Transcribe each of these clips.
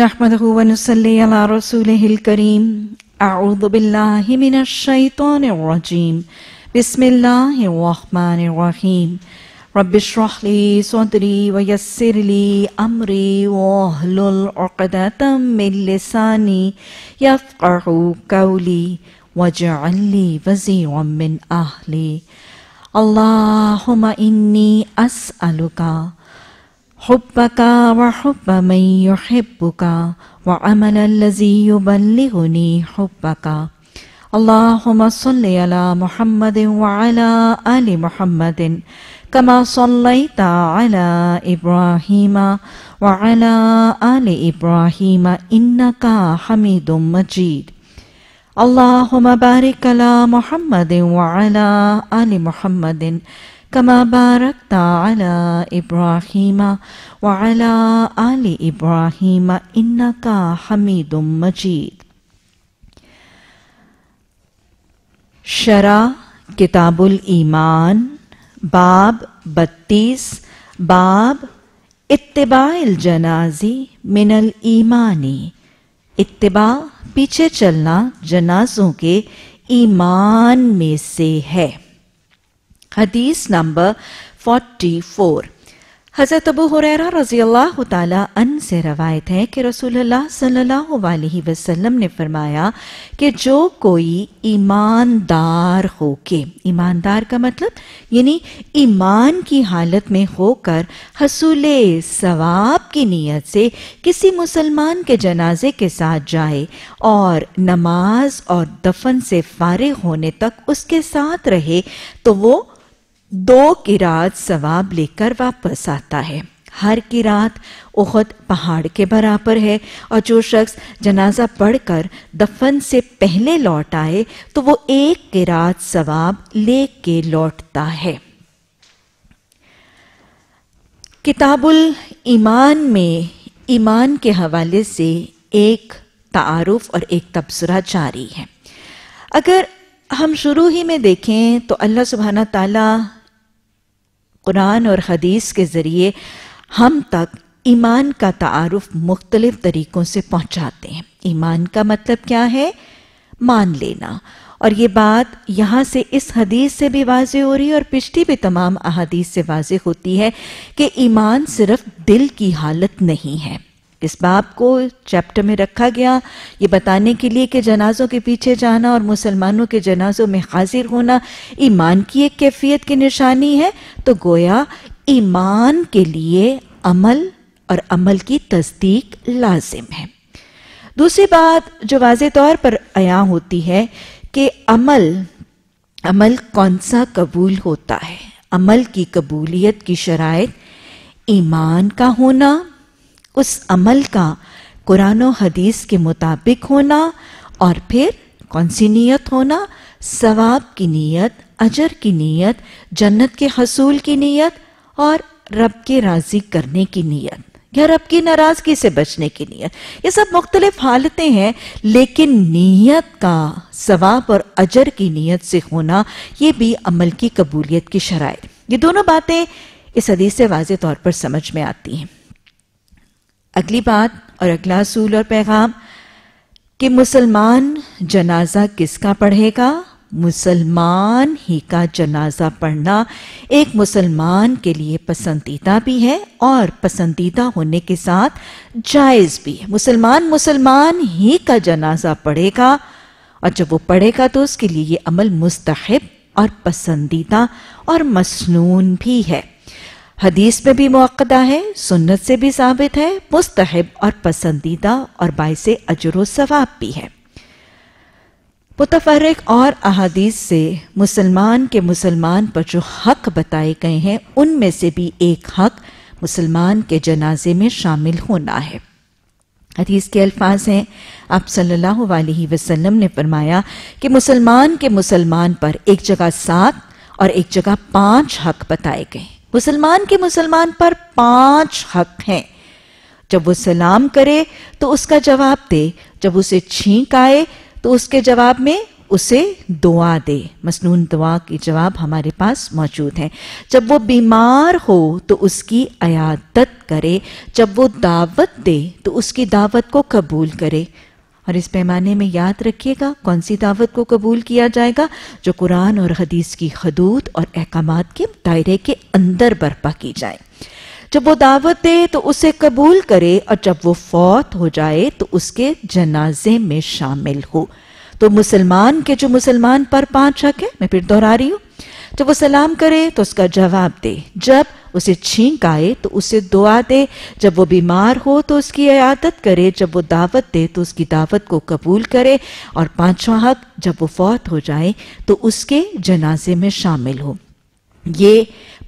نحمده ونصلي على رسوله الكريم. أعوذ بالله من الشيطان الرجيم. بسم الله الرحمن الرحيم. رب اشرح لي صدري ويسر لي أمري واحلل عقدة من لساني يفقه قولي واجعل لي وزيرا من أهلي. اللهم إني أسألك حبك وحب من يحبك وعمل الذي يبلغني حبك. اللهم صل على محمد وعلى آل محمد كما صليت على إبراهيم وعلى آل إبراهيم إنك حميد مجيد. اللهم بارك على محمد وعلى آل محمد كما باركت على إبراهيم وعلى آل إبراهيم إنك حميد مجيد. شرح کتاب الایمان، باب بتیس، باب اتباع الجنازی من الایمانی. اتباع پیچھے چلنا جنازوں کے ایمان میں سے ہے۔ حدیث نمبر 44 حضرت ابو حریرہ رضی اللہ تعالی عنہ سے روایت ہے کہ رسول اللہ صلی اللہ علیہ وسلم نے فرمایا کہ جو کوئی ایماندار ہو کے، ایماندار کا مطلب یعنی ایمان کی حالت میں ہو کر حصول ثواب کی نیت سے کسی مسلمان کے جنازے کے ساتھ جائے اور نماز اور دفن سے فارغ ہونے تک اس کے ساتھ رہے تو وہ دو کی ثواب لے کر واپس آتا ہے۔ ہر کی رات اخت پہاڑ کے برابر ہے اور جو شخص جنازہ پڑھ کر دفن سے پہلے لوٹ آئے تو وہ ایک کی رات ثواب لے کے لوٹتا ہے۔ کتاب الایمان میں ایمان کے حوالے سے ایک تعارف اور ایک تبصرہ جاری ہے۔ اگر ہم شروع ہی میں دیکھیں تو اللہ سبحانہ تعالیٰ قرآن اور حدیث کے ذریعے ہم تک ایمان کا تعارف مختلف طریقوں سے پہنچاتے ہیں۔ ایمان کا مطلب کیا ہے؟ مان لینا۔ اور یہ بات یہاں سے اس حدیث سے بھی واضح ہو رہی ہے اور پچھلی بھی تمام احادیث سے واضح ہوتی ہے کہ ایمان صرف دل کی حالت نہیں ہے۔ اس باب کو چیپٹر میں رکھا گیا۔ یہ بتانے کے لیے کہ جنازوں کے پیچھے جانا اور مسلمانوں کے جنازوں میں حاضر ہونا ایمان کی ایک کیفیت کی نشانی ہے۔ تو گویا ایمان کے لیے عمل اور عمل کی تصدیق لازم ہے۔ دوسری بات جو واضح طور پر عیاں ہوتی ہے کہ عمل عمل کون سا قبول ہوتا ہے؟ عمل کی قبولیت کی شرائط ایمان کا ہونا اس عمل کا قرآن و حدیث کے مطابق ہونا اور پھر کون سی نیت ہونا، ثواب کی نیت، اجر کی نیت، جنت کے حصول کی نیت اور رب کے راضی کرنے کی نیت یا رب کی ناراضگی سے بچنے کی نیت۔ یہ سب مختلف حالتیں ہیں، لیکن نیت کا ثواب اور اجر کی نیت سے ہونا یہ بھی عمل کی قبولیت کی شرائط۔ یہ دونوں باتیں اس حدیث سے واضح طور پر سمجھ میں آتی ہیں۔ اگلی بات اور اگلا اصول اور پیغام کہ مسلمان جنازہ کس کا پڑھے گا؟ مسلمان ہی کا جنازہ پڑھنا ایک مسلمان کے لیے پسندیدہ بھی ہے اور پسندیدہ ہونے کے ساتھ جائز بھی ہے۔ مسلمان مسلمان ہی کا جنازہ پڑھے گا اور جب وہ پڑھے گا تو اس کے لیے یہ عمل مستحب اور پسندیدہ اور مسنون بھی ہے۔ حدیث میں بھی موقع ہے، سنت سے بھی ثابت ہے، مستحب اور پسندیدہ اور باعث اجر و ثواب بھی ہے۔ متفرق اور احادیث سے مسلمان کے مسلمان پر جو حق بتائے گئے ہیں، ان میں سے بھی ایک حق مسلمان کے جنازے میں شامل ہونا ہے۔ حدیث کے الفاظ ہیں۔ آپ صلی اللہ علیہ وسلم نے فرمایا کہ مسلمان کے مسلمان پر ایک جگہ سات اور ایک جگہ پانچ حق بتائے گئے۔ مسلمان کے مسلمان پر پانچ حق ہیں۔ جب وہ سلام کرے تو اس کا جواب دے، جب اسے چھینک آئے تو اس کے جواب میں اسے دعا دے۔ مسنون دعا کی جواب ہمارے پاس موجود ہیں۔ جب وہ بیمار ہو تو اس کی عیادت کرے، جب وہ دعوت دے تو اس کی دعوت کو قبول کرے۔ اور اس پیمانے میں یاد رکھیے گا کون سی دعوت کو قبول کیا جائے گا جو قرآن اور حدیث کی حدود اور احکامات کے دائرے کے اندر برپا کی جائے۔ جب وہ دعوت دے تو اسے قبول کرے اور جب وہ فوت ہو جائے تو اس کے جنازے میں شامل ہو۔ تو مسلمان کے جو مسلمان پر پانچ حق ہے میں پھر دہرا رہی ہوں۔ جب وہ سلام کرے تو اس کا جواب دے۔ جب اسے چھینک آئے تو اسے دعا دے۔ جب وہ بیمار ہو تو اس کی عیادت کرے۔ جب وہ دعوت دے تو اس کی دعوت کو قبول کرے۔ اور پانچواں حق، جب وہ فوت ہو جائے تو اس کے جنازے میں شامل ہو۔ یہ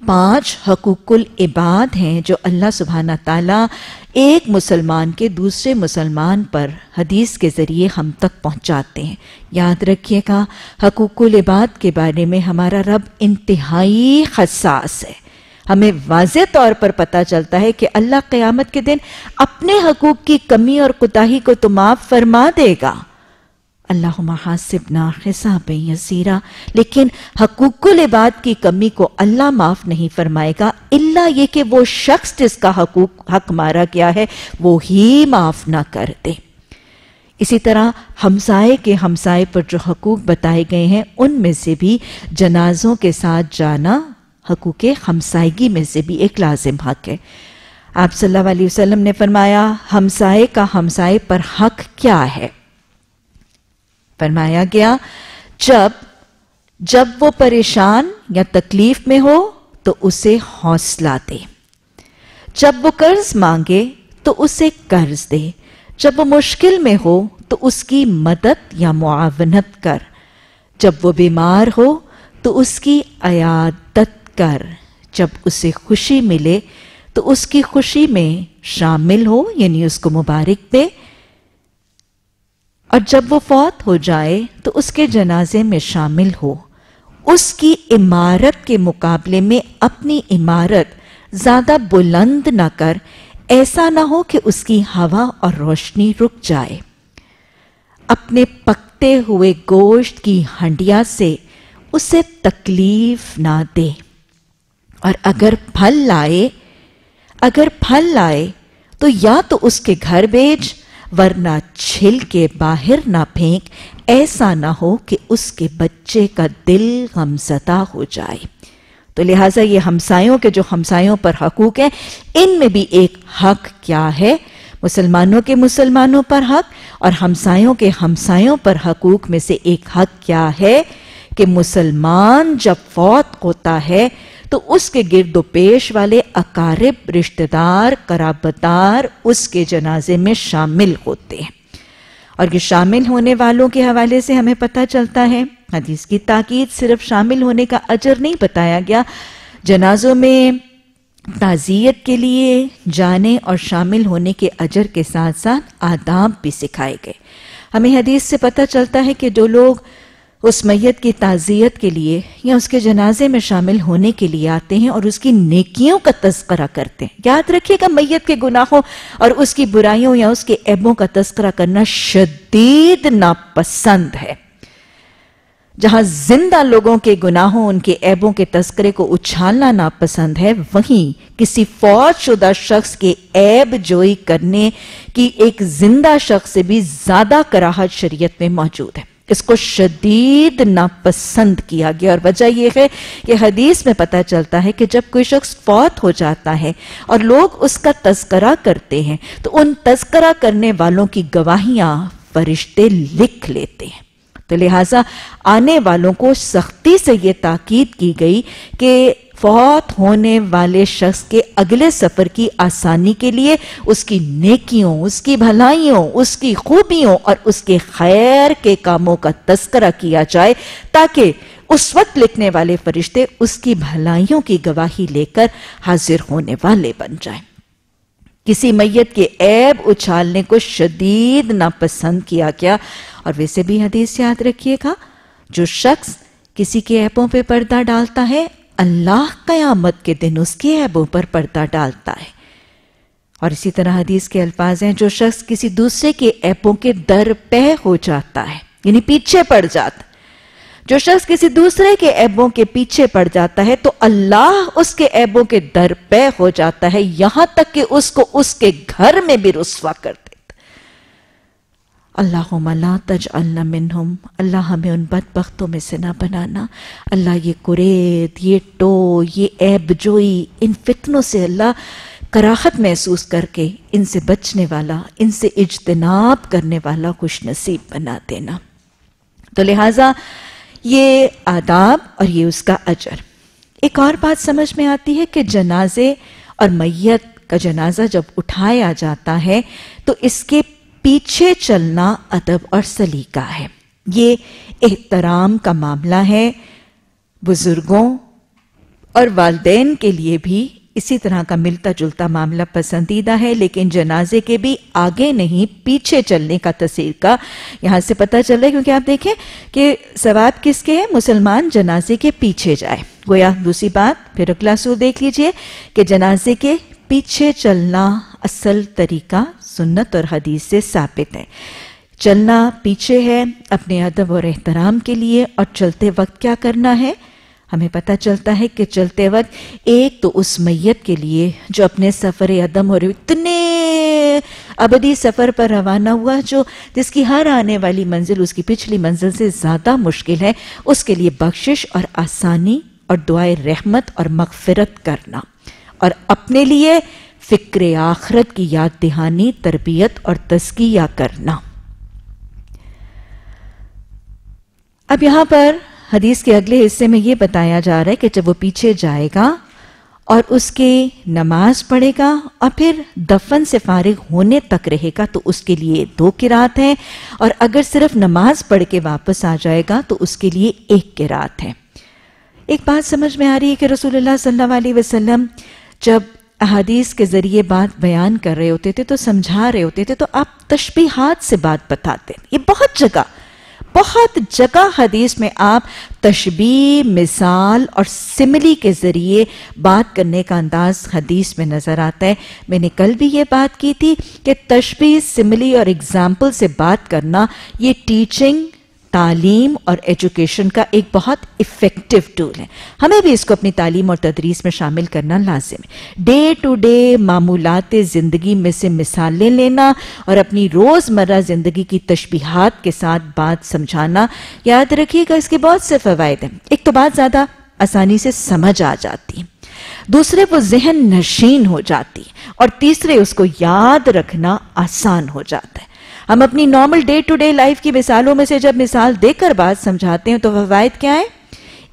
پانچ حقوق العباد ہیں جو اللہ سبحانہ تعالیٰ ایک مسلمان کے دوسرے مسلمان پر حدیث کے ذریعے ہم تک پہنچاتے ہیں۔ یاد رکھیے گا، حقوق العباد کے بارے میں ہمارا رب انتہائی حساس ہے۔ ہمیں واضح طور پر پتا چلتا ہے کہ اللہ قیامت کے دن اپنے حقوق کی کمی اور کتاہی کو تو معاف فرما دے گا۔ اللہ حاسبنا حساب یسیرا، لیکن حقوق العباد کی کمی کو اللہ معاف نہیں فرمائے گا اللہ یہ کہ وہ شخص جس کا حقوق، حق مارا گیا ہے، وہ ہی معاف نہ کر دے۔ اسی طرح ہمسائے کے ہمسائے پر جو حقوق بتائے گئے ہیں، ان میں سے بھی جنازوں کے ساتھ جانا حقوق ہمسائیگی میں سے بھی ایک لازم حق ہے۔ آپ صلی اللہ علیہ وسلم نے فرمایا، ہمسائے کا ہمسائے پر حق کیا ہے؟ فرمایا گیا، جب جب وہ پریشان یا تکلیف میں ہو تو اسے حوصلہ دے۔ جب وہ قرض مانگے تو اسے قرض دے۔ جب وہ مشکل میں ہو تو اس کی مدد یا معاونت کر۔ جب وہ بیمار ہو تو اس کی عیادت کر۔ جب اسے خوشی ملے تو اس کی خوشی میں شامل ہو یعنی اس کو مبارک دے۔ اور جب وہ فوت ہو جائے تو اس کے جنازے میں شامل ہو۔ اس کی عمارت کے مقابلے میں اپنی عمارت زیادہ بلند نہ کر، ایسا نہ ہو کہ اس کی ہوا اور روشنی رک جائے۔ اپنے پکتے ہوئے گوشت کی ہنڈیا سے اسے تکلیف نہ دے۔ اور اگر پھل لائے، اگر پھل لائے تو یا تو اس کے گھر بیچ ورنہ چھل کے باہر نہ پھینک، ایسا نہ ہو کہ اس کے بچے کا دل غمزدہ ہو جائے۔ تو لہٰذا یہ ہمسایوں کے جو ہمسایوں پر حقوق ہیں، ان میں بھی ایک حق کیا ہے؟ مسلمانوں کے مسلمانوں پر حق اور ہمسایوں کے ہمسایوں پر حقوق میں سے ایک حق کیا ہے؟ کہ مسلمان جب فوت ہوتا ہے تو اس کے گرد و پیش والے اقارب، رشتہ دار کرابتار اس کے جنازے میں شامل ہوتے ہیں۔ اور یہ شامل ہونے والوں کے حوالے سے ہمیں پتہ چلتا ہے، حدیث کی تاکید صرف شامل ہونے کا اجر نہیں بتایا گیا، جنازوں میں تعزیت کے لیے جانے اور شامل ہونے کے اجر کے ساتھ ساتھ آداب بھی سکھائے گئے۔ ہمیں حدیث سے پتہ چلتا ہے کہ جو لوگ اس میت کی تعزیت کے لیے یا اس کے جنازے میں شامل ہونے کے لیے آتے ہیں اور اس کی نیکیوں کا تذکرہ کرتے ہیں۔ یاد رکھیے گا میت کے گناہوں اور اس کی برائیوں یا اس کے عیبوں کا تذکرہ کرنا شدید ناپسند ہے۔ جہاں زندہ لوگوں کے گناہوں، ان کے عیبوں کے تذکرے کو اچھالنا ناپسند ہے، وہیں کسی فوج شدہ شخص کے عیب جوئی کرنے کی ایک زندہ شخص سے بھی زیادہ کراہت شریعت میں موجود ہے۔ اس کو شدید ناپسند کیا گیا۔ اور وجہ یہ ہے کہ حدیث میں پتا چلتا ہے کہ جب کوئی شخص فوت ہو جاتا ہے اور لوگ اس کا تذکرہ کرتے ہیں، تو ان تذکرہ کرنے والوں کی گواہیاں فرشتے لکھ لیتے ہیں۔ تو لہٰذا آنے والوں کو سختی سے یہ تاکید کی گئی کہ فوت ہونے والے شخص کے اگلے سفر کی آسانی کے لیے اس کی نیکیوں، اس کی بھلائیوں، اس کی خوبیوں اور اس کے خیر کے کاموں کا تذکرہ کیا جائے تاکہ اس وقت لکھنے والے فرشتے اس کی بھلائیوں کی گواہی لے کر حاضر ہونے والے بن جائیں۔ کسی میت کے عیب اچھالنے کو شدید ناپسند کیا گیا۔ اور ویسے بھی حدیث یاد رکھیے گا، جو شخص کسی کے عیبوں پہ پردہ ڈالتا ہے اللہ قیامت کے دن اس کے عیبوں پر پردہ ڈالتا ہے۔ اور اسی طرح حدیث کے الفاظ ہیں، جو شخص کسی دوسرے کے عیبوں کے در پہ ہو جاتا ہے یعنی پیچھے پڑ جاتا جو شخص کسی دوسرے کے عیبوں کے پیچھے پڑ جاتا ہے، تو اللہ اس کے عیبوں کے در پہ ہو جاتا ہے، یہاں تک کہ اس کو اس کے گھر میں بھی رسوا کر دیتا اللہم لا تجعلنا منہم، اللہ ہمیں ان بدبختوں میں سے نہ بنانا۔ اللہ یہ قرید یہ ٹو یہ عیب جوئی، ان فتنوں سے اللہ کراخت محسوس کر کے ان سے بچنے والا، ان سے اجتناب کرنے والا خوش نصیب بنا دینا۔ تو لہٰذا یہ آداب اور یہ اس کا اجر۔ ایک اور بات سمجھ میں آتی ہے کہ جنازے اور میت کا جنازہ جب اٹھایا جاتا ہے تو اس کے پیچھے چلنا ادب اور سلیقہ ہے۔ یہ احترام کا معاملہ ہے۔ بزرگوں اور والدین کے لیے بھی اسی طرح کا ملتا جلتا معاملہ پسندیدہ ہے، لیکن جنازے کے بھی آگے نہیں، پیچھے چلنے کا تصیر کا یہاں سے پتہ چل رہا ہے، کیونکہ آپ دیکھیں کہ ثواب کس کے ہیں؟ مسلمان جنازے کے پیچھے جائے۔ گویا دوسری بات، پھر اگلا سور دیکھ لیجیے کہ جنازے کے پیچھے چلنا اصل طریقہ سنت اور حدیث سے ثابت ہے چلنا پیچھے ہے اپنے ادب اور احترام کے لیے، اور چلتے وقت کیا کرنا ہے؟ ہمیں پتہ چلتا ہے کہ چلتے وقت ایک تو اس میت کے لیے جو اپنے سفر عدم اور اتنے ابدی سفر پر روانہ ہوا، جو جس کی ہر آنے والی منزل، اس کی پچھلی منزل سے زیادہ مشکل ہے، اس کے لیے بخشش اور آسانی اور دعائے رحمت اور مغفرت کرنا۔ اور اپنے لیے فکر آخرت کی یاد دہانی، تربیت اور تزکیہ کرنا۔ اب یہاں پر حدیث کے اگلے حصے میں یہ بتایا جا رہا ہے کہ جب وہ پیچھے جائے گا اور اس کے نماز پڑھے گا اور پھر دفن سے فارغ ہونے تک رہے گا تو اس کے لیے دو کرات ہیں اور اگر صرف نماز پڑھ کے واپس آ جائے گا تو اس کے لیے ایک کرات ہے۔ ایک بات سمجھ میں آ رہی ہے کہ رسول اللہ صلی اللہ علیہ وسلم جب احادیث کے ذریعے بات بیان کر رہے ہوتے تھے، تو سمجھا رہے ہوتے تھے، تو آپ تشبیحات سے بات بتاتے ہیں۔ یہ بہت جگہ بہت جگہ حدیث میں آپ تشبیح مثال اور سملی کے ذریعے بات کرنے کا انداز حدیث میں نظر آتا ہے۔ میں نے کل بھی یہ بات کی تھی کہ تشبیح سملی اور اگزامپل سے بات کرنا یہ ٹیچنگ تعلیم اور ایجوکیشن کا ایک بہت افیکٹو ٹول ہے۔ ہمیں بھی اس کو اپنی تعلیم اور تدریس میں شامل کرنا لازم ہے۔ ڈے ٹو ڈے معمولات زندگی میں سے مثالیں لینا اور اپنی روز مرہ زندگی کی تشبیہات کے ساتھ بات سمجھانا۔ یاد رکھیے گا اس کے بہت سے فوائد ہیں۔ ایک تو بات زیادہ آسانی سے سمجھ آ جاتی۔ دوسرے وہ ذہن نشین ہو جاتی۔ اور تیسرے اس کو یاد رکھنا آسان ہو جاتا ہے۔ ہم اپنی normal day to day life کی مثالوں میں سے جب مثال دے کر بات سمجھاتے ہیں تو فوائد کیا ہے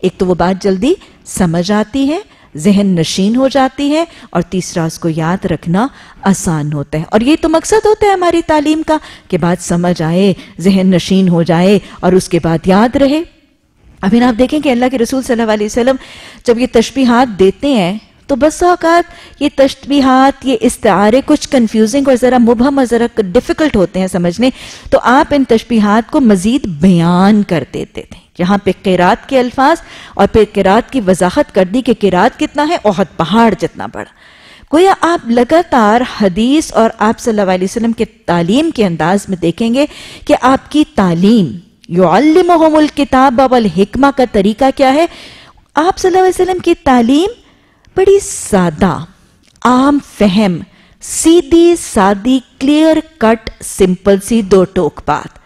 ایک تو وہ بات جلدی سمجھ آتی ہے، ذہن نشین ہو جاتی ہے اور تیسرا اس کو یاد رکھنا آسان ہوتا ہے۔ اور یہ تو مقصد ہوتا ہے ہماری تعلیم کا کہ بات سمجھ آئے، ذہن نشین ہو جائے اور اس کے بعد یاد رہے۔ ابھی آپ دیکھیں کہ اللہ کے رسول صلی اللہ علیہ وسلم جب یہ تشبیحات دیتے ہیں تو بس اوقات یہ تشبیہات، یہ استعارے کچھ کنفیوزنگ اور ذرا مبہم اور ذرا ڈیفیکلٹ ہوتے ہیں سمجھنے، تو آپ ان تشبیہات کو مزید بیان کر دیتے تھے۔ جہاں پہ قیرات کے الفاظ اور پھر قیرات کی وضاحت کر دی کہ قیرات کتنا ہے احد پہاڑ جتنا بڑا۔ گویا آپ لگاتار حدیث اور آپ صلی اللہ علیہ وسلم کے تعلیم کے انداز میں دیکھیں گے کہ آپ کی تعلیم، یعلمہم الکتاب والحکمہ کا طریقہ کیا ہے۔ آپ صلی اللہ علیہ وسلم کی تعلیم بڑی سادہ، عام فہم، سیدھی سادی کلیئر کٹ سمپل سی دو ٹوک بات۔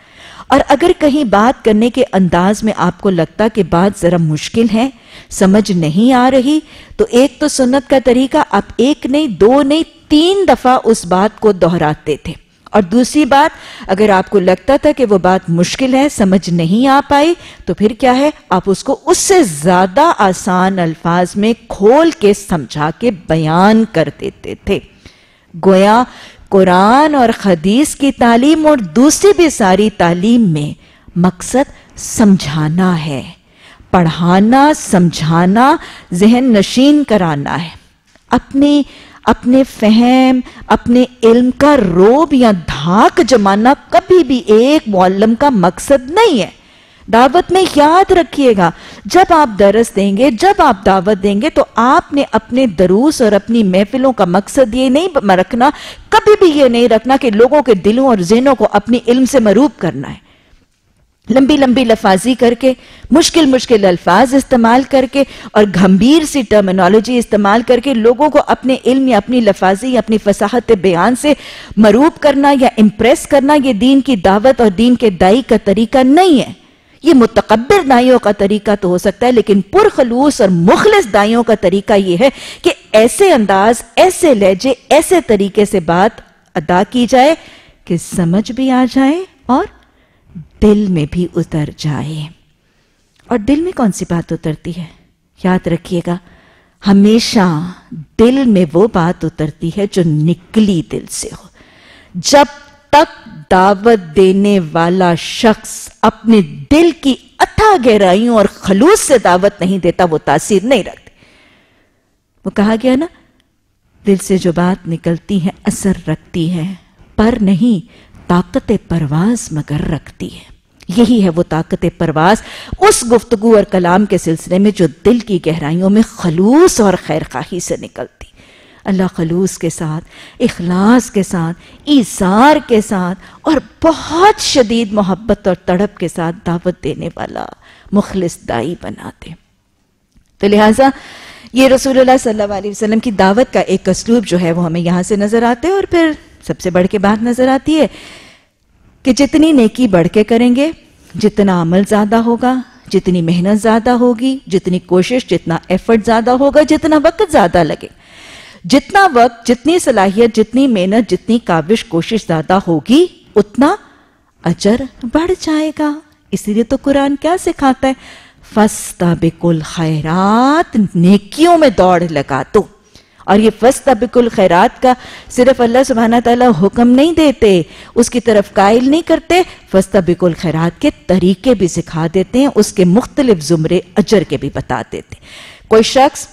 اور اگر کہیں بات کرنے کے انداز میں آپ کو لگتا کہ بات ذرا مشکل ہے، سمجھ نہیں آ رہی، تو ایک تو سنت کا طریقہ، آپ ایک نہیں، دو نہیں، تین دفعہ اس بات کو دہراتے تھے۔ اور دوسری بات، اگر آپ کو لگتا تھا کہ وہ بات مشکل ہے، سمجھ نہیں آ پائی، تو پھر کیا ہے؟ آپ اس کو اس سے زیادہ آسان الفاظ میں کھول کے سمجھا کے بیان کر دیتے تھے۔ گویا، قرآن اور حدیث کی تعلیم اور دوسری بھی ساری تعلیم میں مقصد سمجھانا ہے۔ پڑھانا، سمجھانا، ذہن نشین کرانا ہے۔ اپنی اپنے فہم، اپنے علم کا روب یا دھاک جمانا کبھی بھی ایک معلم کا مقصد نہیں ہے۔ دعوت میں یاد رکھیے گا، جب آپ درس دیں گے، جب آپ دعوت دیں گے تو آپ نے اپنے دروس اور اپنی محفلوں کا مقصد یہ نہیں رکھنا، کبھی بھی یہ نہیں رکھنا کہ لوگوں کے دلوں اور ذہنوں کو اپنی علم سے مروب کرنا ہے۔ لمبی لمبی لفاظی کر کے، مشکل مشکل الفاظ استعمال کر کے اور گھمبیر سی ٹرمنالوجی استعمال کر کے لوگوں کو اپنے علم یا اپنی لفاظی یا اپنی فصاحت بیان سے مروب کرنا یا امپریس کرنا یہ دین کی دعوت اور دین کے دائی کا طریقہ نہیں ہے۔ یہ متقبر دائیوں کا طریقہ تو ہو سکتا ہے، لیکن پرخلوص اور مخلص دائیوں کا طریقہ یہ ہے کہ ایسے انداز، ایسے لہجے، ایسے طریقے سے بات ادا کی جائے کہ سمجھ بھی آ جائے اور دل میں بھی اتر جائے۔ اور دل میں کون سی بات اترتی ہے؟ یاد رکھیے گا، ہمیشہ دل میں وہ بات اترتی ہے جو نکلی دل سے ہو۔ جب تک دعوت دینے والا شخص اپنے دل کی اتھا گہرائیوں اور خلوص سے دعوت نہیں دیتا، وہ تاثیر نہیں رکھتی وہ کہا گیا نا، دل سے جو بات نکلتی ہے اثر رکھتی ہے، پر نہیں طاقت پرواز مگر رکھتی ہے۔ یہی ہے وہ طاقت پرواز اس گفتگو اور کلام کے سلسلے میں جو دل کی گہرائیوں میں خلوص اور خیر خواہی سے نکلتی۔ اللہ خلوص کے ساتھ، اخلاص کے ساتھ ایزار کے ساتھ اور بہت شدید محبت اور تڑپ کے ساتھ دعوت دینے والا مخلص دائی بناتے۔ تو لہٰذا یہ رسول اللہ صلی اللہ علیہ وسلم کی دعوت کا ایک اسلوب جو ہے وہ ہمیں یہاں سے نظر آتے اور پھر سب سے بڑھ کے بات نظر آتی ہے کہ جتنی نیکی بڑھ کے کریں گے، جتنا عمل زیادہ ہوگا، جتنی محنت زیادہ ہوگی، جتنی کوشش، جتنا ایفرٹ زیادہ ہوگا، جتنا وقت زیادہ لگے۔ جتنا وقت، جتنی صلاحیت، جتنی محنت، جتنی کاوش، کوشش زیادہ ہوگی، اتنا اجر بڑھ جائے گا۔ اسی لیے تو قرآن کیا سکھاتا ہے؟ فَاسْتَبِقُ الْخَيْرَاتِ، نیکیوں میں دوڑ لگا تو۔ اور یہ فَاسْتَبِقُ الْخَيْرَاتِ کا صرف اللہ سبحانہ تعالیٰ حکم نہیں دیتے، اس کی طرف قائل نہیں کرتے فَاسْتَبِقُ الْخَيْرَاتِ کے طریقے بھی سکھا دیتے ہیں، اس کے مختلف زمرے اجر کے بھی بتا دیتے کوئی شخص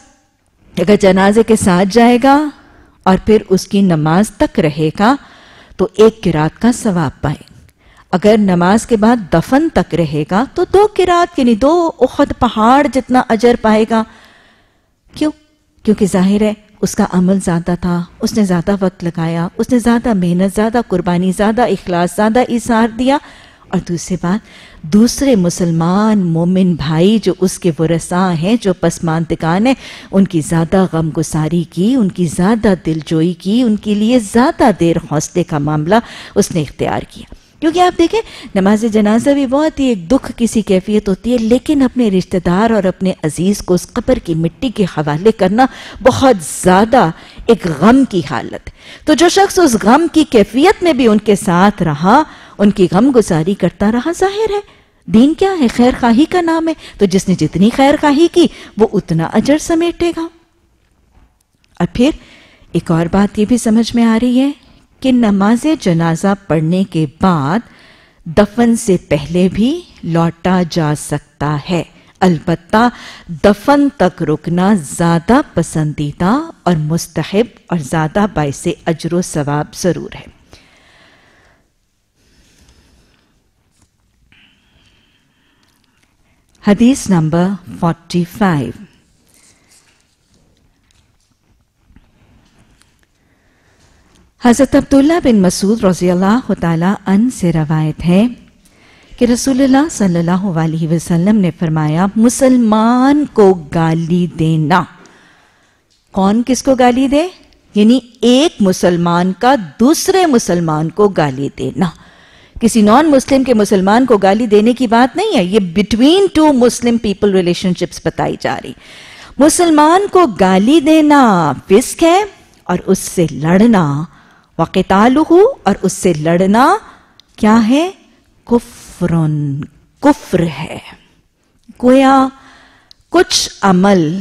اگر جنازے کے ساتھ جائے گا اور پھر اس کی نماز تک رہے گا، تو ایک کرات کا ثواب پائے اگر نماز کے بعد دفن تک رہے گا، تو دو کرات یعنی دو اخد پہاڑ جتنا اجر پائے گا۔ کیوں؟ کیونکہ ظاہر ہے اس کا عمل زیادہ تھا، اس نے زیادہ وقت لگایا، اس نے زیادہ محنت، زیادہ قربانی، زیادہ اخلاص، زیادہ اثار دیا۔ اور دوسری بات، دوسرے مسلمان مومن بھائی جو اس کے ورثاء ہیں، جو پسماندگان ہیں، ان کی زیادہ غم گساری کی، ان کی زیادہ دلجوئی کی، ان کے لیے زیادہ دیر حوصلے کا معاملہ اس نے اختیار کیا۔ کیونکہ آپ دیکھیں، نماز جنازہ بھی بہت ہی ایک دکھ کسی کیفیت ہوتی ہے، لیکن اپنے رشتہ دار اور اپنے عزیز کو اس قبر کی مٹی کے حوالے کرنا بہت زیادہ ایک غم کی حالت۔ تو جو شخص اس غم کی کیفیت میں بھی ان کے ساتھ رہا، ان کی غم گزاری کرتا رہا، ظاہر ہے، دین کیا ہے؟ خیر خواہی کا نام ہے۔ تو جس نے جتنی خیر خواہی کی، وہ اتنا اجر سمیٹے گا۔ اور پھر ایک اور بات یہ بھی سمجھ میں آ رہی ہے کہ نماز جنازہ پڑھنے کے بعد دفن سے پہلے بھی لوٹا جا سکتا ہے۔ البتہ دفن تک رکنا زیادہ پسندیدہ اور مستحب اور زیادہ باعث اجر و ثواب ضرور ہے۔ حدیث نمبر 45 حضرت عبداللہ بن مسعود رضی اللہ تعالیٰ ان سے روایت ہے کہ رسول اللہ صلی اللہ علیہ وسلم نے فرمایا، مسلمان کو گالی دینا۔ کون کس کو گالی دے؟ یعنی ایک مسلمان کا دوسرے مسلمان کو گالی دینا۔ کسی نان مسلم کے مسلمان کو گالی دینے کی بات نہیں ہے، یہ between two Muslim people relationships بتائی جا رہی۔ مسلمان کو گالی دینا، فسق ہے اور اس سے لڑنا۔ وقتالہ اور اس سے لڑنا کیا ہے؟ کفرن، کفر ہے۔ گویا کچھ عمل،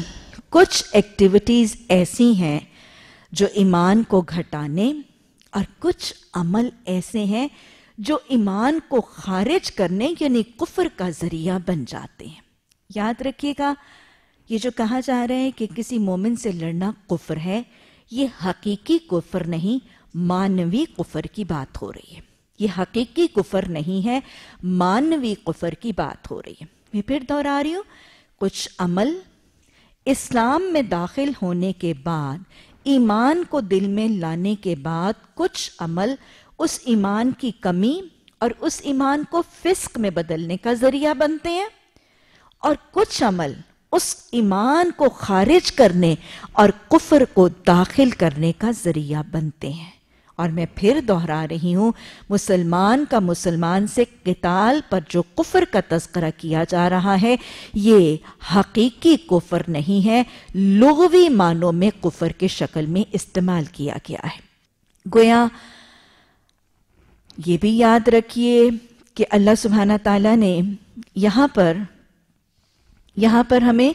کچھ ایکٹیویٹیز ایسی ہیں جو ایمان کو گھٹانے، اور کچھ عمل ایسے ہیں جو ایمان کو خارج کرنے یعنی کفر کا ذریعہ بن جاتے ہیں۔ یاد رکھیے گا، یہ جو کہا جا رہا ہے کہ کسی مومن سے لڑنا کفر ہے، یہ حقیقی کفر نہیں مانوی کفر کی بات ہو رہی ہے۔ یہ حقیقی کفر نہیں ہے، مانوی کفر کی بات ہو رہی ہے۔ میں پھر دہرا رہی ہوں۔ کچھ عمل اسلام میں داخل ہونے کے بعد، ایمان کو دل میں لانے کے بعد کچھ عمل اس ایمان کی کمی اور اس ایمان کو فسق میں بدلنے کا ذریعہ بنتے ہیں۔ اور کچھ عمل اس ایمان کو خارج کرنے اور کفر کو داخل کرنے کا ذریعہ بنتے ہیں۔ اور میں پھر دہرا رہی ہوں، مسلمان کا مسلمان سے قتال پر جو کفر کا تذکرہ کیا جا رہا ہے، یہ حقیقی کفر نہیں ہے، لغوی معنوں میں کفر کے شکل میں استعمال کیا گیا ہے۔ گویا، یہ بھی یاد رکھیے کہ اللہ سبحانہ تعالیٰ نے یہاں پر یہاں پر ہمیں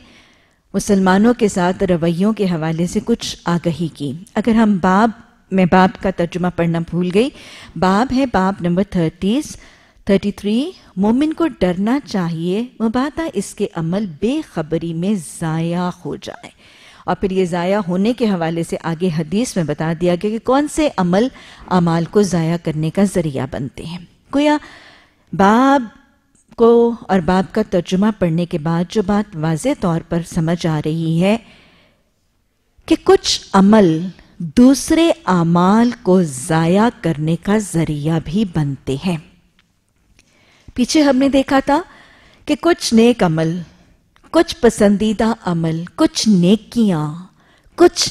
مسلمانوں کے ساتھ رویوں کے حوالے سے کچھ آگہی کی۔ اگر ہم باب میں باب کا ترجمہ پڑھنا بھول گئی۔ باب ہے باب نمبر تھرٹیس تھرٹی تھری، مومن کو ڈرنا چاہیے مبادہ اس کے عمل بے خبری میں ضائع ہو جائے۔ اور پھر یہ ضائع ہونے کے حوالے سے آگے حدیث میں بتا دیا گیا کہ کون سے عمل عمال کو ضائع کرنے کا ذریعہ بنتے ہیں۔ گویا باب کو اور باب کا ترجمہ پڑھنے کے بعد جو بات واضح طور پر سمجھ آ رہی ہے کہ کچھ عمل دوسرے اعمال کو ضائع کرنے کا ذریعہ بھی بنتے ہیں۔ پیچھے ہم نے دیکھا تھا کہ کچھ نیک عمل، کچھ پسندیدہ عمل، کچھ نیکیاں، کچھ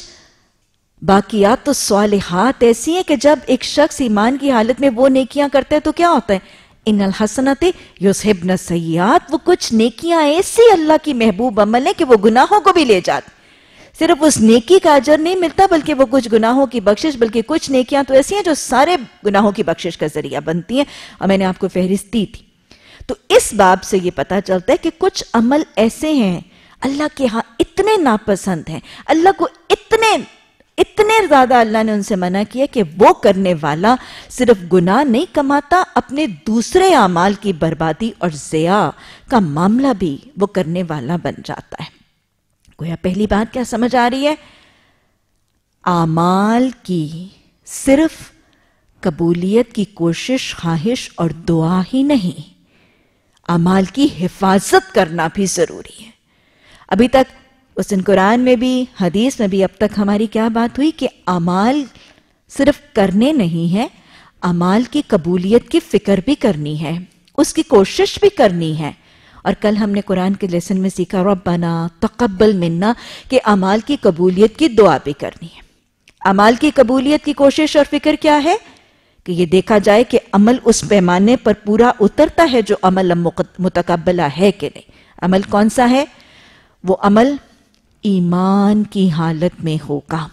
باقیات و صالحات ایسی ہیں کہ جب ایک شخص ایمان کی حالت میں وہ نیکیاں کرتے ہیں تو کیا ہوتا ہے؟ ان الحسنت یوسحبن سیاد وہ کچھ نیکیاں ایسی اللہ کی محبوب عمل ہیں کہ وہ گناہوں کو بھی لے جاتے صرف اس نیکی کا اجر نہیں ملتا، بلکہ وہ کچھ گناہوں کی بخشش، بلکہ کچھ نیکیاں تو ایسی ہیں جو سارے گناہوں کی بخشش کا ذریعہ بنتی ہیں۔ اور میں نے آپ کو فہرست دی۔ تھی تو اس باب سے یہ پتا چلتا ہے کہ کچھ عمل ایسے ہیں، اللہ کے ہاں اتنے ناپسند ہیں، اللہ کو اتنے اتنے زیادہ اللہ نے ان سے منع کیا کہ وہ کرنے والا صرف گناہ نہیں کماتا، اپنے دوسرے اعمال کی بربادی اور ضیاء کا معاملہ بھی وہ کرنے والا بن جاتا ہے۔ گویا پہلی بات کیا سمجھ آ رہی ہے؟ اعمال کی صرف قبولیت کی کوشش، خواہش اور دعا ہی نہیں، اعمال کی حفاظت کرنا بھی ضروری ہے۔ ابھی تک اس دن قرآن میں بھی، حدیث میں بھی اب تک ہماری کیا بات ہوئی کہ اعمال صرف کرنے نہیں ہے، اعمال کی قبولیت کی فکر بھی کرنی ہے، اس کی کوشش بھی کرنی ہے۔ اور کل ہم نے قرآن کے لیسن میں سیکھا، ربنا تقبل منا، کہ امال کی قبولیت کی دعا بھی کرنی ہے۔ امال کی قبولیت کی کوشش اور فکر کیا ہے؟ کہ یہ دیکھا جائے کہ عمل اس پیمانے پر پورا اترتا ہے جو عمل متقبلہ ہے کہ نہیں۔ عمل کون سا ہے؟ وہ عمل ایمان کی حالت میں ہوگا۔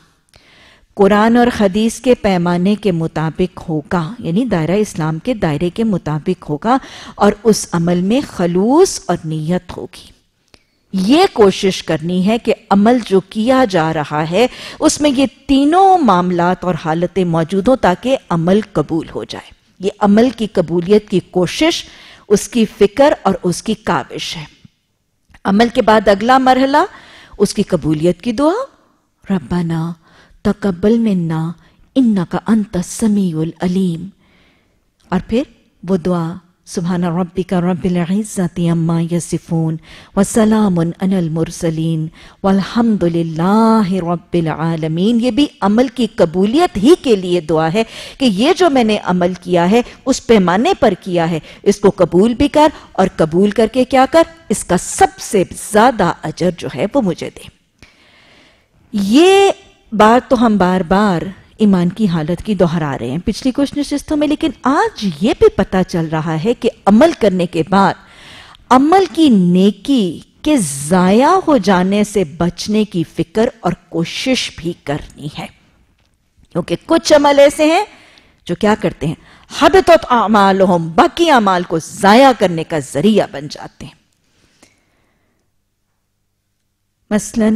قرآن اور حدیث کے پیمانے کے مطابق ہوگا یعنی دائرہ اسلام کے دائرے کے مطابق ہوگا اور اس عمل میں خلوص اور نیت ہوگی۔ یہ کوشش کرنی ہے کہ عمل جو کیا جا رہا ہے، اس میں یہ تینوں معاملات اور حالتیں موجود ہوں تاکہ عمل قبول ہو جائے۔ یہ عمل کی قبولیت کی کوشش، اس کی فکر اور اس کی کاوش ہے۔ عمل کے بعد اگلا مرحلہ، اس کی قبولیت کی دعا، ربنا تقبل منا انکا انت سمیع العلیم۔ اور پھر وہ دعا، سبحان ربک رب العزت اما یسفون وسلام ان المرسلین۔ والحمد للہ رب العالمین۔ یہ بھی عمل کی قبولیت ہی کے لیے دعا ہے کہ یہ جو میں نے عمل کیا ہے، اس پیمانے پر کیا ہے۔ اس کو قبول بھی کر اور قبول کر کے کیا کر؟ اس کا سب سے زیادہ اجر جو ہے وہ مجھے دے۔ یہ بات تو ہم بار بار ایمان کی حالت کی دہرا رہے ہیں پچھلی کچھ نشستوں میں، لیکن آج یہ بھی پتا چل رہا ہے کہ عمل کرنے کے بعد، عمل کی نیکی کے ضائع ہو جانے سے بچنے کی فکر اور کوشش بھی کرنی ہے۔ کیونکہ کچھ عمل ایسے ہیں جو کیا کرتے ہیں؟ حبتت اعمالہم، باقی اعمال کو ضائع کرنے کا ذریعہ بن جاتے ہیں۔ مثلا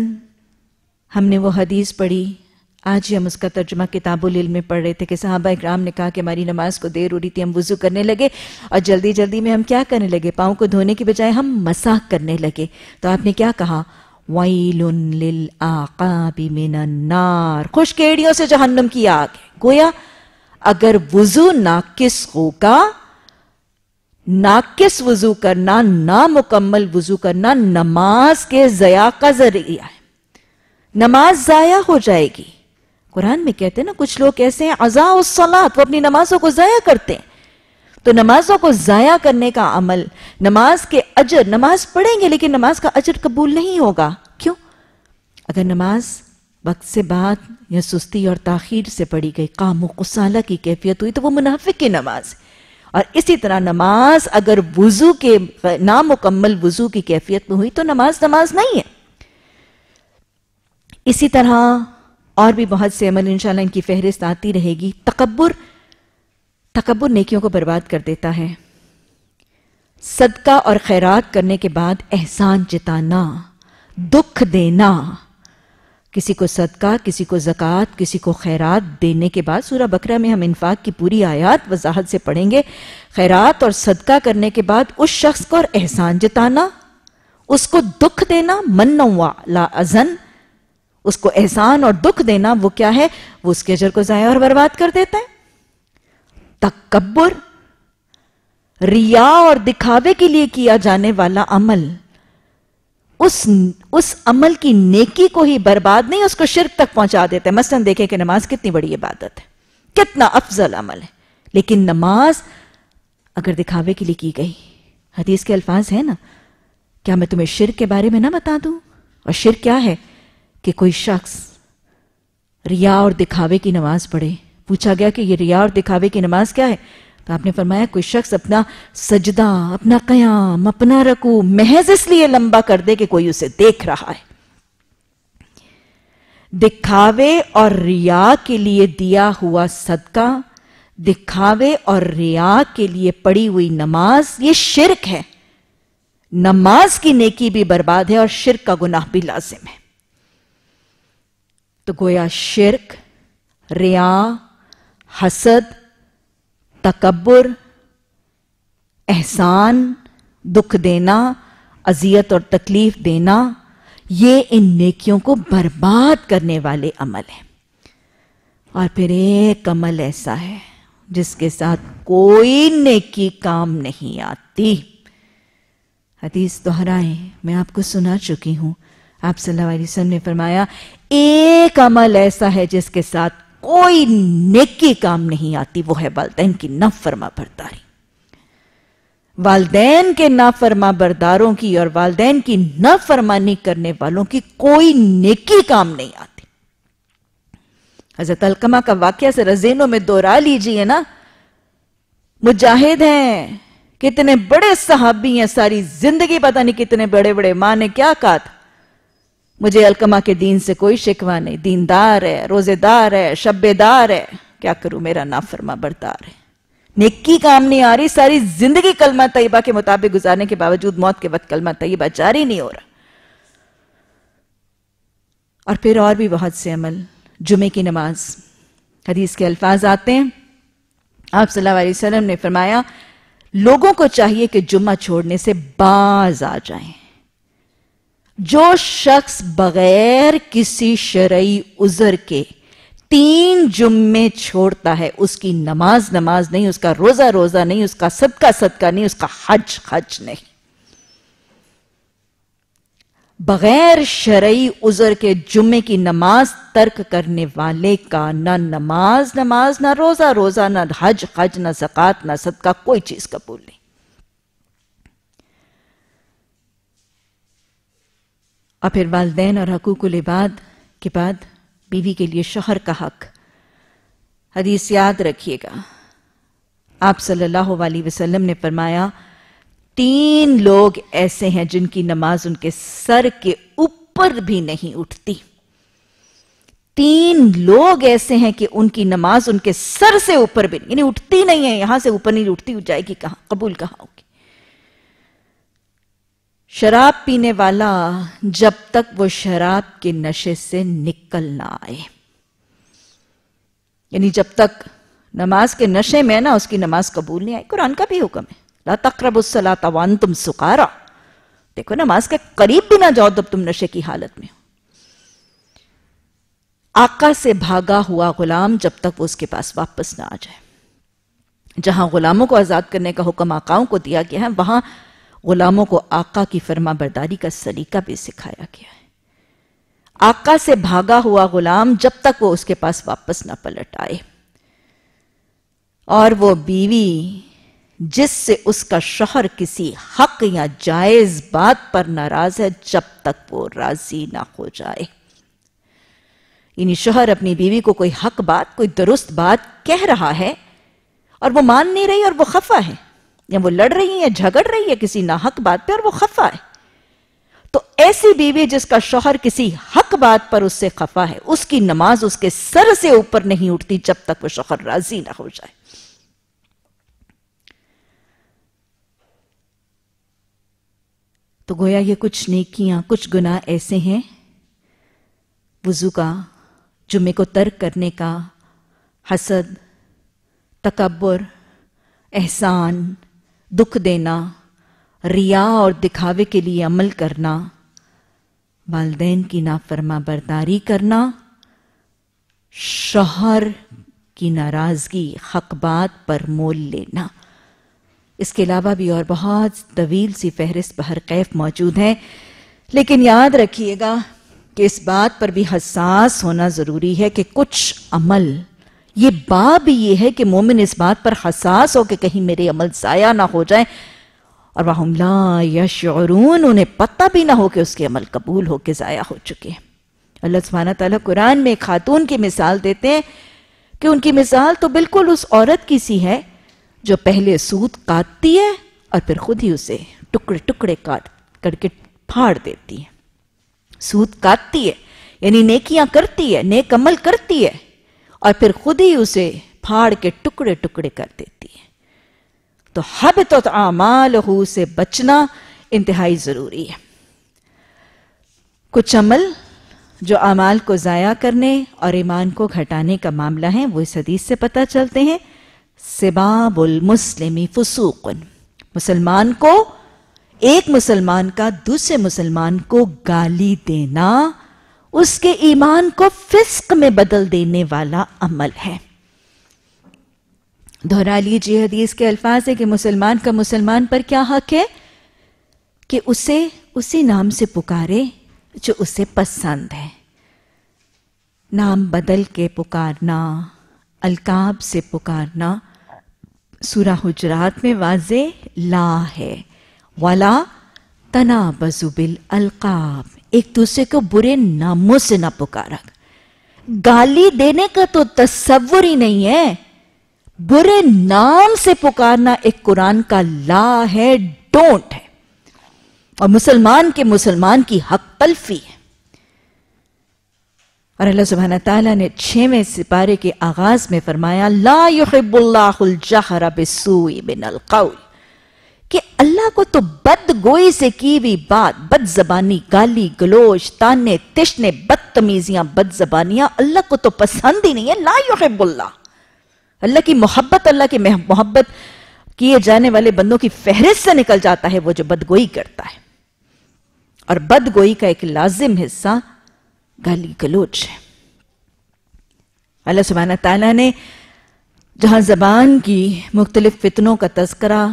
ہم نے وہ حدیث پڑھی۔ آج ہی ہم اس کا ترجمہ کتاب العلم میں پڑھ رہے تھے کہ صحابہ اکرام نے کہا کہ ہماری نماز کو دیر ہو رہی تھی، ہم وضو کرنے لگے اور جلدی جلدی میں ہم کیا کرنے لگے؟ پاؤں کو دھونے کی بجائے ہم مساق کرنے لگے۔ تو آپ نے کیا کہا؟ وَيْلٌ لِلْآقَابِ مِنَ النَّارِ۔ خوش کیڑیوں سے جہنم کی آگ ہے۔ گویا اگر وضو ناقص ہوگا، ناقص وضو کرنا، نامکمل وضو کرنا نماز کے ضیاء کا ذریعہ ہے۔ نماز ضائع ہو جائے گی۔ قرآن میں کہتے ہیں نا، کچھ لوگ ایسے ہیں ازا الصلاة، وہ اپنی نمازوں کو ضائع کرتے ہیں۔ تو نمازوں کو ضائع کرنے کا عمل، نماز کے اجر، نماز پڑھیں گے لیکن نماز کا اجر قبول نہیں ہوگا۔ کیوں؟ اگر نماز وقت سے بعد یا سستی اور تاخیر سے پڑھی گئی قام و قسالہ کی کیفیت ہوئی، تو وہ منافق کی نماز اور اسی طرح نماز اگر وضو کے نامکمل وضو کی کیفیت میں ہوئی، تو نماز نماز نہیں ہے۔ اسی طرح اور بھی بہت سے عمل انشاءاللہ ان کی فہرست آتی رہے گی۔ تکبر تکبر نیکیوں کو برباد کر دیتا ہے۔ صدقہ اور خیرات کرنے کے بعد احسان جتانا، دکھ دینا۔ کسی کو صدقہ، کسی کو زکوٰۃ، کسی کو خیرات دینے کے بعد سورہ بکرہ میں ہم انفاق کی پوری آیات وضاحت سے پڑھیں گے۔ خیرات اور صدقہ کرنے کے بعد اس شخص کو اور احسان جتانا، اس کو دکھ دینا، من لا ازن اس کو احسان اور دکھ دینا وہ کیا ہے؟ وہ اس کے اجر کو ضائع اور برباد کر دیتا ہے۔ تکبر، ریا اور دکھاوے کے لیے کیا جانے والا عمل۔ اس اس عمل کی نیکی کو ہی برباد نہیں، اس کو شرک تک پہنچا دیتے مثلا دیکھیں کہ نماز کتنی بڑی عبادت ہے۔ کتنا افضل عمل ہے۔ لیکن نماز اگر دکھاوے کے لیے کی گئی۔ حدیث کے الفاظ ہیں نا۔ کیا میں تمہیں شرک کے بارے میں نہ بتا دوں؟ اور شرک کیا ہے؟ کہ کوئی شخص ریا اور دکھاوے کی نماز پڑھے۔ پوچھا گیا کہ یہ ریا اور دکھاوے کی نماز کیا ہے؟ تو آپ نے فرمایا کوئی شخص اپنا سجدہ، اپنا قیام، اپنا رکو محض اس لیے لمبا کر دے کہ کوئی اسے دیکھ رہا ہے۔ دکھاوے اور ریا کے لیے دیا ہوا صدقہ، دکھاوے اور ریا کے لیے پڑی ہوئی نماز، یہ شرک ہے۔ نماز کی نیکی بھی برباد ہے اور شرک کا گناہ بھی لازم ہے۔ تو گویا شرک، ریا، حسد، تکبر، احسان، دکھ دینا، اذیت اور تکلیف دینا، یہ ان نیکیوں کو برباد کرنے والے عمل ہیں۔ اور پھر ایک عمل ایسا ہے جس کے ساتھ کوئی نیکی کام نہیں آتی۔ حدیث دہرائیں میں آپ کو سنا چکی ہوں۔ آپ صلی اللہ علیہ وسلم نے فرمایا ایک عمل ایسا ہے جس کے ساتھ کوئی نیکی کام نہیں آتی، وہ ہے والدین کی نافرما برداری۔ والدین کے نافرما برداروں کی اور والدین کی نافرمانی کرنے والوں کی کوئی نیکی کام نہیں آتی۔ حضرت القمہ کا واقعہ سے رزینوں میں دورا لیجیے نا۔ مجاہد ہیں، کتنے بڑے صحابی ہیں، ساری زندگی پتہ نہیں کتنے بڑے بڑے ماں نے کیا کہا تھا۔ مجھے الکما کے دین سے کوئی شکوہ نہیں۔ دیندار ہے روزے دار ہے شبے دار ہے۔ کیا کروں؟ میرا نافرما بردار ہے۔ نیکی کام نہیں آ رہی، ساری زندگی کلمہ طیبہ کے مطابق گزارنے کے باوجود موت کے وقت کلمہ طیبہ جاری نہیں ہو رہا۔ اور پھر اور بھی بہت سے عمل۔ جمعے کی نماز۔ حدیث کے الفاظ آتے ہیں۔ آپ صلی اللہ علیہ وسلم نے فرمایا، لوگوں کو چاہیے کہ جمعہ چھوڑنے سے باز آ جائیں۔ جو شخص بغیر کسی شرعی عذر کے تین جمعے چھوڑتا ہے، اس کی نماز نماز نہیں، اس کا روزہ روزہ نہیں، اس کا صدقہ صدقہ نہیں، اس کا حج حج نہیں۔ بغیر شرعی عذر کے جمعے کی نماز ترک کرنے والے کا نہ نماز نماز، نہ روزہ روزہ، نہ حج حج، نہ زکات نہ صدقہ، کوئی چیز قبول نہیں۔ اور پھر والدین اور حقوق العباد کے بعد بیوی کے لیے شوہر کا حق۔ حدیث یاد رکھیے گا۔ آپ صلی اللہ علیہ وسلم نے فرمایا، تین لوگ ایسے ہیں جن کی نماز ان کے سر کے اوپر بھی نہیں اٹھتی۔ تین لوگ ایسے ہیں کہ ان کی نماز ان کے سر سے اوپر بھی نہیں یعنی اٹھتی نہیں ہے، یہاں سے اوپر نہیں اٹھتی جائے گی کہاں؟ قبول کہاں ہوگی؟ شراب پینے والا جب تک وہ شراب کے نشے سے نکل نہ آئے۔ یعنی جب تک نماز کے نشے میں نا اس کی نماز قبول نہیں آئی، قرآن کا بھی حکم ہے۔ لا تقرب الصلاة وانتم سکارا۔ دیکھو، نماز کے قریب بھی نہ جاؤ جب تم نشے کی حالت میں ہو۔ آقا سے بھاگا ہوا غلام جب تک وہ اس کے پاس واپس نہ آ جائے۔ جہاں غلاموں کو آزاد کرنے کا حکم آقاؤں کو دیا گیا ہے، وہاں غلاموں کو آقا کی فرما برداری کا سلیقہ بھی سکھایا گیا ہے۔ آقا سے بھاگا ہوا غلام جب تک وہ اس کے پاس واپس نہ پلٹ آئے۔ اور وہ بیوی جس سے اس کا شوہر کسی حق یا جائز بات پر ناراض ہے جب تک وہ راضی نہ ہو جائے۔ یعنی شوہر اپنی بیوی کو کوئی حق بات، کوئی درست بات کہہ رہا ہے اور وہ مان نہیں رہی اور وہ خفا ہے۔ یا وہ لڑ رہی ہے جھگڑ رہی ہے کسی ناحق بات پہ اور وہ خفا ہے۔ تو ایسی بیوی جس کا شوہر کسی حق بات پر اس سے خفا ہے، اس کی نماز اس کے سر سے اوپر نہیں اٹھتی جب تک وہ شوہر راضی نہ ہو جائے۔ تو گویا یہ کچھ نیکیاں، کچھ گناہ ایسے ہیں۔ وضو کا، جمعے کو ترک کرنے کا، حسد، تکبر، احسان دکھ دینا، ریا اور دکھاوے کے لیے عمل کرنا، والدین کی نافرما برداری کرنا، شوہر کی ناراضگی حق بات پر مول لینا۔ اس کے علاوہ بھی اور بہت طویل سی فہرست بہر قیف موجود ہے لیکن یاد رکھیے گا کہ اس بات پر بھی حساس ہونا ضروری ہے کہ کچھ عمل یہ باب یہ ہے کہ مومن اس بات پر حساس ہو کہ کہیں میرے عمل ضائع نہ ہو جائیں۔ اور وَهُمْ لَا يَشْعُرُونَ انہیں پتہ بھی نہ ہو کہ اس کے عمل قبول ہو کے ضائع ہو چکے ہیں۔ اللہ سبحانہ تعالیٰ قرآن میں ایک خاتون کی مثال دیتے ہیں کہ ان کی مثال تو بالکل اس عورت کی سی ہے جو پہلے سود کاٹتی ہے اور پھر خود ہی اسے ٹکڑے ٹکڑے کاٹ کر کے پھاڑ دیتی ہے۔ سود کاٹتی ہے یعنی نیکیاں کرتی ہے، نیک عمل کرتی ہے۔ اور پھر خود ہی اسے پھاڑ کے ٹکڑے ٹکڑے کر دیتی ہے۔ تو حبتت اعمالہو سے بچنا انتہائی ضروری ہے۔ کچھ عمل جو اعمال کو ضائع کرنے اور ایمان کو گھٹانے کا معاملہ ہے وہ اس حدیث سے پتہ چلتے ہیں۔ سباب المسلمی فسوق۔ مسلمان کو، ایک مسلمان کا دوسرے مسلمان کو گالی دینا اس کے ایمان کو فسق میں بدل دینے والا عمل ہے۔ دہرا لیجیے حدیث کے الفاظ ہے کہ مسلمان کا مسلمان پر کیا حق ہے؟ کہ اسے اسی نام سے پکارے جو اسے پسند ہے۔ نام بدل کے پکارنا، القاب سے پکارنا، سورہ حجرات میں واضح لا ہے۔ ولا تنا بزبل القاب ایک دوسرے کو برے ناموں سے نہ پکارا گالی دینے کا تو تصور ہی نہیں ہے۔ برے نام سے پکارنا ایک قرآن کا لا ہے، ڈونٹ ہے۔ اور مسلمان کے مسلمان کی حق تلفی ہے۔ اور اللہ سبحانہ تعالیٰ نے چھویں سپارے کے آغاز میں فرمایا، لا يحب اللہ الجہر بسوئی من القول۔ کہ اللہ کو تو بد گوئی سے کی ہوئی بات، بد زبانی، گالی، گلوش، تانے، تشنے، بدتمیزیاں، بد زبانیاں اللہ کو تو پسند ہی نہیں ہے۔ لا يحب اللہ۔ اللہ کی محبت، اللہ کی محبت کیے جانے والے بندوں کی فہرست سے نکل جاتا ہے، وہ جو بدگوئی کرتا ہے۔ اور بدگوئی کا ایک لازم حصہ گالی گلوچ ہے۔ اللہ سبحانہ تعالیٰ نے جہاں زبان کی مختلف فتنوں کا تذکرہ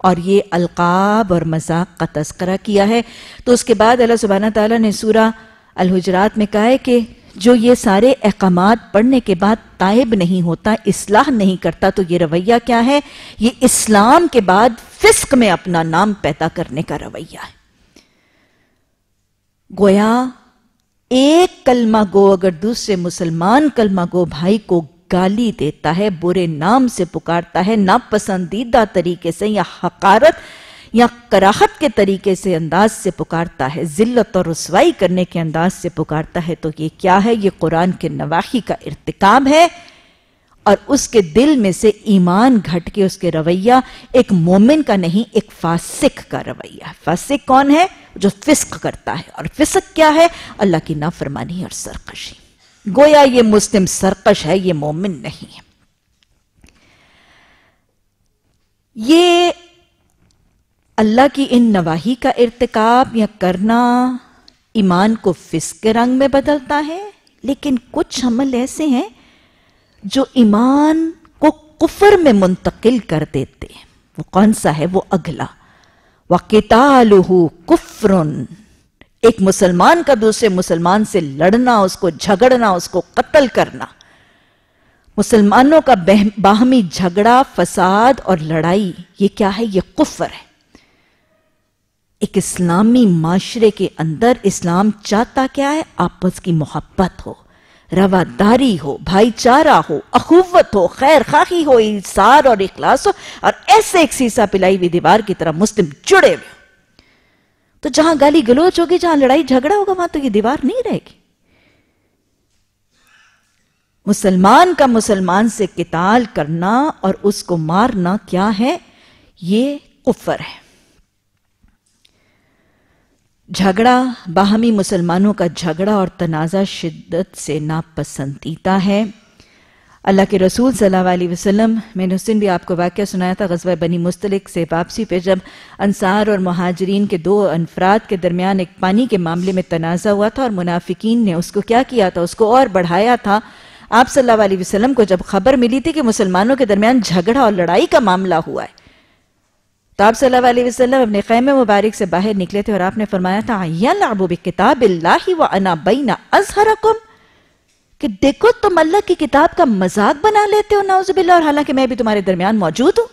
اور یہ القاب اور مذاق کا تذکرہ کیا ہے۔ تو اس کے بعد اللہ سبحانہ تعالیٰ نے سورہ الحجرات میں کہا ہے کہ جو یہ سارے احکامات پڑھنے کے بعد تائب نہیں ہوتا، اصلاح نہیں کرتا، تو یہ رویہ کیا ہے؟ یہ اسلام کے بعد فسق میں اپنا نام پیدا کرنے کا رویہ ہے۔ گویا ایک کلمہ گو، اگر دوسرے مسلمان کلمہ گو بھائی کو گالی دیتا ہے، برے نام سے پکارتا ہے، ناپسندیدہ طریقے سے یا حقارت یا کراہت کے طریقے سے انداز سے پکارتا ہے۔ ذلت اور رسوائی کرنے کے انداز سے پکارتا ہے۔ تو یہ کیا ہے؟ یہ قرآن کے نواحی کا ارتکاب ہے۔ اور اس کے دل میں سے ایمان گھٹ کے اس کے رویہ، ایک مومن کا نہیں، ایک فاسق کا رویہ۔ فاسق کون ہے؟ جو فسق کرتا ہے۔ اور فسق کیا ہے؟ اللہ کی نافرمانی اور سرکشی۔ گویا یہ مسلم سرکش ہے، یہ مومن نہیں۔ ہے یہ اللہ کی ان نواحی کا ارتکاب یا کرنا ایمان کو فسق کے رنگ میں بدلتا ہے، لیکن کچھ عمل ایسے ہیں جو ایمان کو کفر میں منتقل کر دیتے ہیں۔ وہ کون سا ہے؟ وہ اگلا۔ وَقِتَالُهُ كُفْرٌ ایک مسلمان کا دوسرے مسلمان سے لڑنا، اس کو جھگڑنا، اس کو قتل کرنا۔ مسلمانوں کا باہمی جھگڑا، فساد اور لڑائی، یہ کیا ہے؟ یہ کفر ہے۔ ایک اسلامی معاشرے کے اندر اسلام چاہتا کیا ہے؟ آپس کی محبت ہو، رواداری ہو، بھائی چارہ ہو، اخوت ہو، خیر خاکی ہو، انصار اور اخلاص ہو۔ اور ایسے ایک سیسا پلائی ہوئی دیوار کی طرح مسلم جڑے ہوئے تو جہاں گالی گلوچ ہوگی، جہاں لڑائی جھگڑا ہوگا، وہاں تو یہ دیوار نہیں رہے گی۔ مسلمان کا مسلمان سے قتال کرنا اور اس کو مارنا کیا ہے؟ یہ کفر ہے۔ جھگڑا باہمی مسلمانوں کا جھگڑا اور تنازع شدت سے ناپسندیدہ ہے۔ اللہ کے رسول صلی اللہ علیہ وسلم، میں نے اس دن بھی آپ کو واقعہ سنایا تھا، غزوہ بنی مستلق سے واپسی پہ جب انصار اور مہاجرین کے دو انفراد کے درمیان ایک پانی کے معاملے میں تنازع ہوا تھا اور منافقین نے اس کو کیا کیا تھا، اس کو اور بڑھایا تھا۔ آپ صلی اللہ علیہ وسلم کو جب خبر ملی تھی کہ مسلمانوں کے درمیان جھگڑا اور لڑائی کا معاملہ ہوا ہے، تو آپ صلی اللہ علیہ وسلم اپنے خیم مبارک سے باہر نکلے تھے اور آپ نے فرمایا تھا یَلْعَبُ بِكِتَابِ اللَّهِ وَأَنَا بَيْنَ أَزْهَرَكُمْ کہ دیکھو تم اللہ کی کتاب کا مزاق بنا لیتے ہو، نعوذ باللہ، اور حالانکہ میں بھی تمہارے درمیان موجود ہوں۔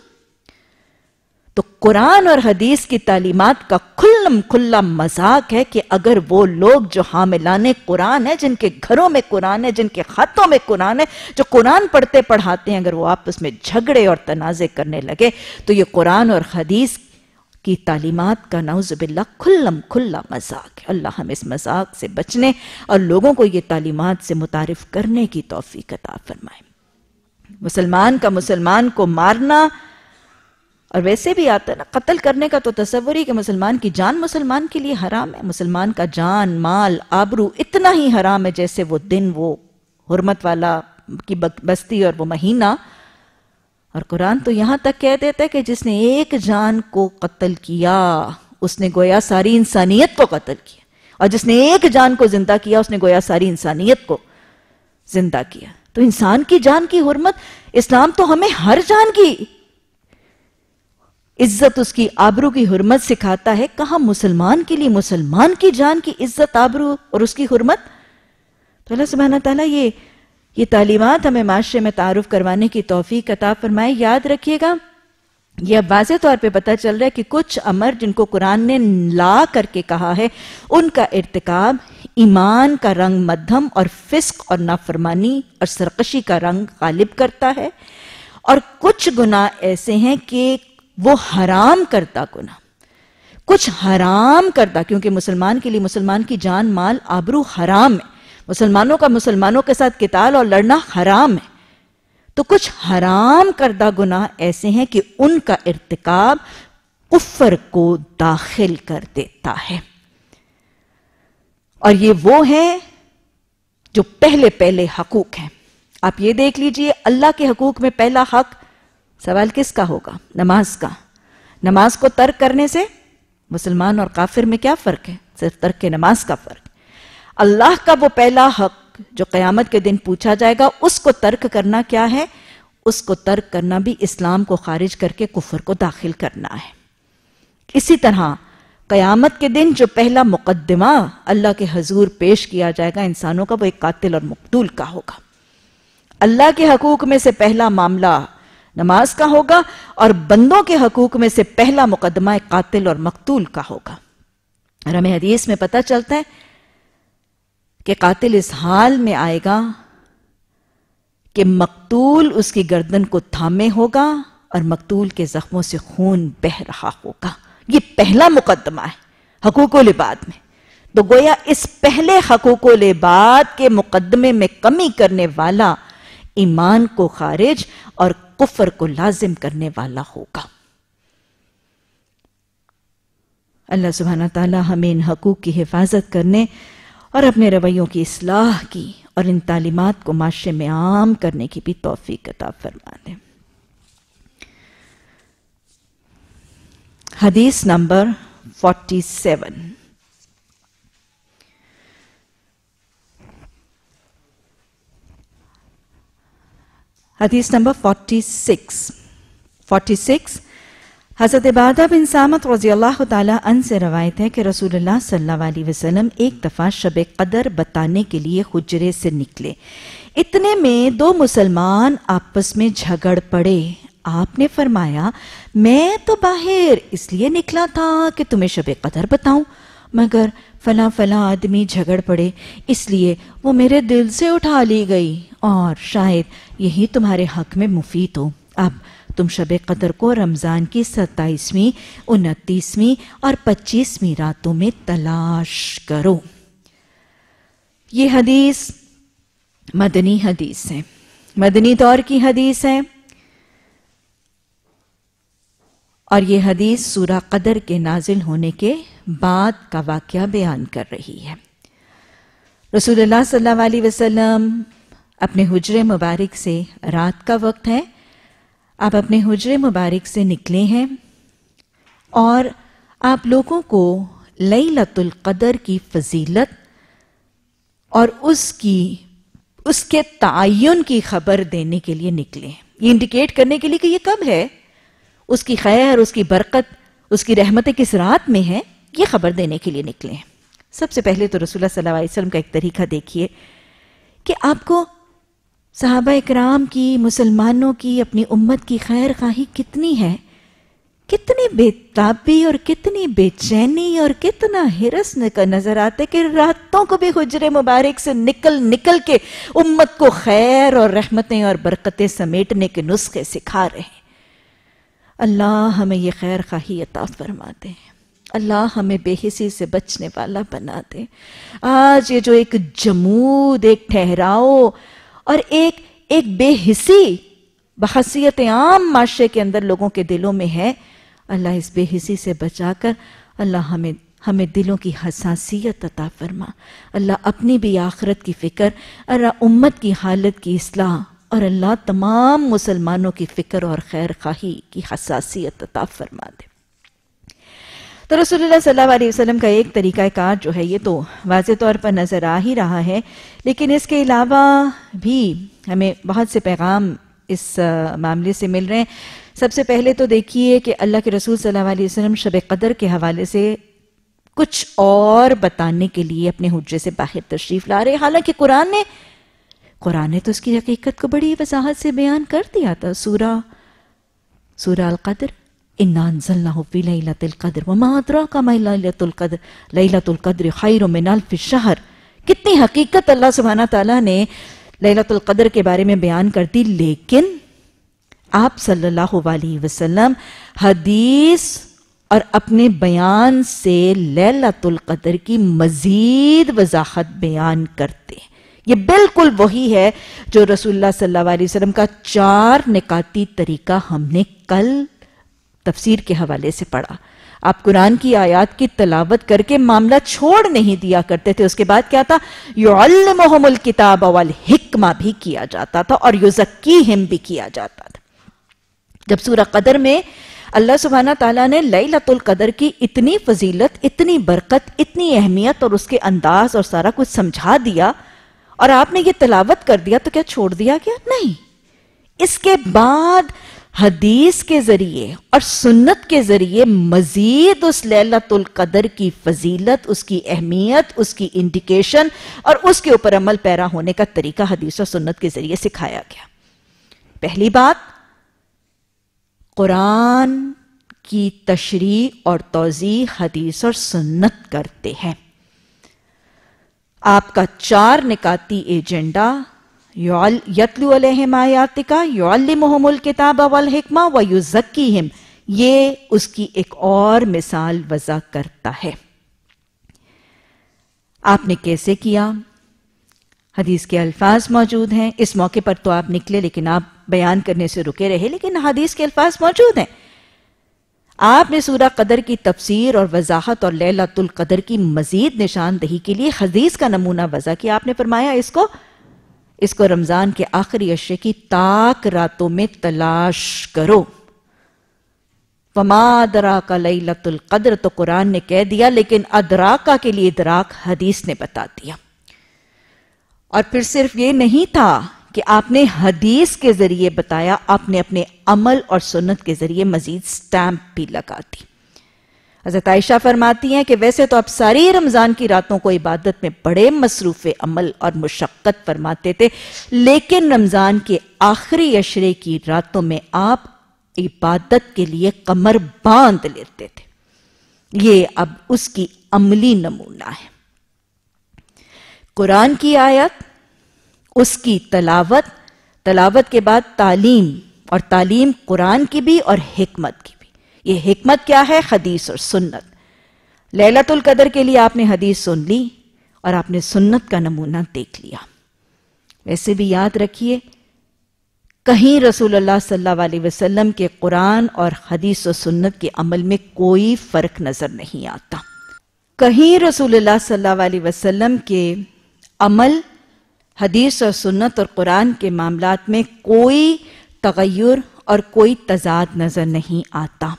تو قرآن اور حدیث کی تعلیمات کا کھلم کھلا مذاق ہے کہ اگر وہ لوگ جو حاملان قرآن ہیں، جن کے گھروں میں قرآن ہے، جن کے خطوں میں قرآن ہے، جو قرآن پڑھتے پڑھاتے ہیں، اگر وہ آپس میں جھگڑے اور تنازع کرنے لگے، تو یہ قرآن اور حدیث کی تعلیمات کا نعوذ باللہ کھلم کھلا مذاق ہے۔ اللہ ہم اس مذاق سے بچنے اور لوگوں کو یہ تعلیمات سے متعارف کرنے کی توفیق عطا فرمائے۔ مسلمان کا مسلمان کو مارنا اور ویسے بھی آتا ہے نا، قتل کرنے کا تو تصور ہی کہ مسلمان کی جان مسلمان کے لیے حرام ہے۔ مسلمان کا جان، مال، آبرو اتنا ہی حرام ہے جیسے وہ دن وہ حرمت والا کی بستی اور وہ مہینہ اور قرآن تو یہاں تک کہہ دیتا ہے کہ جس نے ایک جان کو قتل کیا، اس نے گویا ساری انسانیت کو قتل کیا۔ اور جس نے ایک جان کو زندہ کیا، اس نے گویا ساری انسانیت کو زندہ کیا۔ تو انسان کی جان کی حرمت، اسلام تو ہمیں ہر جان کی عزت، اس کی آبرو کی حرمت سکھاتا ہے۔ کہاں مسلمان کے لیے مسلمان کی جان کی عزت، آبرو اور اس کی حرمت؟ تو اللہ سبحانہ تعالیٰ یہ یہ تعلیمات ہمیں معاشرے میں تعارف کروانے کی توفیق عطا فرمائے، یاد رکھیے گا۔ یہ اب واضح طور پہ پتہ چل رہا ہے کہ کچھ امر جن کو قرآن نے لا کر کے کہا ہے، ان کا ارتکاب ایمان کا رنگ مدھم اور فسق اور نافرمانی اور سرقشی کا رنگ غالب کرتا ہے۔ اور کچھ گناہ ایسے ہیں کہ وہ حرام کرتا گناہ۔ کچھ حرام کرتا کیونکہ مسلمان کے لیے مسلمان کی جان، مال، آبرو حرام ہے۔ مسلمانوں کا مسلمانوں کے ساتھ قتال اور لڑنا حرام ہے۔ تو کچھ حرام کردہ گناہ ایسے ہیں کہ ان کا ارتکاب کفر کو داخل کر دیتا ہے۔ اور یہ وہ ہیں جو پہلے پہلے حقوق ہیں۔ آپ یہ دیکھ لیجیے، اللہ کے حقوق میں پہلا حق سوال کس کا ہوگا؟ نماز کا۔ نماز کو ترک کرنے سے مسلمان اور کافر میں کیا فرق ہے؟ صرف ترک نماز کا فرق۔ اللہ کا وہ پہلا حق جو قیامت کے دن پوچھا جائے گا، اس کو ترک کرنا کیا ہے؟ اس کو ترک کرنا بھی اسلام کو خارج کر کے کفر کو داخل کرنا ہے۔ اسی طرح قیامت کے دن جو پہلا مقدمہ اللہ کے حضور پیش کیا جائے گا، انسانوں کا وہ ایک قاتل اور مقتول کا ہوگا۔ اللہ کے حقوق میں سے پہلا معاملہ نماز کا ہوگا اور بندوں کے حقوق میں سے پہلا مقدمہ ایک قاتل اور مقتول کا ہوگا۔ اور ہمیں حدیث میں پتہ چلتا ہے کہ قاتل اس حال میں آئے گا کہ مقتول اس کی گردن کو تھامے ہوگا اور مقتول کے زخموں سے خون بہ رہا ہوگا۔ یہ پہلا مقدمہ ہے حقوق و لباد میں۔ تو گویا اس پہلے حقوق و لباد کے مقدمے میں کمی کرنے والا ایمان کو خارج اور کفر کو لازم کرنے والا ہوگا۔ اللہ سبحانہ تعالی ہمیں ان حقوق کی حفاظت کرنے اور اپنے رویوں کی اصلاح کی اور ان تعلیمات کو معاشرے میں عام کرنے کی بھی توفیق عطا فرما دیں حدیث نمبر فورٹی سیون حدیث نمبر 46 46 حضرت عبادہ بن سامت رضی اللہ تعالیٰ عنہ سے روایت ہے کہ رسول اللہ صلی اللہ علیہ وسلم ایک دفعہ شب قدر بتانے کے لیے خجرے سے نکلے۔ اتنے میں دو مسلمان آپس میں جھگڑ پڑے۔ آپ نے فرمایا، میں تو باہر، اس لیے نکلا تھا کہ تمہیں شب قدر بتاؤں۔ مگر فلاں فلاں آدمی جھگڑ پڑے، اس لیے وہ میرے دل سے اٹھا لی گئی اور شاید یہی تمہارے حق میں مفید ہو۔ اب تم شب قدر کو رمضان کی ستائیسویں، انتیسویں اور پچیسویں راتوں میں تلاش کرو۔ یہ حدیث مدنی حدیث ہے۔ مدنی دور کی حدیث ہے۔ اور یہ حدیث سورہ قدر کے نازل ہونے کے بعد کا واقعہ بیان کر رہی ہے۔ رسول اللہ صلی اللہ علیہ وسلم اپنے حجر مبارک سے رات کا وقت ہے۔ آپ اپنے حجر مبارک سے نکلے ہیں اور آپ لوگوں کو لیلت القدر کی فضیلت اور اس کی، اس کے تعین کی خبر دینے کے لیے نکلے یہ انڈیکیٹ کرنے کے لیے کہ یہ کب ہے؟ اس کی خیر، اس کی برکت، اس کی رحمت کس رات میں ہے؟ یہ خبر دینے کے لیے نکلے سب سے پہلے تو رسول اللہ صلی اللہ علیہ وسلم کا ایک طریقہ دیکھیے کہ آپ کو صحابہ اکرام کی، مسلمانوں کی، اپنی امت کی خیر خواہی کتنی ہے؟ کتنی بے تابی اور کتنی بے چینی اور کتنا ہرس نظر آتے کہ راتوں کو بھی حجر مبارک سے نکل نکل کے امت کو خیر اور رحمتیں اور برکتیں سمیٹنے کے نسخے سکھا رہے ہیں۔ اللہ ہمیں یہ خیر خواہی عطا فرما دے۔ اللہ ہمیں بے حسی سے بچنے والا بنا دے۔ آج یہ جو ایک جمود، ایک ٹھہراؤ اور ایک ایک بے حسی بحثیت عام معاشرے کے اندر لوگوں کے دلوں میں ہے۔ اللہ اس بے حسی سے بچا کر اللہ ہمیں ہمیں دلوں کی حساسیت عطا فرما۔ اللہ اپنی بھی آخرت کی فکر اللہ امت کی حالت کی اصلاح اور اللہ تمام مسلمانوں کی فکر اور خیر خواہی کی حساسیت عطا فرما دے۔ تو رسول اللہ صلی اللہ علیہ وسلم کا ایک طریقہ کار جو ہے یہ تو واضح طور پر نظر آ ہی رہا ہے، لیکن اس کے علاوہ بھی ہمیں بہت سے پیغام اس معاملے سے مل رہے ہیں۔ سب سے پہلے تو دیکھیے کہ اللہ کے رسول صلی اللہ علیہ وسلم شب قدر کے حوالے سے کچھ اور بتانے کے لیے اپنے حجرے سے باہر تشریف لا رہے حالانکہ قرآن نے قرآن نے تو اس کی حقیقت کو بڑی وضاحت سے بیان کر دیا تھا۔ سورہ سورہ القدر۔ فی لیلت القدر وما ادراک ما لیلت القدر؟ لیلت القدر خیر من الف شہر کتنی حقیقت اللہ سبحانہ تعالیٰ نے لیلت القدر کے بارے میں بیان کر دی، لیکن آپ صلی اللہ علیہ وسلم حدیث اور اپنے بیان سے لیلت القدر کی مزید وضاحت بیان کرتے یہ بالکل وہی ہے جو رسول اللہ صلی اللہ علیہ وسلم کا چار نکاتی طریقہ ہم نے کل تفسیر کے حوالے سے پڑھا۔ آپ قرآن کی آیات کی تلاوت کر کے معاملہ چھوڑ نہیں دیا کرتے تھے۔ اس کے بعد کیا تھا؟ یعلمہم الکتاب والحکمہ بھی کیا جاتا تھا اور یزکیہم بھی کیا جاتا تھا۔ جب سورہ قدر میں اللہ سبحانہ تعالیٰ نے لیلت القدر کی اتنی فضیلت، اتنی برکت، اتنی اہمیت اور اس کے انداز اور سارا کچھ سمجھا دیا اور آپ نے یہ تلاوت کر دیا تو کیا چھوڑ دیا کیا؟ نہیں۔ اس کے بعد حدیث کے ذریعے اور سنت کے ذریعے مزید اس لیلت القدر کی فضیلت، اس کی اہمیت، اس کی انڈیکیشن اور اس کے اوپر عمل پیرا ہونے کا طریقہ حدیث اور سنت کے ذریعے سکھایا گیا۔ پہلی بات، قرآن کی تشریح اور توضیح حدیث اور سنت کرتے ہیں۔ آپ کا چار نکاتی ایجنڈا یتلو علیہم آیاتکا، یعلمہم الکتاب والحکمہ ویزکیہم۔ یہ اس کی ایک اور مثال وضع کرتا ہے۔ آپ نے کیسے کیا؟ حدیث کے الفاظ موجود ہیں۔ اس موقع پر تو آپ نکلے، لیکن آپ بیان کرنے سے رکے رہے، لیکن حدیث کے الفاظ موجود ہیں۔ آپ نے سورہ قدر کی تفسیر اور وضاحت اور لیلت القدر کی مزید نشاندہی کے لیے حدیث کا نمونہ وضع کیا۔ آپ نے فرمایا اس کو اس کو رمضان کے آخری اشے کی تاک راتوں میں تلاش کرو۔ وما ادراکا لیلت القدر تو قرآن نے کہہ دیا، لیکن ادراکا کے لیے ادراک حدیث نے بتا دیا۔ اور پھر صرف یہ نہیں تھا کہ آپ نے حدیث کے ذریعے بتایا، آپ نے اپنے عمل اور سنت کے ذریعے مزید سٹیمپ بھی لگا دی۔ حضرت عائشہ فرماتی ہیں کہ ویسے تو آپ ساری رمضان کی راتوں کو عبادت میں بڑے مصروف عمل اور مشقت فرماتے تھے، لیکن رمضان کے آخری اشرے کی راتوں میں آپ عبادت کے لیے کمر باندھ لیتے تھے۔ یہ اب اس کی عملی نمونہ ہے۔ قرآن کی آیت، اس کی تلاوت تلاوت کے بعد تعلیم اور تعلیم قرآن کی بھی اور حکمت کی۔ بھی یہ حکمت کیا ہے؟ حدیث اور سنت۔ لیلت القدر کے لیے آپ نے حدیث سن لی اور آپ نے سنت کا نمونہ دیکھ لیا۔ ویسے بھی یاد رکھیے، کہیں رسول اللہ صلی اللہ علیہ وسلم کے قرآن اور حدیث و سنت کے عمل میں کوئی فرق نظر نہیں آتا۔ کہیں رسول اللہ صلی اللہ علیہ وسلم کے عمل، حدیث اور سنت اور قرآن کے معاملات میں کوئی تغیر اور کوئی تضاد نظر نہیں آتا۔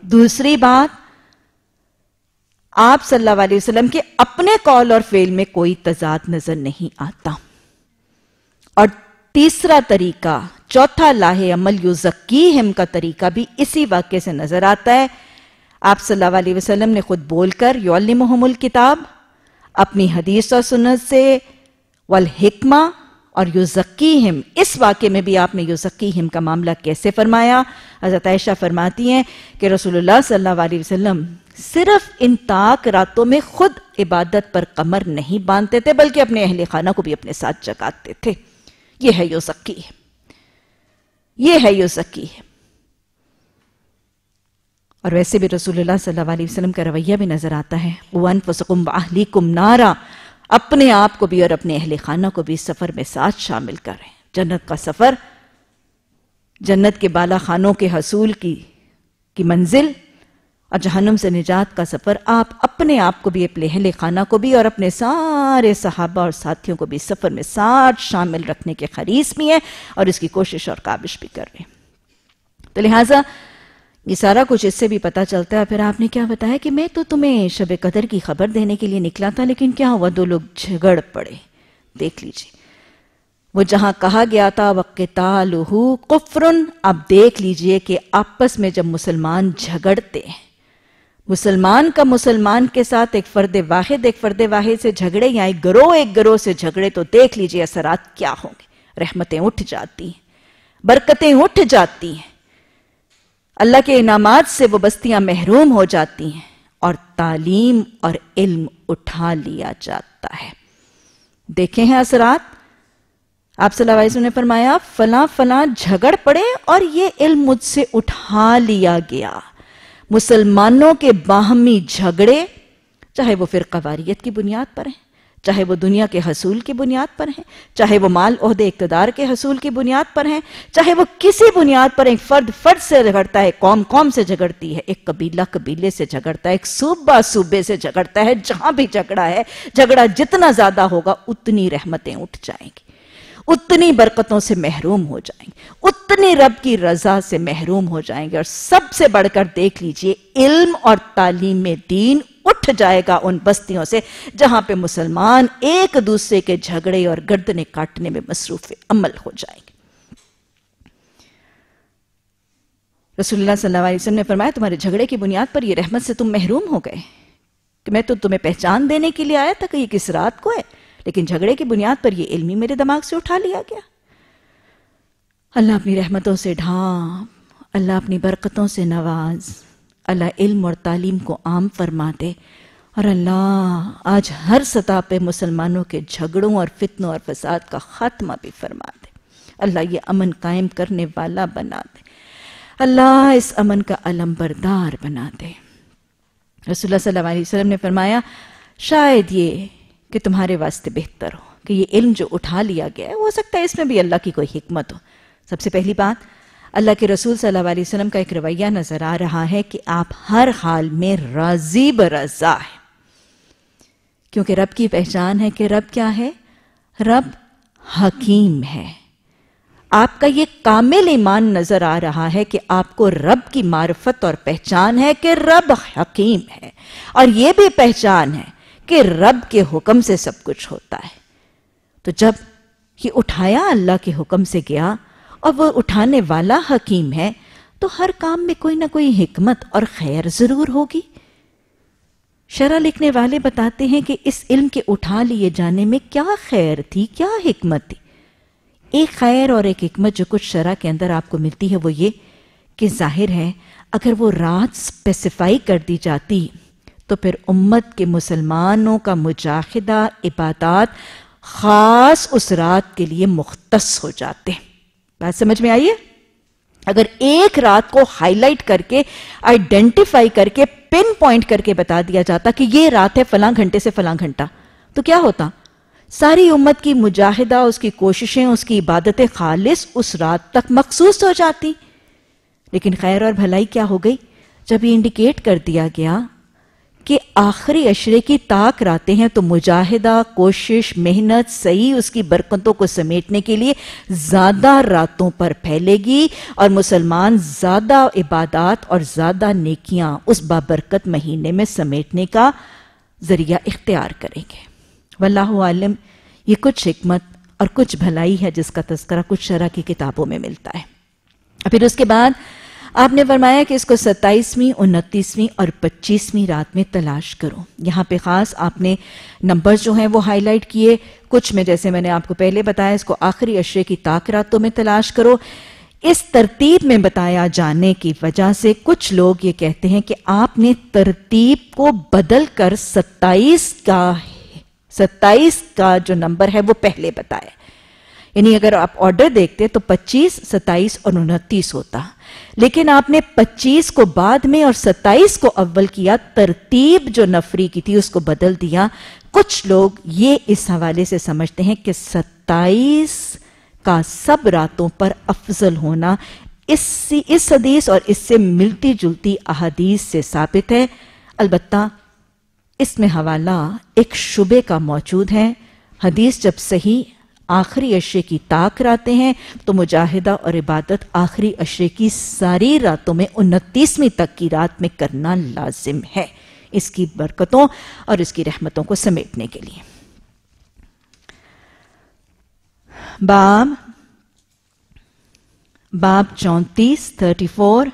دوسری بات، آپ صلی اللہ علیہ وسلم کے اپنے قول اور فعل میں کوئی تضاد نظر نہیں آتا۔ اور تیسرا طریقہ، چوتھا لاہ عمل یوزکیہم کا طریقہ بھی اسی واقعے سے نظر آتا ہے۔ آپ صلی اللہ علیہ وسلم نے خود بول کر یعلمہم الکتاب، اپنی حدیث اور سنت سے، والحکمہ اور یوزکیہم اس واقعے میں بھی آپ نے یوزکیہم کا معاملہ کیسے فرمایا؟ حضرت عائشہ فرماتی ہیں کہ رسول اللہ صلی اللہ علیہ وسلم صرف ان تاک راتوں میں خود عبادت پر قمر نہیں باندھتے تھے، بلکہ اپنے اہل خانہ کو بھی اپنے ساتھ جگاتے تھے۔ یہ ہے یوزکیہم یہ ہے یوزکیہم اور ویسے بھی رسول اللہ صلی اللہ علیہ وسلم کا رویہ بھی نظر آتا ہے۔ وَأَنفُسَكُمْ وَأَهْلِكُمْ نَارًا اپنے آپ کو بھی اور اپنے اہل خانہ کو بھی سفر میں ساتھ شامل کریں۔ جنت کا سفر، جنت کے بالا خانوں کے حصول کی کی منزل اور جہنم سے نجات کا سفر۔ آپ اپنے آپ کو بھی، اپنے اہل خانہ کو بھی اور اپنے سارے صحابہ اور ساتھیوں کو بھی سفر میں ساتھ شامل رکھنے کے خریص بھی ہیں اور اس کی کوشش اور کابش بھی کر رہے ہیں۔ تو لہٰذا یہ سارا کچھ اس سے بھی پتا چلتا ہے۔ پھر آپ نے کیا بتایا کہ میں تو تمہیں شب قدر کی خبر دینے کے لیے نکلا تھا، لیکن کیا ہوا؟ دو لوگ جھگڑ پڑے۔ دیکھ لیجیے۔ وہ جہاں کہا گیا تھا، وَقِتَالُهُ قُفْرٌ اب دیکھ لیجیے کہ آپس میں جب مسلمان جھگڑتے ہیں۔ مسلمان کا مسلمان کے ساتھ ایک فرد واحد، ایک فرد واحد سے جھگڑے، یا ایک گروہ ایک گروہ سے جھگڑے، تو دیکھ لیجیے اثرات کیا ہوں گے۔ رحمتیں اٹھ جاتی ہیں، برکتیں اٹھ جاتی ہیں۔ اللہ کے انعامات سے وہ بستیاں محروم ہو جاتی ہیں اور تعلیم اور علم اٹھا لیا جاتا ہے۔ دیکھیں ہیں اثرات۔ آپ صلی اللہ علیہ وسلم نے فرمایا، فلاں فلاں جھگڑ پڑے اور یہ علم مجھ سے اٹھا لیا گیا۔ مسلمانوں کے باہمی جھگڑے، چاہے وہ پھر قواریت کی بنیاد پر ہیں۔ چاہے وہ دنیا کے حصول کی بنیاد پر ہیں، چاہے وہ مال عہدے اقتدار کے حصول کی بنیاد پر ہیں، چاہے وہ کسی بنیاد پر ایک فرد فرد سے جھگڑتا ہے، قوم قوم سے جھگڑتی ہے، ایک قبیلہ قبیلے سے جھگڑتا ہے، ایک صوبہ صوبے سے جھگڑتا ہے، جہاں بھی جھگڑا ہے، جھگڑا جتنا زیادہ ہوگا، اتنی رحمتیں اٹھ جائیں گی۔ اتنی برکتوں سے محروم ہو جائیں گے اتنی رب کی رضا سے محروم ہو جائیں گے۔ اور سب سے بڑھ کر دیکھ لیجیے، علم اور تعلیم دین اٹھ جائے گا ان بستیوں سے جہاں پہ مسلمان ایک دوسرے کے جھگڑے اور گردنے کاٹنے میں مصروف عمل ہو جائیں گے۔ رسول اللہ صلی اللہ علیہ وسلم نے فرمایا، تمہارے جھگڑے کی بنیاد پر یہ رحمت سے تم محروم ہو گئے کہ میں تو تمہیں پہچان دینے کے لیے آیا تھا کہ یہ کس رات کو ہے، لیکن جھگڑے کی بنیاد پر یہ علمی میرے دماغ سے اٹھا لیا گیا۔ اللہ اپنی رحمتوں سے ڈھانپ، اللہ اپنی برکتوں سے نواز۔ اللہ علم اور تعلیم کو عام فرما دے اور اللہ آج ہر سطح پہ مسلمانوں کے جھگڑوں اور فتنوں اور فساد کا خاتمہ بھی فرما دے۔ اللہ یہ امن قائم کرنے والا بنا دے۔ اللہ اس امن کا علم بردار بنا دے۔ رسول اللہ صلی اللہ علیہ وسلم نے فرمایا، شاید یہ کہ تمہارے واسطے بہتر ہو، کہ یہ علم جو اٹھا لیا گیا ہے، ہو سکتا ہے اس میں بھی اللہ کی کوئی حکمت ہو۔ سب سے پہلی بات اللہ کے رسول صلی اللہ علیہ وسلم کا ایک رویہ نظر آ رہا ہے کہ آپ ہر حال میں راضی برضا ہے کیونکہ رب کی پہچان ہے کہ رب کیا ہے؟ رب حکیم ہے۔ آپ کا یہ کامل ایمان نظر آ رہا ہے کہ آپ کو رب کی معرفت اور پہچان ہے کہ رب حکیم ہے۔ اور یہ بھی پہچان ہے کہ رب کے حکم سے سب کچھ ہوتا ہے۔ تو جب یہ اٹھایا اللہ کے حکم سے گیا اور وہ اٹھانے والا حکیم ہے، تو ہر کام میں کوئی نہ کوئی حکمت اور خیر ضرور ہوگی۔ شرح لکھنے والے بتاتے ہیں کہ اس علم کے اٹھا لیے جانے میں کیا خیر تھی، کیا حکمت تھی۔ ایک خیر اور ایک حکمت جو کچھ شرح کے اندر آپ کو ملتی ہے وہ یہ کہ ظاہر ہے، اگر وہ رات سپیسیفائی کر دی جاتی، تو پھر امت کے مسلمانوں کا مجاہدہ، عبادات خاص اس رات کے لیے مختص ہو جاتے۔ ہیں بات سمجھ میں آئیے اگر ایک رات کو ہائی لائٹ کر کے آئیڈینٹیفائی کر کے پن پوائنٹ کر کے بتا دیا جاتا کہ یہ رات ہے فلاں گھنٹے سے فلاں گھنٹہ، تو کیا ہوتا؟ ساری امت کی مجاہدہ، اس کی کوششیں، اس کی عبادت خالص اس رات تک مخصوص ہو جاتی۔ لیکن خیر اور بھلائی کیا ہو گئی؟ جب یہ انڈیکیٹ کر دیا گیا کہ آخری اشرے کی طاق راتے ہیں تو مجاہدہ، کوشش، محنت صحیح اس کی برکتوں کو سمیٹنے کے لیے زیادہ راتوں پر پھیلے گی اور مسلمان زیادہ عبادات اور زیادہ نیکیاں اس بابرکت مہینے میں سمیٹنے کا ذریعہ اختیار کریں گے۔ واللہ عالم، یہ کچھ حکمت اور کچھ بھلائی ہے جس کا تذکرہ کچھ شرح کی کتابوں میں ملتا ہے۔ پھر اس کے بعد آپ نے فرمایا کہ اس کو ستائیسویں انتیسویں اور پچیسویں رات میں تلاش کرو۔ یہاں پہ خاص آپ نے نمبر جو ہیں وہ ہائی لائٹ کیے۔ کچھ میں جیسے میں نے آپ کو پہلے بتایا، اس کو آخری اشرے کی تاک راتوں میں تلاش کرو۔ اس ترتیب میں بتایا جانے کی وجہ سے کچھ لوگ یہ کہتے ہیں کہ آپ نے ترتیب کو بدل کر ستائیس کا ستائیس کا جو نمبر ہے وہ پہلے بتایا۔ یعنی اگر آپ آرڈر دیکھتے تو پچیس، ستائیس اور انتیس ہوتا۔ لیکن آپ نے پچیس کو بعد میں اور ستائیس کو اول کیا، ترتیب جو نفری کی تھی اس کو بدل دیا۔ کچھ لوگ یہ اس حوالے سے سمجھتے ہیں کہ ستائیس کا سب راتوں پر افضل ہونا اس حدیث اور اس سے ملتی جلتی احادیث سے ثابت ہے۔ البتہ اس میں حوالہ ایک شبے کا موجود ہے۔ حدیث جب صحیح آخری اشرے کی طاق راتے ہیں، تو مجاہدہ اور عبادت آخری اشرے کی ساری راتوں میں انتیسویں تک کی رات میں کرنا لازم ہے۔ اس کی برکتوں اور اس کی رحمتوں کو سمیٹنے کے لیے۔ باب باب چونتیس، تھرٹی فور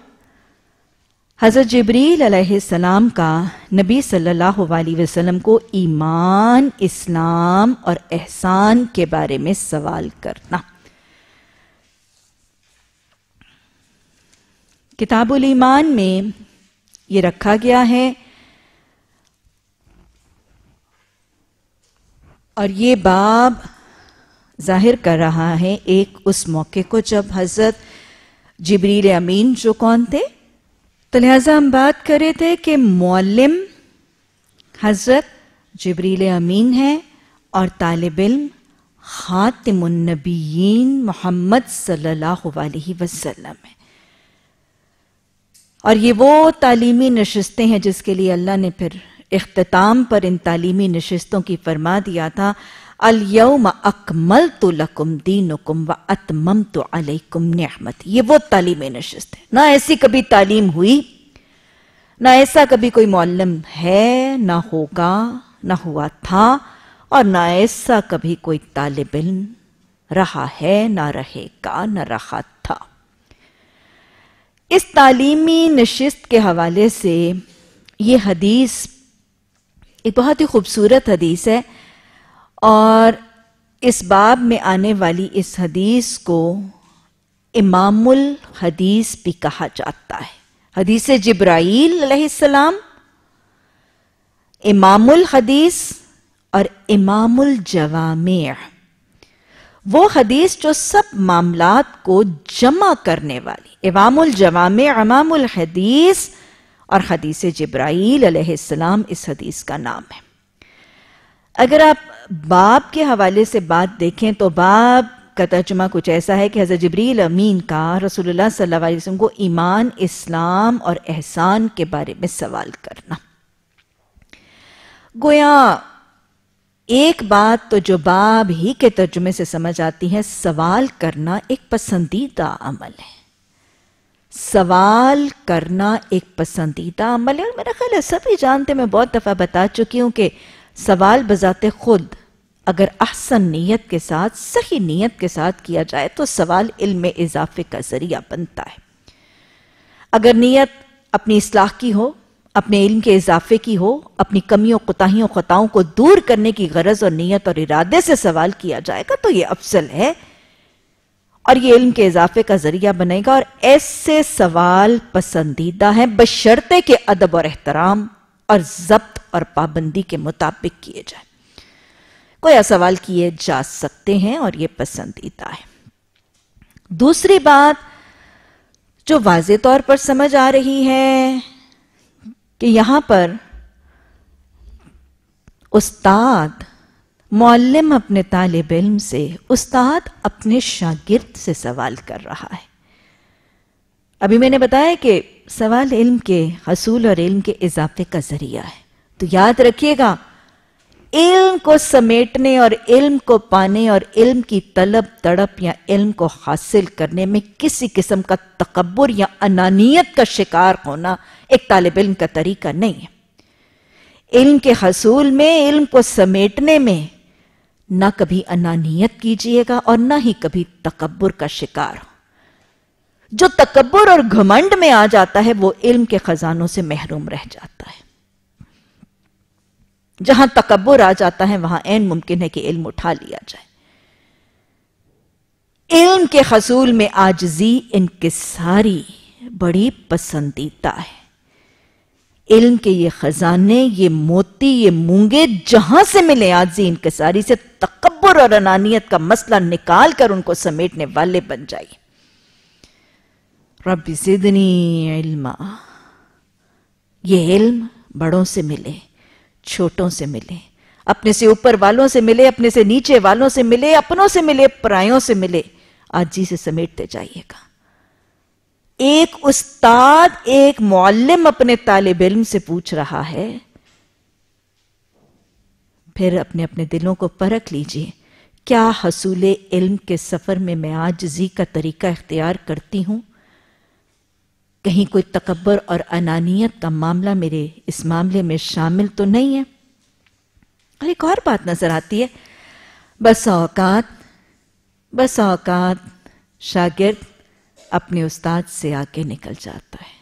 حضرت جبریل علیہ السلام کا نبی صلی اللہ علیہ وسلم کو ایمان، اسلام اور احسان کے بارے میں سوال کرنا۔ کتاب الایمان میں یہ رکھا گیا ہے اور یہ باب ظاہر کر رہا ہے ایک اس موقع کو جب حضرت جبریل امین جو کون تھے؟ تو لہٰذا ہم بات کرے تھے کہ معلم حضرت جبریل امین ہے اور طالب علم خاتم النبیین محمد صلی اللہ علیہ وسلم ہے اور یہ وہ تعلیمی نشستیں ہیں جس کے لیے اللہ نے پھر اختتام پر ان تعلیمی نشستوں کی فرما دیا تھا۔ الیوم اکملت لکم دینکم و اتممت علیکم نعمت۔ یہ وہ تعلیم نشست ہے۔ نہ ایسی کبھی تعلیم ہوئی، نہ ایسا کبھی کوئی معلم ہے، نہ ہوگا، نہ ہوا تھا، اور نہ ایسا کبھی کوئی طالب علم رہا ہے، نہ رہے گا، نہ رہا تھا۔ اس تعلیمی نشست کے حوالے سے یہ حدیث ایک بہت ہی خوبصورت حدیث ہے۔ اور اس باب میں آنے والی اس حدیث کو امام الحدیث بھی کہا جاتا ہے۔ حدیث جبرائیل علیہ السلام امام الحدیث اور امام الجوامع وہ حدیث جو سب معاملات کو جمع کرنے والی امام الجوامع امام الحدیث اور حدیث جبرائیل علیہ السلام اس حدیث کا نام ہے۔ اگر آپ باب کے حوالے سے بات دیکھیں تو باب کا ترجمہ کچھ ایسا ہے کہ حضرت جبریل امین کا رسول اللہ صلی اللہ علیہ وسلم کو ایمان، اسلام اور احسان کے بارے میں سوال کرنا۔ گویا ایک بات تو جو باب ہی کے ترجمے سے سمجھ آتی ہے، سوال کرنا ایک پسندیدہ عمل ہے۔ سوال کرنا ایک پسندیدہ عمل ہے۔ اور میرا خیال ہے سبھی جانتے میں بہت دفعہ بتا چکی ہوں کہ سوال بذات خود، اگر احسن نیت کے ساتھ، صحیح نیت کے ساتھ کیا جائے تو سوال علم اضافے کا ذریعہ بنتا ہے۔ اگر نیت اپنی اصلاح کی ہو، اپنے علم کے اضافے کی ہو، اپنی کمیوں قطاہیوں خطاؤں کو دور کرنے کی غرض اور نیت اور ارادے سے سوال کیا جائے گا تو یہ افضل ہے۔ اور یہ علم کے اضافے کا ذریعہ بنے گا۔ اور ایسے سوال پسندیدہ ہیں بشرتے کے ادب اور احترام اور ضبط اور پابندی کے مطابق کیے جائیں۔ کوئی سوال کیے جا سکتے ہیں اور یہ پسندیدہ ہے۔ دوسری بات جو واضح طور پر سمجھ آ رہی ہے کہ یہاں پر استاد معلم اپنے طالب علم سے استاد اپنے شاگرد سے سوال کر رہا ہے۔ ابھی میں نے بتایا کہ سوال علم کے، حصول اور علم کے اضافے کا ذریعہ ہے۔ تو یاد رکھیے گا، علم کو سمیٹنے اور علم کو پانے اور علم کی طلب، تڑپ یا علم کو حاصل کرنے میں کسی قسم کا تکبر یا انانیت کا شکار ہونا ایک طالب علم کا طریقہ نہیں ہے۔ علم کے حصول میں، علم کو سمیٹنے میں نہ کبھی انانیت کیجیے گا اور نہ ہی کبھی تکبر کا شکار۔ ہو جو تکبر اور گھمنڈ میں آ جاتا ہے، وہ علم کے خزانوں سے محروم رہ جاتا ہے۔ جہاں تکبر آ جاتا ہے، وہاں این ممکن ہے کہ علم اٹھا لیا جائے۔ علم کے حصول میں آجزی انکساری بڑی پسندیدہ ہے۔ علم کے یہ خزانے، یہ موتی، یہ مونگے جہاں سے ملے آجزی انکساری سے تکبر اور انانیت کا مسئلہ نکال کر ان کو سمیٹنے والے بن جائیے۔ رب زدنی علما۔ یہ علم بڑوں سے ملے۔ چھوٹوں سے ملے، اپنے سے اوپر والوں سے ملے، اپنے سے نیچے والوں سے ملے، اپنوں سے ملے، پرایوں سے ملے۔ آج جی سے سمیٹتے جائیے گا۔ ایک استاد، ایک معلم اپنے طالب علم سے پوچھ رہا ہے، پھر اپنے اپنے دلوں کو پرکھ لیجیے کیا حصول علم کے سفر میں میں آج زی کا طریقہ اختیار کرتی ہوں؟ کہیں کوئی تکبر اور انانیت کا معاملہ میرے اس معاملے میں شامل تو نہیں ہے۔ اور ایک اور بات نظر آتی ہے۔ بس اوقات بس اوقات شاگرد اپنے استاد سے آگے نکل جاتا ہے۔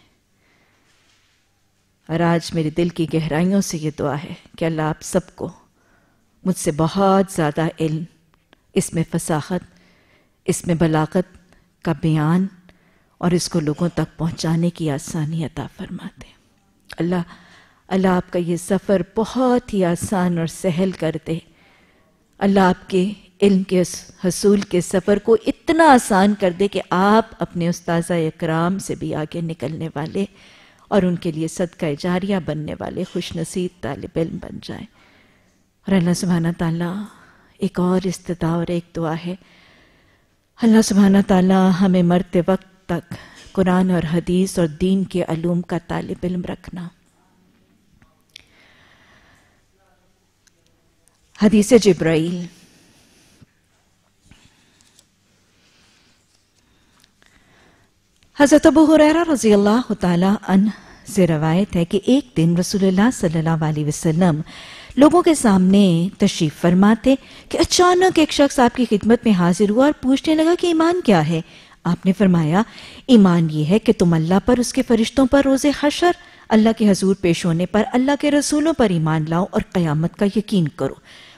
اور آج میرے دل کی گہرائیوں سے یہ دعا ہے کہ اللہ آپ سب کو مجھ سے بہت زیادہ علم، اس میں فساخت اس میں بلاغت کا بیان اور اس کو لوگوں تک پہنچانے کی آسانی عطا فرماتے اللہ اللہ آپ کا یہ سفر بہت ہی آسان اور سہل کر دے اللہ آپ کے علم کے حصول کے سفر کو اتنا آسان کر دے کہ آپ اپنے استاذہ اکرام سے بھی آگے نکلنے والے اور ان کے لیے صدقہ جاریہ بننے والے خوش نصیب طالب علم بن جائیں۔ اور اللہ سبحانہ تعالیٰ ایک اور استدعا اور ایک دعا ہے۔ اللہ سبحانہ تعالیٰ ہمیں مرتے وقت تک قرآن اور حدیث اور دین کے علوم کا طالب علم رکھنا۔ حدیث جبرائیل۔ حضرت ابو حریرہ رضی اللہ تعالی عنہ سے روایت ہے کہ ایک دن رسول اللہ صلی اللہ علیہ وسلم لوگوں کے سامنے تشریف فرماتے کہ اچانک ایک شخص آپ کی خدمت میں حاضر ہوا اور پوچھنے لگا کہ ایمان کیا ہے؟ آپ نے فرمایا، ایمان یہ ہے کہ تم اللہ پر، اس کے فرشتوں پر روز حشر، اللہ کے حضور پیش ہونے پر اللہ کے رسولوں پر ایمان لاؤ اور قیامت کا یقین کرو۔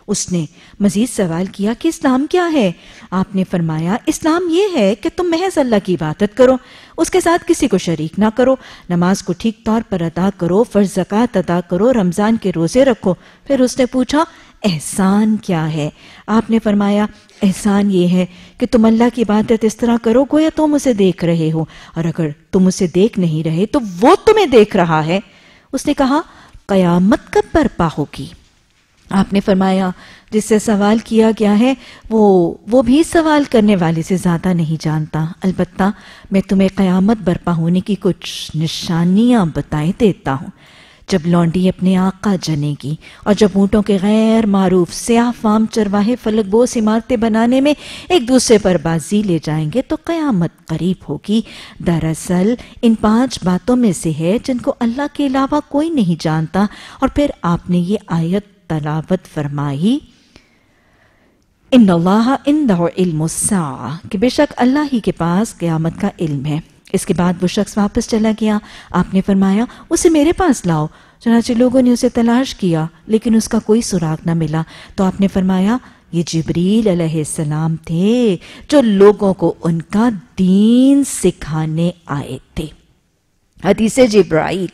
اس نے مزید سوال کیا کہ اسلام کیا ہے؟ آپ نے فرمایا، اسلام یہ ہے کہ تم محض اللہ کی عبادت کرو، اس کے ساتھ کسی کو شریک نہ کرو، نماز کو ٹھیک طور پر ادا کرو، فرض زکوٰۃ ادا کرو، رمضان کے روزے رکھو۔ پھر اس نے پوچھا احسان کیا ہے؟ آپ نے فرمایا، احسان یہ ہے کہ تم اللہ کی عبادت اس طرح کرو گو یا تم اسے دیکھ رہے ہو۔ اور اگر تم اسے دیکھ نہیں رہے تو وہ تمہیں دیکھ رہا ہے۔ اس نے کہا، قیامت کب برپا ہوگی؟ آپ نے فرمایا، جس سے سوال کیا گیا ہے، وہ وہ بھی سوال کرنے والے سے زیادہ نہیں جانتا۔ البتہ میں تمہیں قیامت برپا ہونے کی کچھ نشانیاں بتائے دیتا ہوں۔ جب لونڈی اپنے آقا جنے گی اور جب اونٹوں کے غیر معروف سیاہ فام چرواہے فلک بوس عمارتیں بنانے میں ایک دوسرے پر بازی لے جائیں گے تو قیامت قریب ہوگی۔ دراصل ان پانچ باتوں میں سے ہے جن کو اللہ کے علاوہ کوئی نہیں جانتا اور پھر آپ نے یہ آیت تلاوت فرمائی۔ ان اللہ اندہ علم الساعہ کہ بے شک اللہ ہی کے پاس قیامت کا علم ہے۔ اس کے بعد وہ شخص واپس چلا گیا۔ آپ نے فرمایا، اسے میرے پاس لاؤ۔ چنانچہ لوگوں نے اسے تلاش کیا، لیکن اس کا کوئی سراغ نہ ملا۔ تو آپ نے فرمایا، یہ جبریل علیہ السلام تھے جو لوگوں کو ان کا دین سکھانے آئے تھے۔ حدیث جبرائیل۔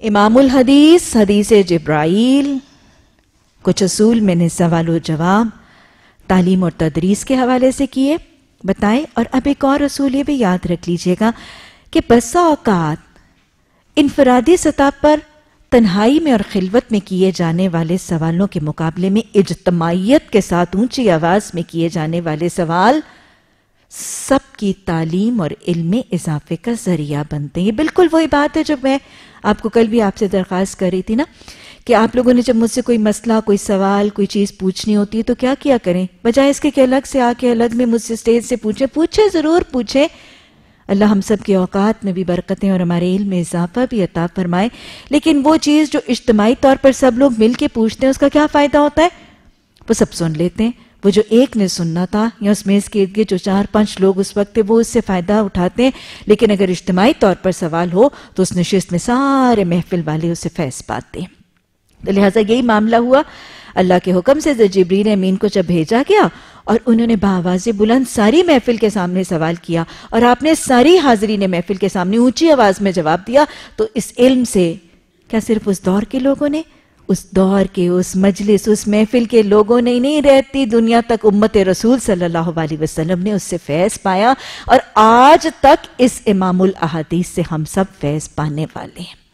امام الحدیث، حدیث جبرائیل۔ کچھ اصول میں نے سوال و جواب، تعلیم اور تدریس کے حوالے سے کیے۔ بتائیں اور اب ایک اور اصول یہ بھی یاد رکھ لیجیے گا کہ بسا اوقات انفرادی سطح پر تنہائی میں اور خلوت میں کیے جانے والے سوالوں کے مقابلے میں اجتماعیت کے ساتھ اونچی آواز میں کیے جانے والے سوال سب کی تعلیم اور علم اضافے کا ذریعہ بنتے ہیں۔ یہ بالکل وہی بات ہے جو میں آپ کو کل بھی آپ سے درخواست کر رہی تھی نا کہ آپ لوگوں نے جب مجھ سے کوئی مسئلہ، کوئی سوال، کوئی چیز پوچھنی ہوتی ہے تو کیا کیا کریں؟ بجائے اس کے کہ الگ سے آ کے الگ میں مجھ سے اسٹیج سے پوچھیں پوچھیں، ضرور پوچھیں۔ اللہ ہم سب کے اوقات میں بھی برکتیں اور ہمارے علم میں اضافہ بھی عطا فرمائے۔ لیکن وہ چیز جو اجتماعی طور پر سب لوگ مل کے پوچھتے ہیں، اس کا کیا فائدہ ہوتا ہے؟ وہ سب سن لیتے ہیں۔ وہ جو ایک نے سننا تھا یا اس میز کے ارد جو چار پانچ لوگ اس وقت تھے، وہ اس سے فائدہ اٹھاتے ہیں۔ لیکن اگر اجتماعی طور پر سوال ہو تو اس نشست میں سارے محفل والے اسے فیض پاتے ہیں۔ لہٰذا یہی معاملہ ہوا۔ اللہ کے حکم سے جبرین امین کو جب بھیجا گیا اور انہوں نے بآواز بلند ساری محفل کے سامنے سوال کیا اور آپ نے ساری حاضرین محفل کے سامنے اونچی آواز میں جواب دیا تو اس علم سے کیا صرف اس دور کے لوگوں نے اس دور کے، اس مجلس، اس محفل کے لوگوں نے نہیں رہتی، دنیا تک امت رسول صلی اللہ علیہ وسلم نے اس سے فیض پایا اور آج تک اس امام الاحادیث سے ہم سب فیض پانے والے ہیں۔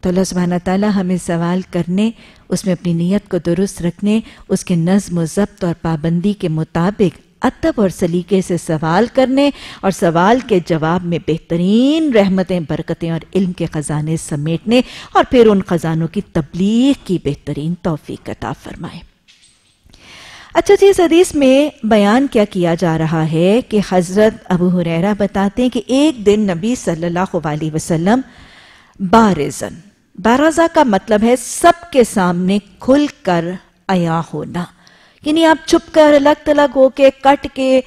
تو اللہ سبحانہ تعالیٰ ہمیں سوال کرنے، اس میں اپنی نیت کو درست رکھنے، اس کے نظم و ضبط اور پابندی کے مطابق ادب اور سلیقے سے سوال کرنے اور سوال کے جواب میں بہترین رحمتیں، برکتیں اور علم کے خزانے سمیٹنے اور پھر ان خزانوں کی تبلیغ کی بہترین توفیق عطا فرمائے۔ اچھا جی اس حدیث میں بیان کیا کیا جا رہا ہے کہ حضرت ابو حریرہ بتاتے ہیں کہ ایک دن نبی صلی اللہ علیہ وسلم بارزن، بارزہ کا مطلب ہے سب کے سامنے کھل کر آیا ہونا۔ یعنی آپ چھپ کر الگ تلگ ہو کے، کٹ کے،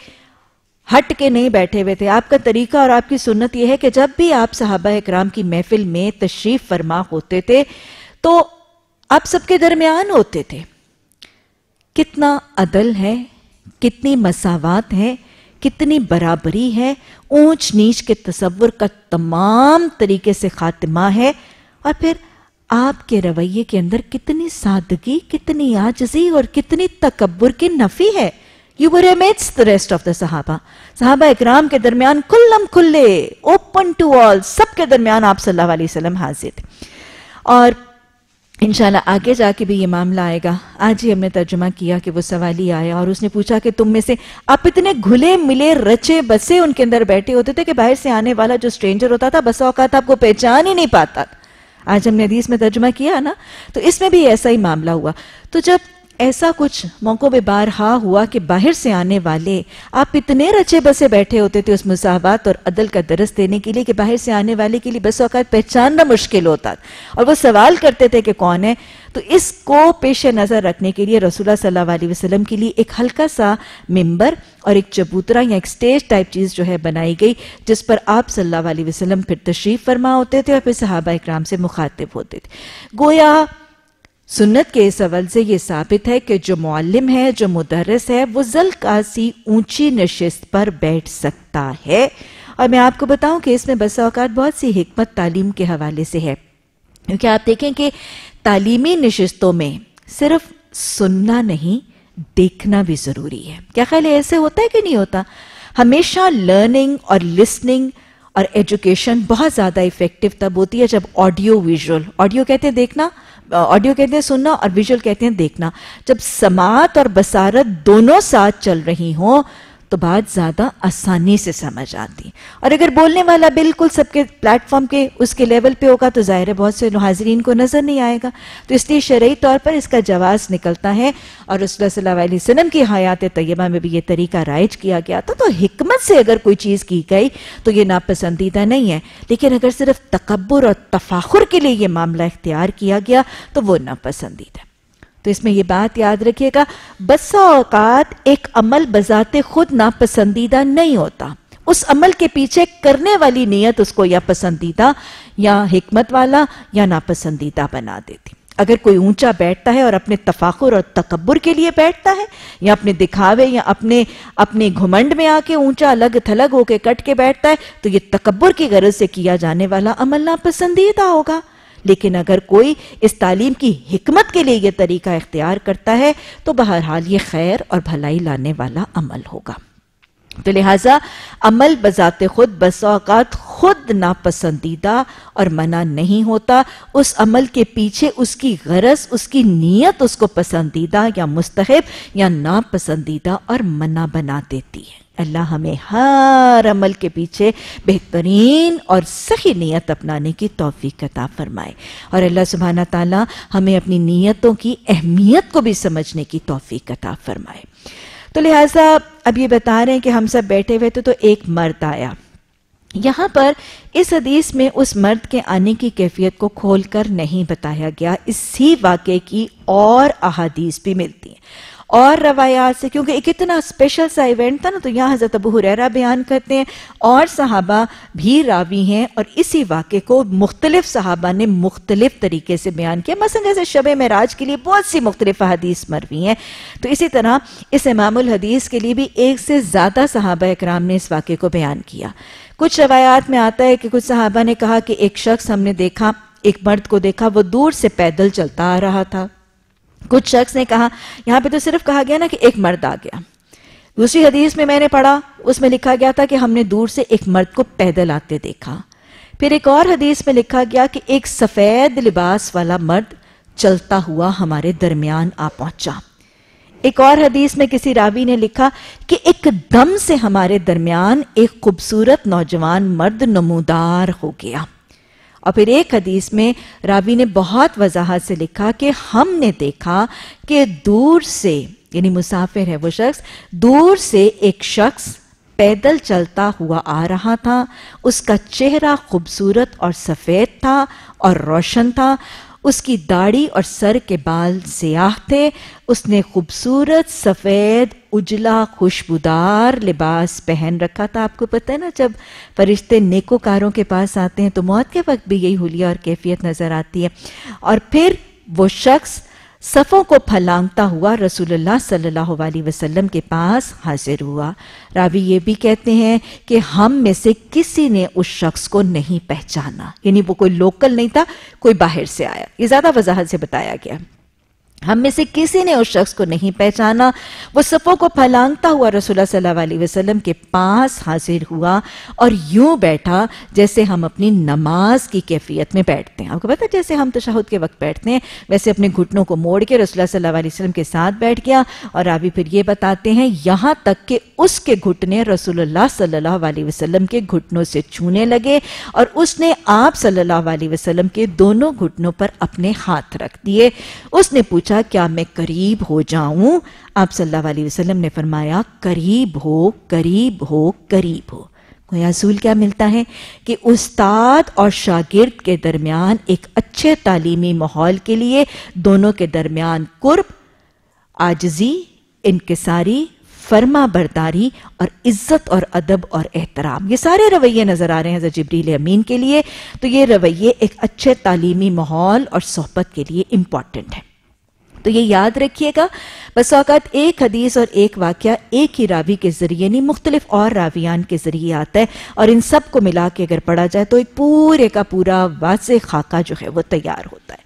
ہٹ کے نہیں بیٹھے ہوئے تھے۔ آپ کا طریقہ اور آپ کی سنت یہ ہے کہ جب بھی آپ صحابہ اکرام کی محفل میں تشریف فرما ہوتے تھے تو آپ سب کے درمیان ہوتے تھے۔ کتنا عدل ہے، کتنی مساوات ہے، کتنی برابری ہے۔ اونچ نیچ کے تصور کا تمام طریقے سے خاتمہ ہے۔ اور پھر آپ کے رویے کے اندر کتنی سادگی کتنی آجزی اور کتنی تکبر کی نفی ہے۔ You were amidst the rest of the صحابہ صحابہ اکرام کے درمیان کلم کھلے اوپن ٹو آل سب کے درمیان آپ صلی اللہ علیہ وسلم حاضر۔ تھے اور انشاءاللہ آگے جا کے بھی یہ معاملہ آئے گا۔ آج ہی ہم نے ترجمہ کیا کہ وہ سوالی آیا اور اس نے پوچھا کہ تم میں سے آپ اتنے گھلے ملے، رچے، بسے ان کے اندر بیٹھے ہوتے تھے کہ باہر سے آنے والا جو سٹرینجر ہوتا تھا بس اوقات آپ کو پہچان ہی نہیں پاتا آج ہم نے حدیث میں ترجمہ کیا نا، تو اس میں بھی ایسا ہی معاملہ ہوا۔ تو جب ایسا کچھ موقع میں بارہا ہوا کہ باہر سے آنے والے، آپ اتنے رچے بسے بیٹھے ہوتے تھے اس مساوات اور عدل کا درست دینے کے لیے کہ باہر سے آنے والے کے لیے بس اوقات پہچاننا مشکل ہوتا اور وہ سوال کرتے تھے کہ کون ہے؟ تو اس کو پیش نظر رکھنے کے لیے رسول اللہ صلی اللہ علیہ وسلم کے لیے ایک ہلکا سا ممبر اور ایک چبوترا یا ایک سٹیج ٹائپ چیز جو ہے بنائی گئی، جس پر آپ صلی اللہ علیہ وسلم پھر تشریف فرما ہوتے تھے اور پھر صحابہ اکرام سے مخاطب ہوتے تھے۔ گویا سنت کے اس اول سے یہ ثابت ہے کہ جو معلم ہے، جو مدرس ہے، وہ ذلقاسی اونچی نشست پر بیٹھ سکتا ہے۔ اور میں آپ کو بتاؤں کہ اس میں بس اوقات بہت سی حکمت تعلیم کے حوالے سے ہے۔ کیونکہ آپ دیکھیں کہ تعلیمی نشستوں میں صرف سننا نہیں، دیکھنا بھی ضروری ہے۔ کیا خیال ہے، ایسے ہوتا ہے کہ نہیں ہوتا؟ ہمیشہ لرننگ اور لسننگ اور ایجوکیشن بہت زیادہ افیکٹو تب ہوتی ہے جب آڈیو ویژول آڈیو کہتے ہیں دیکھنا آڈیو کہتے ہیں سننا اور ویژول کہتے ہیں دیکھنا۔ جب سماعت اور بصارت دونوں ساتھ چل رہی ہوں تو بات زیادہ آسانی سے سمجھ آتی۔ اور اگر بولنے والا بالکل سب کے پلیٹ فارم کے اس کے لیول پہ ہوگا تو ظاہر ہے بہت سے حاضرین کو نظر نہیں آئے گا۔ تو اس لیے شرعی طور پر اس کا جواز نکلتا ہے۔ اور رسول صلی اللہ علیہ وسلم کی حیات طیبہ میں بھی یہ طریقہ رائج کیا گیا تھا۔ تو حکمت سے اگر کوئی چیز کی گئی تو یہ ناپسندیدہ نہیں ہے۔ لیکن اگر صرف تکبر اور تفاخر کے لیے یہ معاملہ اختیار کیا گیا تو وہ ناپسندیدہ۔ تو اس میں یہ بات یاد رکھیے گا بسا اوقات ایک عمل بذات خود ناپسندیدہ نہیں ہوتا۔ اس عمل کے پیچھے کرنے والی نیت اس کو یا پسندیدہ یا حکمت والا یا ناپسندیدہ بنا دیتی۔ اگر کوئی اونچا بیٹھتا ہے اور اپنے تفاخر اور تکبر کے لیے بیٹھتا ہے، یا اپنے دکھاوے یا اپنے اپنے گھمنڈ میں آ کے اونچا الگ تھلگ ہو کے کٹ کے بیٹھتا ہے، تو یہ تکبر کی غرض سے کیا جانے والا عمل ناپسندیدہ ہوگا۔ لیکن اگر کوئی اس تعلیم کی حکمت کے لیے یہ طریقہ اختیار کرتا ہے، تو بہرحال یہ خیر اور بھلائی لانے والا عمل ہوگا۔ تو لہٰذا عمل بذات خود بس اوقات خود ناپسندیدہ اور منع نہیں ہوتا۔ اس عمل کے پیچھے اس کی غرض، اس کی نیت اس کو پسندیدہ یا مستحب یا ناپسندیدہ اور منع بنا دیتی ہے۔ اللہ ہمیں ہر عمل کے پیچھے بہترین اور صحیح نیت اپنانے کی توفیق عطا فرمائے۔ اور اللہ سبحانہ تعالی ہمیں اپنی نیتوں کی اہمیت کو بھی سمجھنے کی توفیق عطا فرمائے۔ تو لہٰذا اب یہ بتا رہے ہیں کہ ہم سب بیٹھے ہوئے تو تو ایک مرد آیا۔ یہاں پر اس حدیث میں اس مرد کے آنے کی کیفیت کو کھول کر نہیں بتایا گیا، اسی واقعے کی اور احادیث بھی ملتی ہیں۔ اور روایات سے، کیونکہ ایک اتنا اسپیشل سا ایونٹ تھا نا، تو یہاں حضرت ابو حریرہ بیان کرتے ہیں۔ اور صحابہ بھی راوی ہیں اور اسی واقعے کو مختلف صحابہ نے مختلف طریقے سے بیان کیا۔ مثلا جیسے شب معراج کے لیے بہت سی مختلف حدیث مروی ہیں۔ تو اسی طرح اس امام الحدیث کے لیے بھی ایک سے زیادہ صحابہ اکرام نے اس واقعے کو بیان کیا۔ کچھ روایات میں آتا ہے کہ کچھ صحابہ نے کہا کہ ایک شخص ہم نے دیکھا، ایک مرد کو دیکھا، وہ دور سے پیدل چلتا آ رہا تھا۔ کچھ شخص نے کہا، یہاں پہ تو صرف کہا گیا نا کہ ایک مرد آ گیا۔ دوسری حدیث میں میں نے پڑھا، اس میں لکھا گیا تھا کہ ہم نے دور سے ایک مرد کو پیدل آتے دیکھا۔ پھر ایک اور حدیث میں لکھا گیا کہ ایک سفید لباس والا مرد چلتا ہوا ہمارے درمیان آ پہنچا۔ ایک اور حدیث میں کسی راوی نے لکھا کہ ایک دم سے ہمارے درمیان ایک خوبصورت نوجوان مرد نمودار ہو گیا۔ اور پھر ایک حدیث میں راوی نے بہت وضاحت سے لکھا کہ ہم نے دیکھا کہ دور سے یعنی مسافر ہے وہ شخص، دور سے ایک شخص پیدل چلتا ہوا آ رہا تھا۔ اس کا چہرہ خوبصورت اور سفید تھا اور روشن تھا۔ اس کی داڑھی اور سر کے بال سیاہ تھے۔ اس نے خوبصورت سفید اجلا خوشبودار لباس پہن رکھا تھا۔ آپ کو پتہ ہے نا، جب فرشتے نیکوکاروں کے پاس آتے ہیں تو موت کے وقت بھی یہی حلیہ اور کیفیت نظر آتی ہے۔ اور پھر وہ شخص صفوں کو پھلانگتا ہوا رسول اللہ صلی اللہ علیہ وسلم کے پاس حاضر ہوا۔ راوی یہ بھی کہتے ہیں کہ ہم میں سے کسی نے اس شخص کو نہیں پہچانا یعنی وہ کوئی لوکل نہیں تھا، کوئی باہر سے آیا۔ یہ زیادہ وضاحت سے بتایا گیا۔ ہم میں سے کسی نے اس شخص کو نہیں پہچانا۔ وہ صفوں کو پھلانگتا ہوا رسول اللہ صلی اللہ علیہ وسلم کے پاس حاضر ہوا اور یوں بیٹھا جیسے ہم اپنی نماز کی کیفیت میں بیٹھتے ہیں۔ آپ کو پتا جیسے ہم تشہد کے وقت بیٹھتے ہیں، ویسے اپنے گھٹنوں کو موڑ کے رسول اللہ صلی اللہ علیہ وسلم کے ساتھ بیٹھ گیا اور ابھی پھر یہ بتاتے ہیں، یہاں تک کہ اس کے گھٹنے رسول اللہ صلی اللہ علیہ وسلم کے گھٹنوں سے چھونے لگے اور اس نے آپ صلی اللہ علیہ وسلم کے دونوں گھٹنوں پر اپنے ہاتھ رکھ دیے۔ اس نے پوچھا کیا میں قریب ہو جاؤں؟ آپ صلی اللہ علیہ وسلم نے فرمایا، قریب ہو قریب ہو قریب ہو۔ کوئی اصول کیا ملتا ہے؟ کہ استاد اور شاگرد کے درمیان ایک اچھے تعلیمی ماحول کے لیے دونوں کے درمیان قرب آجزی انکساری، فرما برداری اور عزت اور ادب اور احترام۔ یہ سارے رویے نظر آ رہے ہیں حضرت جبریل امین کے لیے۔ تو یہ رویے ایک اچھے تعلیمی ماحول اور صحبت کے لیے امپورٹنٹ ہے تو یہ یاد رکھیے گا بس اوقات ایک حدیث اور ایک واقعہ ایک ہی راوی کے ذریعے نہیں مختلف اور راویان کے ذریعے آتا ہے۔ اور ان سب کو ملا کے اگر پڑھا جائے تو ایک پورے کا پورا واضح خاکہ جو ہے وہ تیار ہوتا ہے۔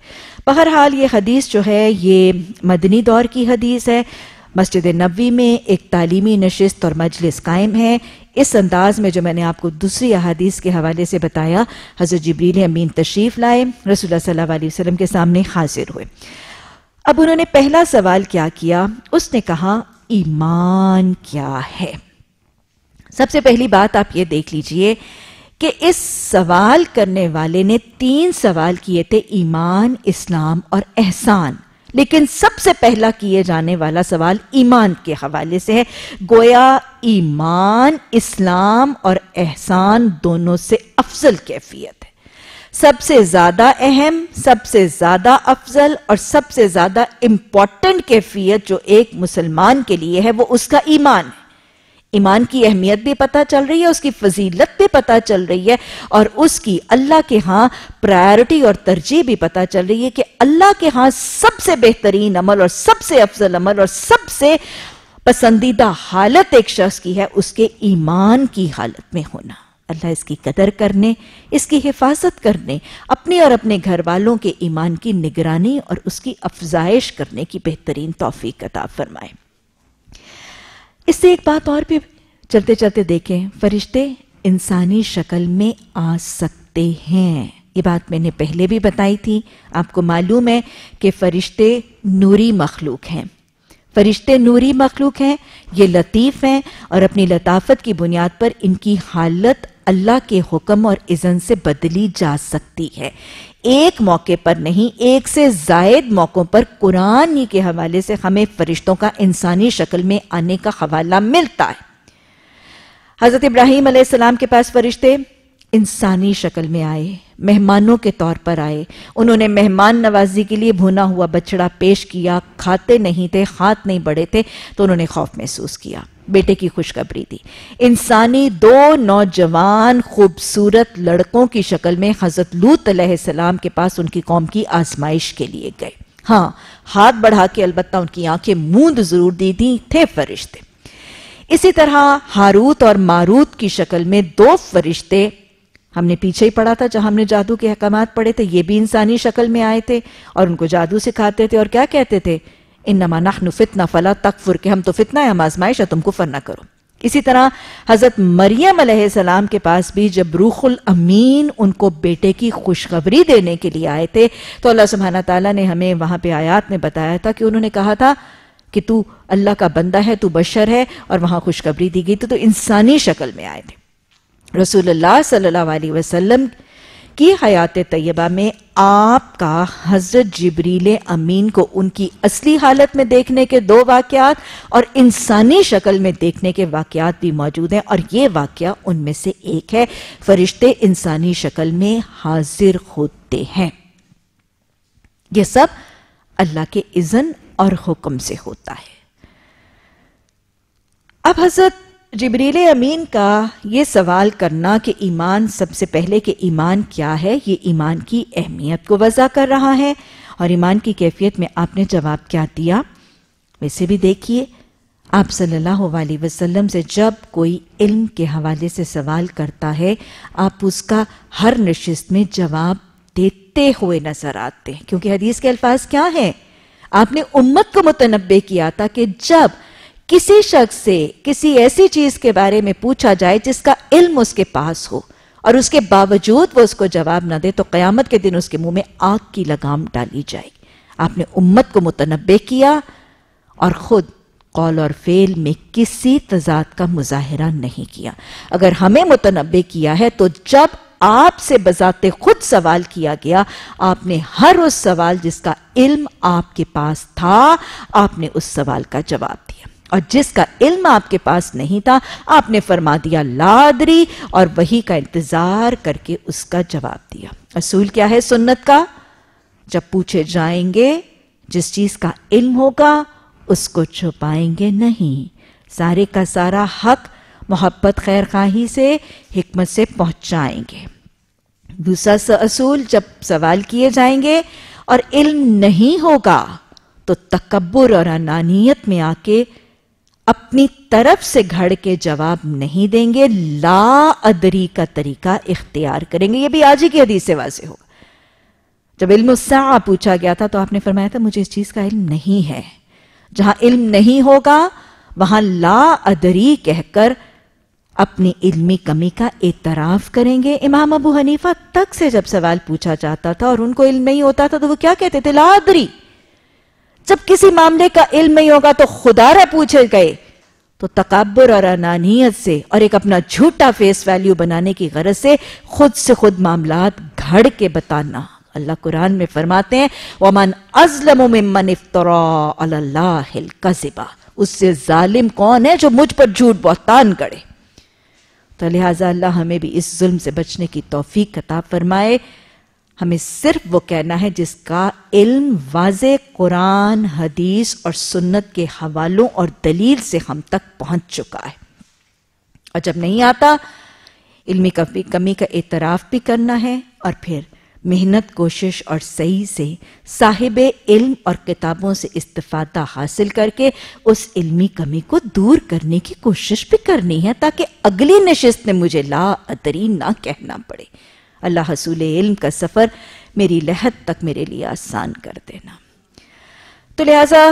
بہرحال یہ حدیث جو ہے، یہ مدنی دور کی حدیث ہے۔ مسجد نبوی میں ایک تعلیمی نشست اور مجلس قائم ہے۔ اس انداز میں جو میں نے آپ کو دوسری احادیث کے حوالے سے بتایا، حضرت جبریل امین تشریف لائے، رسول اللہ صلی اللہ علیہ وسلم کے سامنے حاضر ہوئے۔ اب انہوں نے پہلا سوال کیا کیا؟ اس نے کہا، ایمان کیا ہے؟ سب سے پہلی بات آپ یہ دیکھ لیجیے کہ اس سوال کرنے والے نے تین سوال کیے تھے، ایمان، اسلام اور احسان۔ لیکن سب سے پہلا کیے جانے والا سوال ایمان کے حوالے سے ہے۔ گویا ایمان، اسلام اور احسان دونوں سے افضل کیفیت ہے۔ سب سے زیادہ اہم، سب سے زیادہ افضل اور سب سے زیادہ امپورٹنٹ کیفیت جو ایک مسلمان کے لیے ہے، وہ اس کا ایمان ہے۔ ایمان کی اہمیت بھی پتا چل رہی ہے، اس کی فضیلت بھی پتا چل رہی ہے اور اس کی اللہ کے ہاں پرائرٹی اور ترجیح بھی پتا چل رہی ہے کہ اللہ کے ہاں سب سے بہترین عمل اور سب سے افضل عمل اور سب سے پسندیدہ حالت ایک شخص کی ہے، اس کے ایمان کی حالت میں ہونا۔ اللہ اس کی قدر کرنے، اس کی حفاظت کرنے، اپنے اور اپنے گھر والوں کے ایمان کی نگرانی اور اس کی افزائش کرنے کی بہترین توفیق عطا فرمائے۔ اس سے ایک بات اور بھی چلتے چلتے دیکھیں، فرشتے انسانی شکل میں آ سکتے ہیں۔ یہ بات میں نے پہلے بھی بتائی تھی۔ آپ کو معلوم ہے کہ فرشتے نوری مخلوق ہیں۔ فرشتے نوری مخلوق ہیں، یہ لطیف ہیں اور اپنی لطافت کی بنیاد پر ان کی حالت اللہ کے حکم اور اذن سے بدلی جا سکتی ہے۔ ایک موقع پر نہیں، ایک سے زائد موقعوں پر قرآن کے حوالے سے ہمیں فرشتوں کا انسانی شکل میں آنے کا حوالہ ملتا ہے۔ حضرت ابراہیم علیہ السلام کے پاس فرشتے انسانی شکل میں آئے۔ مہمانوں کے طور پر آئے۔ انہوں نے مہمان نوازی کے لیے بھونا ہوا بچڑا پیش کیا، کھاتے نہیں تھے، ہاتھ نہیں بڑے تھے، تو انہوں نے خوف محسوس کیا۔ بیٹے کی خوشخبری دی انسانی دو نوجوان خوبصورت لڑکوں کی شکل میں حضرت لوت علیہ السلام کے پاس ان کی قوم کی آزمائش کے لیے گئے۔ ہاں ہاتھ بڑھا کے البتہ ان کی آنکھیں موند ضرور دی تھی تھے فرشتے۔ اسی طرح ہاروت اور ماروت کی شکل میں دو فرشتے ہم نے پیچھے ہی پڑھا تھا جہاں ہم نے جادو کے حکامات پڑھے تھے، یہ بھی انسانی شکل میں آئے تھے اور ان کو جادو سکھاتے تھے اور کیا کہتے تھے؟ انما نحن فتنہ، فلا تکفر، کہ ہم تو فتنہ ہے ہم آزمائش ہے تم کفر نہ کرو۔ اسی طرح حضرت مریم علیہ السلام کے پاس بھی جب روح الامین ان کو بیٹے کی خوشخبری دینے کے لیے آئے تھے، تو اللہ سبحانہ تعالیٰ نے ہمیں وہاں پہ آیات میں بتایا تھا کہ انہوں نے کہا تھا کہ تو اللہ کا بندہ ہے، تو بشر ہے اور وہاں خوشخبری دی گئی تھی، تو انسانی شکل میں آئے تھے۔ رسول اللہ صلی اللہ علیہ وسلم کی حیات طیبہ میں آپ کا حضرت جبریل امین کو ان کی اصلی حالت میں دیکھنے کے دو واقعات اور انسانی شکل میں دیکھنے کے واقعات بھی موجود ہیں اور یہ واقعہ ان میں سے ایک ہے۔ فرشتے انسانی شکل میں حاضر ہوتے ہیں۔ یہ سب اللہ کے اذن اور حکم سے ہوتا ہے۔ اب حضرت جبریل امین کا یہ سوال کرنا کہ ایمان سب سے پہلے کہ ایمان کیا ہے، یہ ایمان کی اہمیت کو وضع کر رہا ہے۔ اور ایمان کی کیفیت میں آپ نے جواب کیا دیا۔ ویسے بھی دیکھیے، آپ صلی اللہ علیہ وسلم سے جب کوئی علم کے حوالے سے سوال کرتا ہے، آپ اس کا ہر نشست میں جواب دیتے ہوئے نظر آتے ہیں۔ کیونکہ حدیث کے الفاظ کیا ہیں؟ آپ نے امت کو متنبع کیا تھا کہ جب کسی شخص سے کسی ایسی چیز کے بارے میں پوچھا جائے جس کا علم اس کے پاس ہو اور اس کے باوجود وہ اس کو جواب نہ دے تو قیامت کے دن اس کے منہ میں آگ کی لگام ڈالی جائے۔ گی آپ نے امت کو متنبع کیا اور خود قول اور فعل میں کسی تضاد کا مظاہرہ نہیں کیا۔ اگر ہمیں متنبع کیا ہے تو جب آپ سے بذات خود سوال کیا گیا، آپ نے ہر اس سوال جس کا علم آپ کے پاس تھا، آپ نے اس سوال کا جواب دیا۔ اور جس کا علم آپ کے پاس نہیں تھا، آپ نے فرما دیا لادری اور وہی کا انتظار کر کے اس کا جواب دیا۔ اصول کیا ہے سنت کا؟ جب پوچھے جائیں گے جس چیز کا علم ہوگا، اس کو چھپائیں گے نہیں۔ سارے کا سارا حق محبت خیر خواہی سے، حکمت سے پہنچائیں گے۔ دوسرا اصول، جب سوال کیے جائیں گے اور علم نہیں ہوگا، تو تکبر اور انانیت میں آ کے اپنی طرف سے گھڑ کے جواب نہیں دیں گے، لا ادری کا طریقہ اختیار کریں گے۔ یہ بھی آج ہی کی حدیث سے واضح ہوگا جب علم الساعہ پوچھا گیا تھا تو آپ نے فرمایا تھا، مجھے اس چیز کا علم نہیں ہے۔ جہاں علم نہیں ہوگا، وہاں لا ادری کہہ کر اپنی علمی کمی کا اعتراف کریں گے۔ امام ابو حنیفہ تک سے جب سوال پوچھا جاتا تھا اور ان کو علم نہیں ہوتا تھا تو وہ کیا کہتے تھے؟ لا ادری۔ جب کسی معاملے کا علم نہیں ہوگا تو خدا رہ پوچھے گئے، تو تکبر اور انانیت سے اور ایک اپنا جھوٹا فیس ویلیو بنانے کی غرض سے خود سے خود معاملات گھڑ کے بتانا۔ اللہ قرآن میں فرماتے ہیں، وَمَنْ أَظْلَمُ مِمَّنْ افْتَرَا عَلَى اللَّهِ الْقَذِبَ اس سے ظالم کون ہے جو مجھ پر جھوٹ بہتان گڑے تو لہٰذا اللہ ہمیں بھی اس ظلم سے بچنے کی توفیق عطا فرمائے۔ ہمیں صرف وہ کہنا ہے جس کا علم، واضح قرآن، حدیث اور سنت کے حوالوں اور دلیل سے ہم تک پہنچ چکا ہے۔ اور جب نہیں آتا، علمی کمی کا اعتراف بھی کرنا ہے اور پھر محنت، کوشش اور صحیح سے صاحب علم اور کتابوں سے استفادہ حاصل کر کے اس علمی کمی کو دور کرنے کی کوشش بھی کرنی ہے تاکہ اگلی نشست میں مجھے لا ادری نہ کہنا پڑے۔ اللہ حصول علم کا سفر میری لہت تک میرے لیے آسان کر دینا۔ تو لہٰذا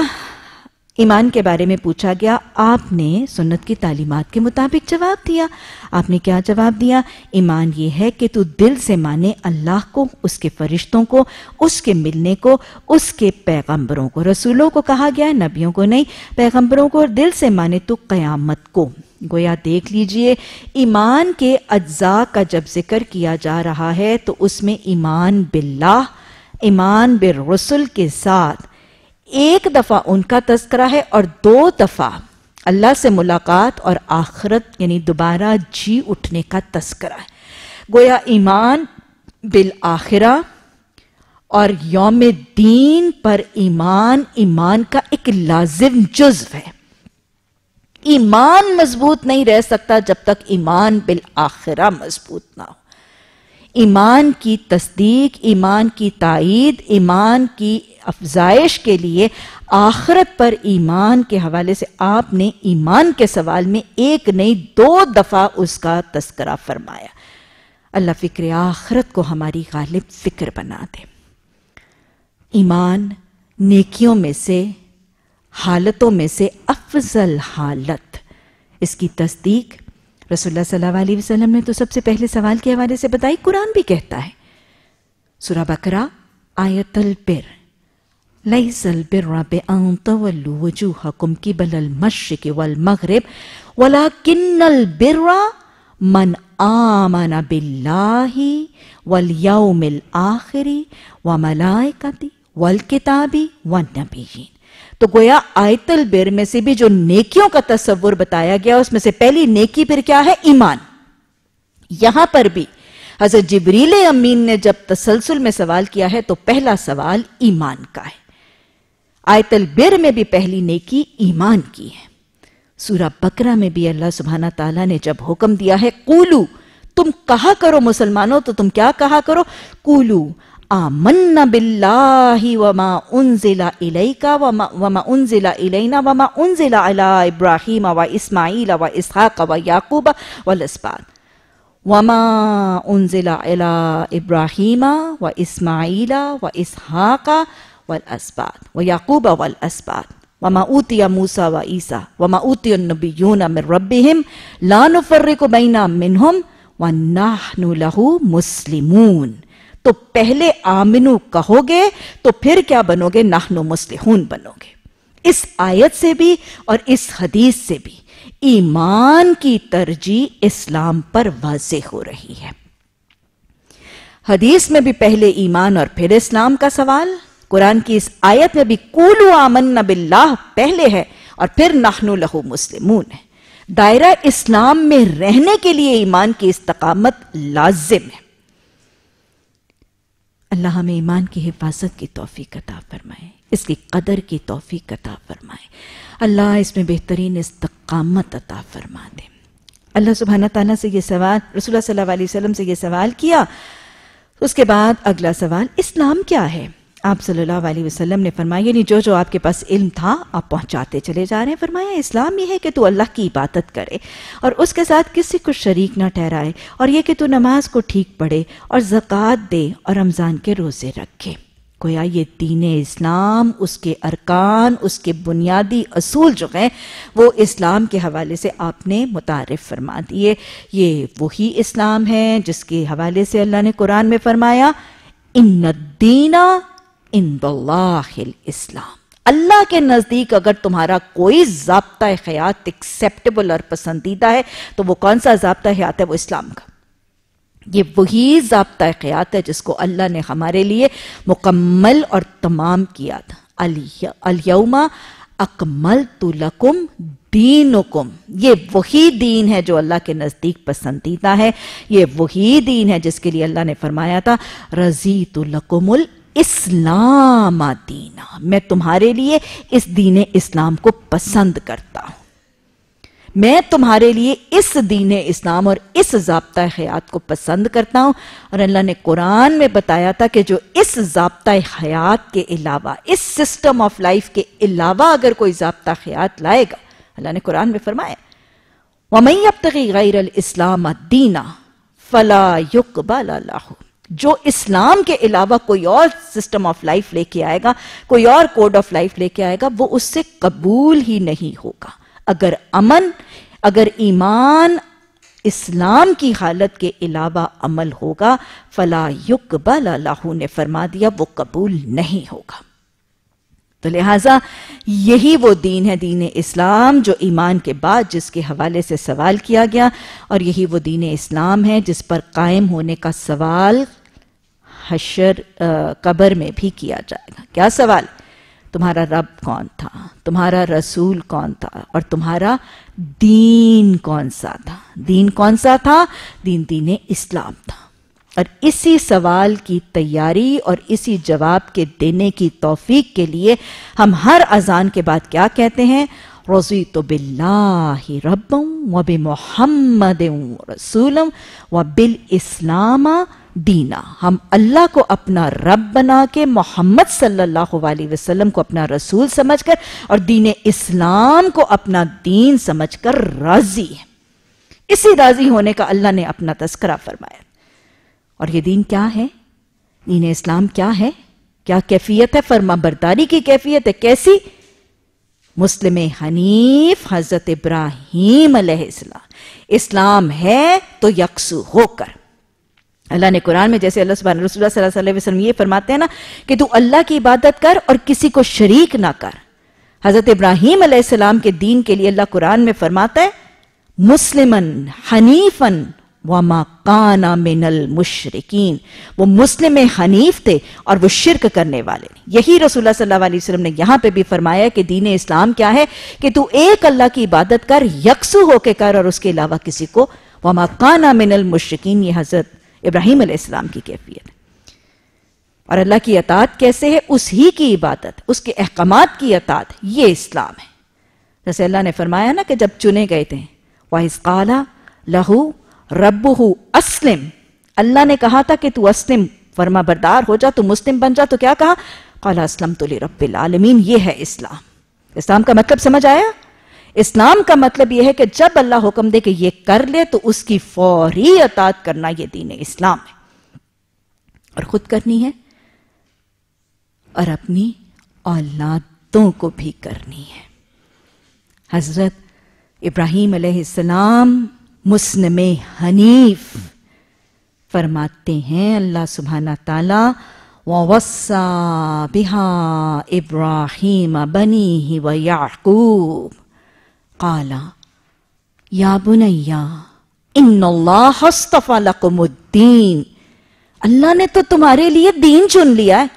ایمان کے بارے میں پوچھا گیا، آپ نے سنت کی تعلیمات کے مطابق جواب دیا۔ آپ نے کیا جواب دیا؟ ایمان یہ ہے کہ تو دل سے مانے اللہ کو، اس کے فرشتوں کو، اس کے ملنے کو، اس کے پیغمبروں کو، رسولوں کو کہا گیا ہے نبیوں کو نہیں، پیغمبروں کو اور دل سے مانے تو قیامت کو۔ گویا دیکھ لیجیے، ایمان کے اجزاء کا جب ذکر کیا جا رہا ہے تو اس میں ایمان باللہ، ایمان بالرسل کے ساتھ۔ ایک دفعہ ان کا تذکرہ ہے اور دو دفعہ اللہ سے ملاقات اور آخرت یعنی دوبارہ جی اٹھنے کا تذکرہ ہے۔ گویا ایمان بالآخرہ اور یوم دین پر ایمان ایمان کا ایک لازم جزو ہے۔ ایمان مضبوط نہیں رہ سکتا جب تک ایمان بالآخرہ مضبوط نہ ہو۔ ایمان کی تصدیق، ایمان کی تائید، ایمان کی افزائش کے لیے آخرت پر ایمان کے حوالے سے آپ نے ایمان کے سوال میں ایک نہیں، دو دفعہ اس کا تذکرہ فرمایا۔ اللہ فکر آخرت کو ہماری غالب فکر بنا دے۔ ایمان نیکیوں میں سے، حالتوں میں سے افضل حالت۔ اس کی تصدیق رسول اللہ صلی اللہ علیہ وسلم نے تو سب سے پہلے سوال کے حوالے سے بتائی، قرآن بھی کہتا ہے۔ سورہ بکرہ آیت البر۔ لیس البر بأن تولوا وجوهكم قبل المشرق والمغرب ولكن البر من آمن بالله واليوم الآخر وملائكته والكتاب والنبيين تو گویا آیت البر میں سے بھی جو نیکیوں کا تصور بتایا گیا، اس میں سے پہلی نیکی پھر کیا ہے؟ ایمان۔ یہاں پر بھی حضرت جبریل امین نے جب تسلسل میں سوال کیا ہے تو پہلا سوال ایمان کا ہے۔ آیت البر میں بھی پہلی نیکی ایمان کی ہے۔ سورہ بکرہ میں بھی اللہ سبحانہ تعالیٰ نے جب حکم دیا ہے، قولو، تم کہا کرو مسلمانوں، تو تم کیا کہا کرو؟ قولو آمنا بالله وما أنزل إليك وما, وما أنزل إلينا وما أنزل على إبراهيم وإسماعيل وإسحاق ويعقوب والإسباط. وما أنزل على إبراهيم وإسماعيل وإسحاق والأسباط. ويعقوب والأسباط. وما أوتي موسى وعيسى. وما أوتي النبيون من ربهم. لا نفرق بين منهم. ونحن له مسلمون. تو پہلے آمنو کہو گے تو پھر کیا بنو گے نحنو مسلحون بنو گے اس آیت سے بھی اور اس حدیث سے بھی ایمان کی ترجیح اسلام پر واضح ہو رہی ہے۔ حدیث میں بھی پہلے ایمان اور پھر اسلام کا سوال۔ قرآن کی اس آیت میں بھی کولو آمن باللہ پہلے ہے اور پھر نحنو لہو مسلمون ہے۔ دائرہ اسلام میں رہنے کے لیے ایمان کی استقامت لازم ہے۔ اللہ ہمیں ایمان کی حفاظت کی توفیق عطا فرمائے، اس کی قدر کی توفیق عطا فرمائے۔ اللہ اس میں بہترین استقامت عطا فرما دے۔ اللہ سبحانہ تعالیٰ سے یہ سوال، رسول اللہ صلی اللہ علیہ وسلم سے یہ سوال کیا۔ اس کے بعد اگلا سوال، اسلام کیا ہے؟ آپ صلی اللہ علیہ وسلم نے فرمایا یعنی جو جو آپ کے پاس علم تھا، آپ پہنچاتے چلے جا رہے ہیں۔ فرمایا، اسلام یہ ہے کہ تو اللہ کی عبادت کرے اور اس کے ساتھ کسی کو شریک نہ ٹھہرائے اور یہ کہ تو نماز کو ٹھیک پڑھے اور زکوٰۃ دے اور رمضان کے روزے رکھے۔ گویا یہ دین اسلام، اس کے ارکان، اس کے بنیادی اصول جو ہیں، وہ اسلام کے حوالے سے آپ نے متعارف فرما دیے۔ یہ وہی اسلام ہے جس کے حوالے سے اللہ نے قرآن میں فرمایا، ان الدینہ اللہ الاسلام۔ اللہ کے نزدیک اگر تمہارا کوئی ضابطہ خیات ایکسیپٹیبل اور پسندیدہ ہے، تو وہ کون سا ضابطہ حیات ہے؟ وہ اسلام کا۔ یہ وہی ضابطہ خیات ہے جس کو اللہ نے ہمارے لیے مکمل اور تمام کیا تھا۔ الیوم اکمل لکم دینکم۔ یہ وہی دین ہے جو اللہ کے نزدیک پسندیدہ ہے۔ یہ وہی دین ہے جس کے لیے اللہ نے فرمایا تھا، رضیت لکم الاسلام دینا میں تمہارے لیے اس دین اسلام کو پسند کرتا ہوں۔ میں تمہارے لیے اس دین اسلام اور اس ضابطہ حیات کو پسند کرتا ہوں۔ اور اللہ نے قرآن میں بتایا تھا کہ جو اس ضابطہ حیات کے علاوہ، اس سسٹم آف لائف کے علاوہ اگر کوئی ضابطہ حیات لائے گا، اللہ نے قرآن میں فرمایا وَمَن يَبْتَغِ غَيْرَ الْإِسْلَامَ دِينَ فَلَا يُقْبَلَ لَهُ۔ جو اسلام کے علاوہ کوئی اور سسٹم آف لائف لے کے آئے گا، کوئی اور کوڈ آف لائف لے کے آئے گا، وہ اس سے قبول ہی نہیں ہوگا۔ اگر امن، اگر ایمان اسلام کی حالت کے علاوہ عمل ہوگا، فلا یقبل اللہ نے فرما دیا، وہ قبول نہیں ہوگا۔ تو لہٰذا یہی وہ دین ہے دین اسلام جو ایمان کے بعد جس کے حوالے سے سوال کیا گیا اور یہی وہ دین اسلام ہے جس پر قائم ہونے کا سوال حشر قبر میں بھی کیا جائے گا۔ کیا سوال؟ تمہارا رب کون تھا؟ تمہارا رسول کون تھا؟ اور تمہارا دین کون سا تھا؟ دین کون سا تھا؟ دین دین اسلام تھا۔ اور اسی سوال کی تیاری اور اسی جواب کے دینے کی توفیق کے لیے ہم ہر اذان کے بعد کیا کہتے ہیں؟ روزی تو بلّہ رب و بے محمد رسولم و بال اسلام دینا۔ ہم اللہ کو اپنا رب بنا کے محمد صلی اللہ علیہ وسلم کو اپنا رسول سمجھ کر اور دین اسلام کو اپنا دین سمجھ کر راضی ہے اسی راضی ہونے کا اللہ نے اپنا تذکرہ فرمایا۔ اور یہ دین کیا ہے؟ دین اسلام کیا ہے؟ کیا کیفیت ہے؟ فرما برداری کی کیفیت ہے؟ کیسی؟ مسلم حنیف حضرت ابراہیم علیہ السلام۔ اسلام ہے تو یکسو ہو کر۔ اللہ نے قرآن میں جیسے اللہ سبحانہ رسول اللہ صلی اللہ علیہ وسلم یہ فرماتے ہیں نا کہ تو اللہ کی عبادت کر اور کسی کو شریک نہ کر۔ حضرت ابراہیم علیہ السلام کے دین کے لیے اللہ قرآن میں فرماتا ہے مسلمن حنیفن وما کانا من المشرکین وہ مسلم حنیف تھے اور وہ شرک کرنے والے یہی رسول اللہ صلی اللہ علیہ وسلم نے یہاں پہ بھی فرمایا کہ دین اسلام کیا ہے کہ تو ایک اللہ کی عبادت کر، یکسو ہو کے کر اور اس کے علاوہ کسی کو۔ وما کانا من المشرکین یہ حضرت ابراہیم علیہ السلام کی کیفیت اور اللہ کی اطاعت کیسے ہے؟ اس ہی کی عبادت، اس کے احکامات کی اطاعت۔ یہ اسلام ہے۔ جیسے اللہ نے فرمایا نا کہ جب چنے گئے تھے۔ وَإِذْ قَالَ لَهُ رَبُّهُ أَسْلِمْ اللہ نے کہا تھا کہ تو اسلم فرما بردار ہو جا، تو مسلم بن جا، تو کیا کہا؟ قَالَ أَسْلَمْتُ لِرَبِّ الْعَالَمِينَ یہ ہے اسلام۔ اسلام کا مطلب سمجھ آیا؟ اسلام کا مطلب یہ ہے کہ جب اللہ حکم دے کہ یہ کر لے، تو اس کی فوری اطاعت کرنا یہ دین اسلام ہے۔ اور خود کرنی ہے؟ اور اپنی اولادوں کو بھی کرنی ہے۔ حضرت ابراہیم علیہ السلام مسلم حنیف فرماتے ہیں اللہ سبحانہ تعالی وَوَصَّى بِهَا إِبْرَاهِيمَ بَنِيهِ وَيَعْقُوبِ۔ قالا یا بنیا ان اللہ لکم الدین اللہ نے تو تمہارے لیے دین چن لیا ہے۔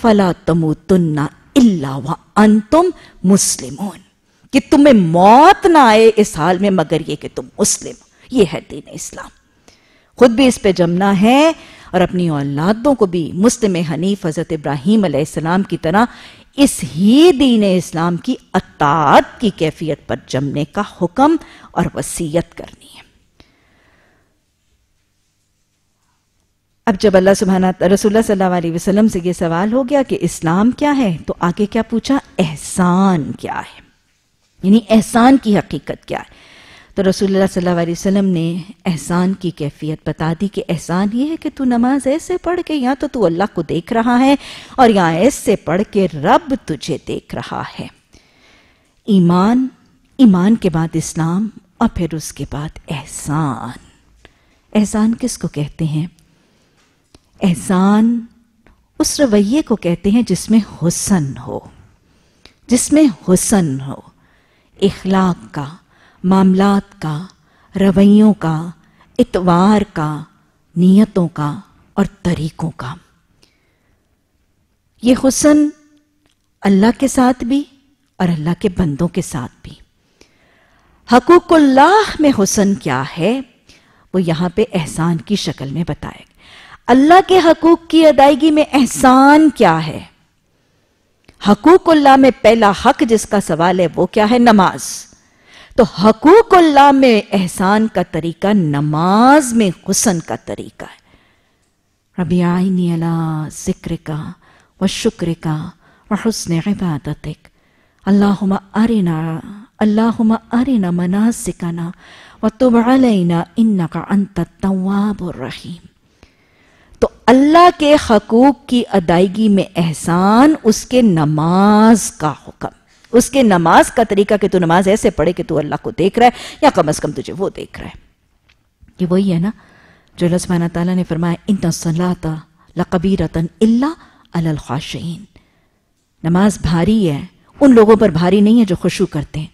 فلا تموتن الا وانتم مسلمون۔ کہ تمہیں موت نہ آئے اس حال میں، مگر یہ کہ تم مسلم۔ یہ ہے دین اسلام۔ خود بھی اس پہ جمنا ہے اور اپنی اولادوں کو بھی مسلم حنیف حضرت ابراہیم علیہ السلام کی طرح اس ہی دین اسلام کی اطاعت کی کیفیت پر جمنے کا حکم اور وسیعت کرنی ہے۔ اب جب اللہ سبحانہ رسول اللہ صلی اللہ علیہ وسلم سے یہ سوال ہو گیا کہ اسلام کیا ہے، تو آگے کیا پوچھا؟ احسان کیا ہے۔ یعنی احسان کی حقیقت کیا ہے۔ تو رسول اللہ صلی اللہ علیہ وسلم نے احسان کی کیفیت بتا دی کہ احسان یہ ہے کہ تو نماز ایسے پڑھ کے یا تو تو اللہ کو دیکھ رہا ہے اور یہاں ایسے پڑھ کے رب تجھے دیکھ رہا ہے۔ ایمان ایمان کے بعد اسلام اور پھر اس کے بعد احسان۔ احسان کس کو کہتے ہیں؟ احسان اس رویے کو کہتے ہیں جس میں حسن ہو۔ جس میں حسن ہو۔ اخلاق کا، معاملات کا، رویوں کا، اتوار کا، نیتوں کا اور طریقوں کا۔ یہ حسن اللہ کے ساتھ بھی اور اللہ کے بندوں کے ساتھ بھی۔ حقوق اللہ میں حسن کیا ہے؟ وہ یہاں پہ احسان کی شکل میں بتائے اللہ کے حقوق کی ادائیگی میں احسان کیا ہے؟ حقوق اللہ میں پہلا حق جس کا سوال ہے وہ کیا ہے؟ نماز۔ تو حقوق اللہ میں احسان کا طریقہ نماز میں حسن کا طریقہ ہے۔ ربی آئینی اللہ ذکر کا و شکر کا و حسن عبادتک۔ اللہم ارنا اللہم ارنا مناسکنا و تب علینا انکا انت التواب الرحیم۔ تو اللہ کے حقوق کی ادائیگی میں احسان اس کے نماز کا حکم۔ اس کے نماز کا طریقہ کہ تو نماز ایسے پڑھے کہ تو اللہ کو دیکھ رہا ہے یا کم از کم تجھے وہ دیکھ رہا ہے۔ یہ وہی ہے نا جو اللہ سبحانہ تعالیٰ نے فرمایا انت صلاتا لقبیرتن اللہ علی نماز بھاری ہے، ان لوگوں پر بھاری نہیں ہے جو خوشو کرتے ہیں۔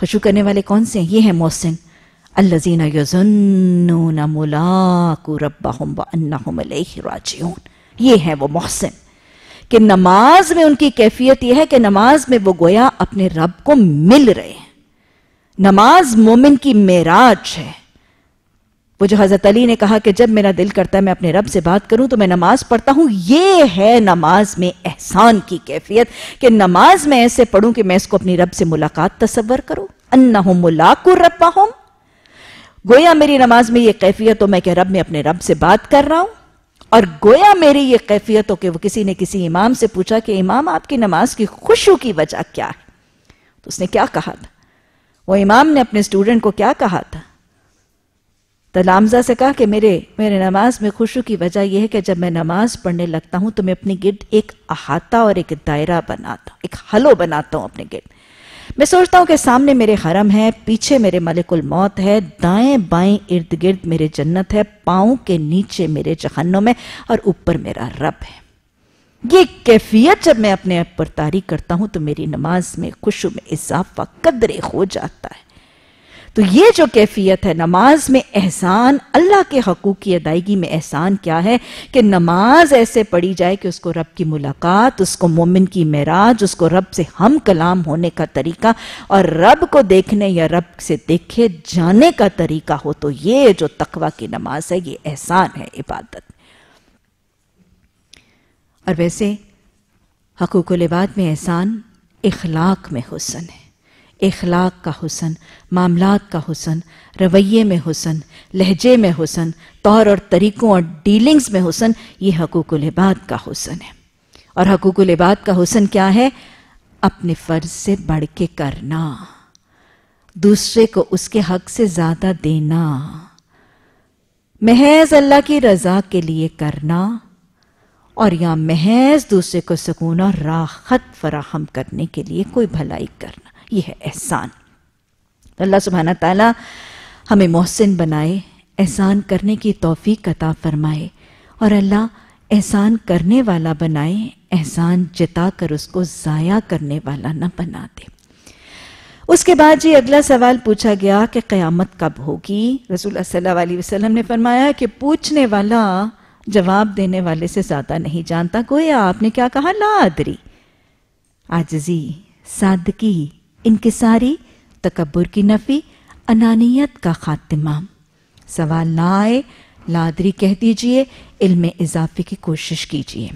خوشو کرنے والے کون سے ہیں؟ یہ ہے محسن۔ الذین یظنون ملاقو ربہم وانہم راجعون. یہ ہے وہ محسن کہ نماز میں ان کی کیفیت یہ ہے کہ نماز میں وہ گویا اپنے رب کو مل رہے ہیں۔ نماز مومن کی میراج ہے۔ وہ جو حضرت علی نے کہا کہ جب میرا دل کرتا ہے میں اپنے رب سے بات کروں تو میں نماز پڑھتا ہوں، یہ ہے نماز میں احسان کی کیفیت کہ نماز میں ایسے پڑھوں کہ میں اس کو اپنی رب سے ملاقات تصور کروں۔ انہم ملاقو ربہم گویا میری نماز میں یہ کیفیت ہو میں کہ رب میں اپنے رب سے بات کر رہا ہوں اور گویا میری یہ کیفیت ہو کہ وہ کسی نے کسی امام سے پوچھا کہ امام آپ کی نماز کی خوشو کی وجہ کیا ہے؟ تو اس نے کیا کہا تھا؟ وہ امام نے اپنے اسٹوڈنٹ کو کیا کہا تھا؟ تلامزہ سے کہا کہ میرے میرے نماز میں خوشو کی وجہ یہ ہے کہ جب میں نماز پڑھنے لگتا ہوں تو میں اپنی گرد ایک احاطہ اور ایک دائرہ بناتا ہوں، ایک حلو بناتا ہوں اپنے گرد۔ میں سوچتا ہوں کہ سامنے میرے حرم ہے، پیچھے میرے ملک الموت ہے، دائیں بائیں ارد گرد میرے جنت ہے، پاؤں کے نیچے میرے جہنم ہے اور اوپر میرا رب ہے۔ یہ کیفیت جب میں اپنے پر تاریخ کرتا ہوں تو میری نماز میں خوشو میں اضافہ قدرے ہو جاتا ہے۔ تو یہ جو کیفیت ہے، نماز میں احسان، اللہ کے حقوق کی ادائیگی میں احسان کیا ہے کہ نماز ایسے پڑھی جائے کہ اس کو رب کی ملاقات، اس کو مومن کی معراج، اس کو رب سے ہم کلام ہونے کا طریقہ اور رب کو دیکھنے یا رب سے دیکھے جانے کا طریقہ ہو تو یہ جو تقوی کی نماز ہے، یہ احسان ہے، عبادت۔ اور ویسے حقوق العباد میں احسان اخلاق میں حسن ہے۔ اخلاق کا حسن، معاملات کا حسن، رویے میں حسن، لہجے میں حسن، طور اور طریقوں اور ڈیلنگز میں حسن، یہ حقوق العباد کا حسن ہے۔ اور حقوق العباد کا حسن کیا ہے؟ اپنے فرض سے بڑھ کے کرنا، دوسرے کو اس کے حق سے زیادہ دینا۔ محض اللہ کی رضا کے لیے کرنا اور یا محض دوسرے کو سکون اور راحت فراہم کرنے کے لیے کوئی بھلائی کرنا۔ یہ ہے احسان۔ اللہ سبحانہ تعالیٰ ہمیں محسن بنائے، احسان کرنے کی توفیق عطا فرمائے اور اللہ احسان کرنے والا بنائے، احسان جتا کر اس کو ضائع کرنے والا نہ بنا دے۔ اس کے بعد جی اگلا سوال پوچھا گیا کہ قیامت کب ہوگی؟ رسول اللہ صلی اللہ علیہ وسلم نے فرمایا کہ پوچھنے والا جواب دینے والے سے زیادہ نہیں جانتا۔ گویا آپ نے کیا کہا؟ لا ادری۔ آجزی سادگی انکساری تکبر کی نفی، انانیت کا خاتمہ۔ سوال نہ آئے، لادری کہہ دیجیے، علم اضافے کی کوشش کیجیے۔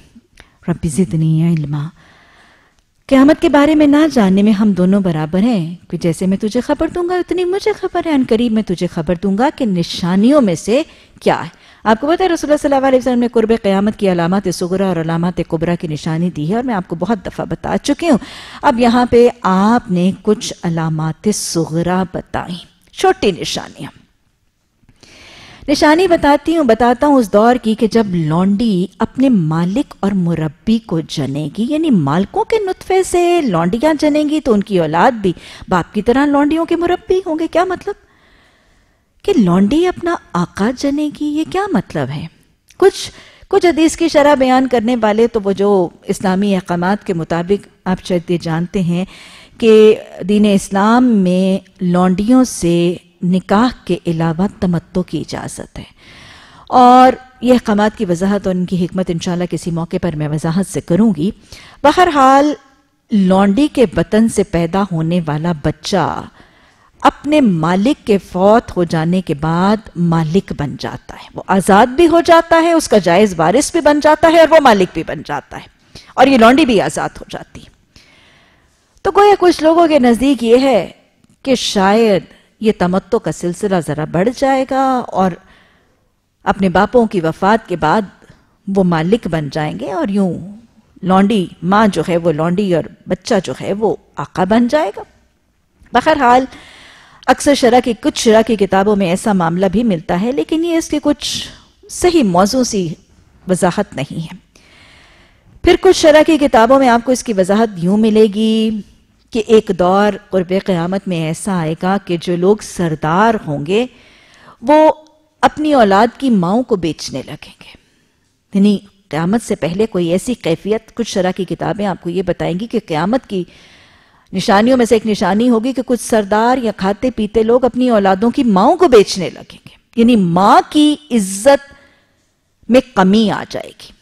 ربی زدنی علمہ قیامت کے بارے میں نہ جاننے میں ہم دونوں برابر ہیں۔ کہ جیسے میں تجھے خبر دوں گا، اتنی مجھے خبر ہے۔ ان قریب میں تجھے خبر دوں گا کہ نشانیوں میں سے کیا ہے۔ آپ کو پتا ہے رسول اللہ صلی اللہ علیہ وسلم نے قرب قیامت کی علامات سغرا اور علامات قبرا کی نشانی دی ہے اور میں آپ کو بہت دفعہ بتا چکی ہوں۔ اب یہاں پہ آپ نے کچھ علامات سغرا بتائیں۔ چھوٹی نشانیاں۔ نشانی بتاتی ہوں، بتاتا ہوں اس دور کی کہ جب لونڈی اپنے مالک اور مربی کو جنے گی یعنی مالکوں کے نطفے سے لونڈیاں جنے گی تو ان کی اولاد بھی باپ کی طرح لونڈیوں کے مربی ہوں گے۔ کیا مطلب؟ کہ لونڈی اپنا آقا جنے گی، یہ کیا مطلب ہے؟ کچھ کچھ حدیث کی شرح بیان کرنے والے تو وہ جو اسلامی احکامات کے مطابق آپ شاید یہ جانتے ہیں کہ دین اسلام میں لونڈیوں سے نکاح کے علاوہ تمتو کی اجازت ہے۔ اور یہ احکامات کی وضاحت اور ان کی حکمت انشاءاللہ کسی موقع پر میں وضاحت سے کروں گی۔ بہرحال، لونڈی کے بطن سے پیدا ہونے والا بچہ اپنے مالک کے فوت ہو جانے کے بعد مالک بن جاتا ہے۔ وہ آزاد بھی ہو جاتا ہے، اس کا جائز وارث بھی بن جاتا ہے اور وہ مالک بھی بن جاتا ہے۔ اور یہ لونڈی بھی آزاد ہو جاتی تو گویا کچھ لوگوں کے نزدیک یہ ہے کہ شاید یہ تمتو کا سلسلہ ذرا بڑھ جائے گا اور اپنے باپوں کی وفات کے بعد وہ مالک بن جائیں گے اور یوں لونڈی ماں جو ہے وہ لونڈی اور بچہ جو ہے وہ آقا بن جائے گا۔ بہرحال اکثر شرح کی، کچھ شرح کی کتابوں میں ایسا معاملہ بھی ملتا ہے، لیکن یہ اس کے کچھ صحیح موضوع سی وضاحت نہیں ہے۔ پھر کچھ شرح کی کتابوں میں آپ کو اس کی وضاحت یوں ملے گی کہ ایک دور قرب قیامت میں ایسا آئے گا کہ جو لوگ سردار ہوں گے، وہ اپنی اولاد کی ماؤں کو بیچنے لگیں گے۔ یعنی قیامت سے پہلے کوئی ایسی کیفیت، کچھ شرح کی کتابیں آپ کو یہ بتائیں گی کہ قیامت کی نشانیوں میں سے ایک نشانی ہوگی کہ کچھ سردار یا کھاتے پیتے لوگ اپنی اولادوں کی ماؤں کو بیچنے لگیں گے۔ یعنی ماں کی عزت میں کمی آ جائے گی۔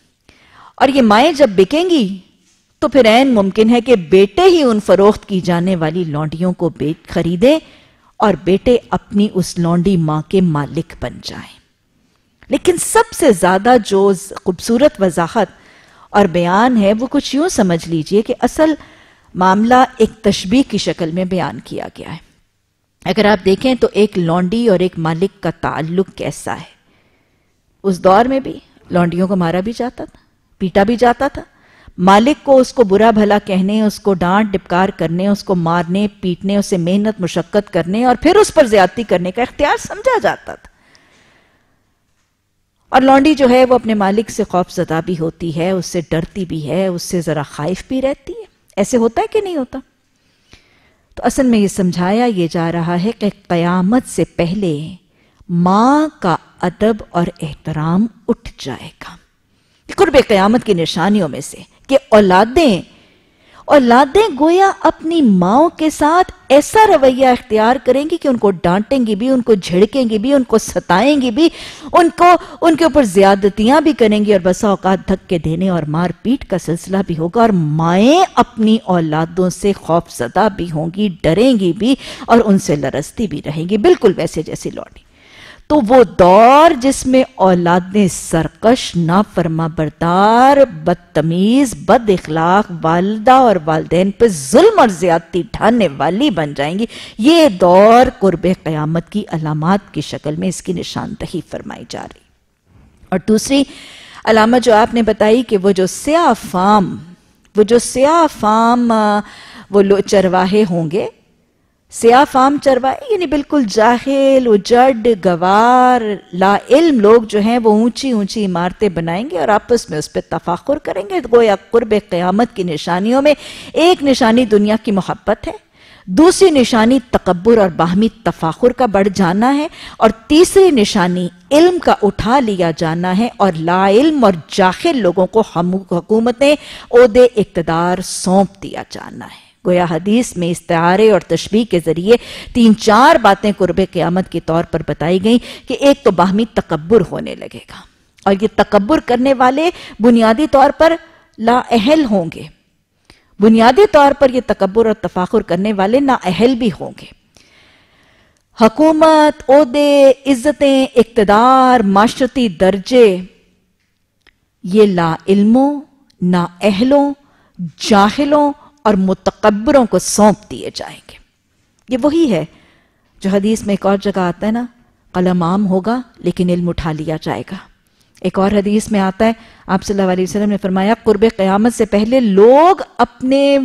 اور یہ مائیں جب بکیں گی تو پھر این ممکن ہے کہ بیٹے ہی ان فروخت کی جانے والی لونڈیوں کو خریدیں اور بیٹے اپنی اس لونڈی ماں کے مالک بن جائیں۔ لیکن سب سے زیادہ جو خوبصورت وضاحت اور بیان ہے وہ کچھ یوں سمجھ لیجیے کہ اصل معاملہ ایک تشبیح کی شکل میں بیان کیا گیا ہے۔ اگر آپ دیکھیں تو ایک لونڈی اور ایک مالک کا تعلق کیسا ہے۔ اس دور میں بھی لونڈیوں کو مارا بھی جاتا تھا، پیٹا بھی جاتا تھا۔ مالک کو اس کو برا بھلا کہنے، اس کو ڈانٹ ڈپکار کرنے، اس کو مارنے، پیٹنے، اسے محنت، مشقت کرنے اور پھر اس پر زیادتی کرنے کا اختیار سمجھا جاتا تھا۔ اور لونڈی جو ہے وہ اپنے مالک سے خوف زدہ بھی ہوتی ہے، اس سے ڈرتی بھی ہے، اس سے ذرا خائف بھی رہتی ہے۔ ایسے ہوتا ہے کہ نہیں ہوتا؟ تو اصل میں یہ سمجھایا یہ جا رہا ہے کہ قیامت سے پہلے ماں کا ادب اور احترام اٹھ جائے گا۔ قرب قیامت کی نشانیوں میں سے کہ اولادیں اولادیں گویا اپنی ماؤں کے ساتھ ایسا رویہ اختیار کریں گی کہ ان کو ڈانٹیں گی بھی، ان کو جھڑکیں گی بھی، ان کو ستائیں گی بھی، ان کو، ان کے اوپر زیادتیاں بھی کریں گی اور بسا اوقات دھکے دینے اور مار پیٹ کا سلسلہ بھی ہوگا اور مائیں اپنی اولادوں سے خوف زدہ بھی ہوں گی، ڈریں گی بھی اور ان سے لرستی بھی رہیں گی۔ بالکل ویسے جیسی لوٹی تو وہ دور جس میں اولادیں سرکش، نافرما بردار، بدتمیز، بد اخلاق، والدہ اور والدین پہ ظلم اور زیادتی ڈھانے والی بن جائیں گی۔ یہ دور قرب قیامت کی علامات کی شکل میں اس کی نشاندہی فرمائی جا رہی۔ اور دوسری علامت جو آپ نے بتائی کہ وہ جو سیاہ فام، وہ جو سیاہ فام وہ چرواہے ہوں گے سیاہ فام چروائے یعنی بالکل جاہل اجڈ گوار، لا علم لوگ جو ہیں وہ اونچی اونچی عمارتیں بنائیں گے اور آپس میں اس پہ تفاخر کریں گے۔ گویا قرب قیامت کی نشانیوں میں ایک نشانی دنیا کی محبت ہے، دوسری نشانی تکبر اور باہمی تفاخر کا بڑھ جانا ہے اور تیسری نشانی علم کا اٹھا لیا جانا ہے اور لا علم اور جاہل لوگوں کو حکومتیں عہدے، اقتدار سونپ دیا جانا ہے۔ گویا حدیث میں استعارے اور تشبیح کے ذریعے تین چار باتیں قرب قیامت کے طور پر بتائی گئیں کہ ایک تو باہمی تکبر ہونے لگے گا اور یہ تکبر کرنے والے بنیادی طور پر لا اہل ہوں گے۔ بنیادی طور پر یہ تکبر اور تفاخر کرنے والے نا اہل بھی ہوں گے۔ حکومت، عہدے، عزتیں، اقتدار، معاشرتی درجے، یہ لا علموں نا اہلوں جاہلوں اور متقبروں کو سونپ دیے جائیں گے۔ یہ وہی ہے جو حدیث میں ایک اور جگہ آتا ہے نا، قلم عام ہوگا لیکن علم اٹھا لیا جائے گا۔ ایک اور حدیث میں آتا ہے، آپ صلی اللہ علیہ وسلم نے فرمایا، قرب قیامت سے پہلے لوگ اپنے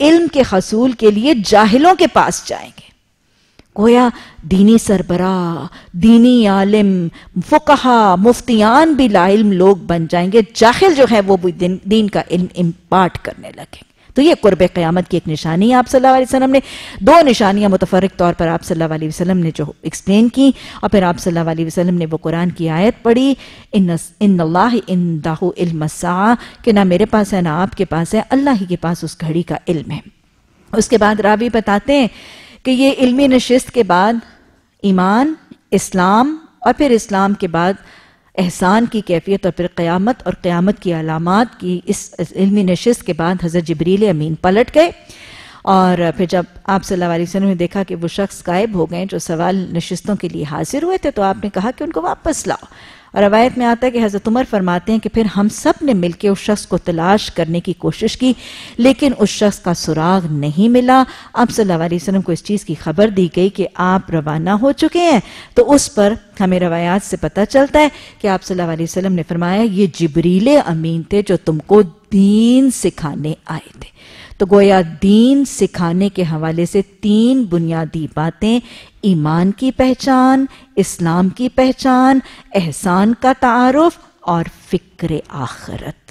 علم کے حصول کے لیے جاہلوں کے پاس جائیں گے۔ گویا دینی سربراہ، دینی عالم، فقہا، مفتیان بھی لا علم لوگ بن جائیں گے۔ جاہل جو ہے وہ بھی دین کا علم امپارٹ کرنے لگیں گے۔ تو یہ قرب قیامت کی ایک نشانی ہے۔ آپ صلی اللہ علیہ وسلم نے دو نشانیاں متفرق طور پر آپ صلی اللہ علیہ وسلم نے جو ایکسپلین کی اور پھر آپ صلی اللہ علیہ وسلم نے وہ قرآن کی آیت پڑھی۔ ان اللہ علم کہ نہ میرے پاس ہے، نہ آپ کے پاس ہے، اللہ ہی کے پاس اس گھڑی کا علم ہے۔ اس کے بعد راوی بتاتے ہیں کہ یہ علمی نشست کے بعد ایمان، اسلام اور پھر اسلام کے بعد احسان کی کیفیت اور پھر قیامت اور قیامت کی علامات کی اس علمی نشست کے بعد حضرت جبریل امین پلٹ گئے اور پھر جب آپ صلی اللہ علیہ وسلم نے دیکھا کہ وہ شخص غائب ہو گئے جو سوال نشستوں کے لیے حاضر ہوئے تھے تو آپ نے کہا کہ ان کو واپس لاؤ۔ اور روایت میں آتا ہے کہ حضرت عمر فرماتے ہیں کہ پھر ہم سب نے مل کے اس شخص کو تلاش کرنے کی کوشش کی، لیکن اس شخص کا سراغ نہیں ملا۔ اب صلی اللہ علیہ وسلم کو اس چیز کی خبر دی گئی کہ آپ روانہ ہو چکے ہیں۔ تو اس پر ہمیں روایات سے پتہ چلتا ہے کہ آپ صلی اللہ علیہ وسلم نے فرمایا، یہ جبریل امین تھے جو تم کو دین سکھانے آئے تھے۔ تو گویا دین سکھانے کے حوالے سے تین بنیادی باتیں، ایمان کی پہچان، اسلام کی پہچان، احسان کا تعارف اور فکر آخرت۔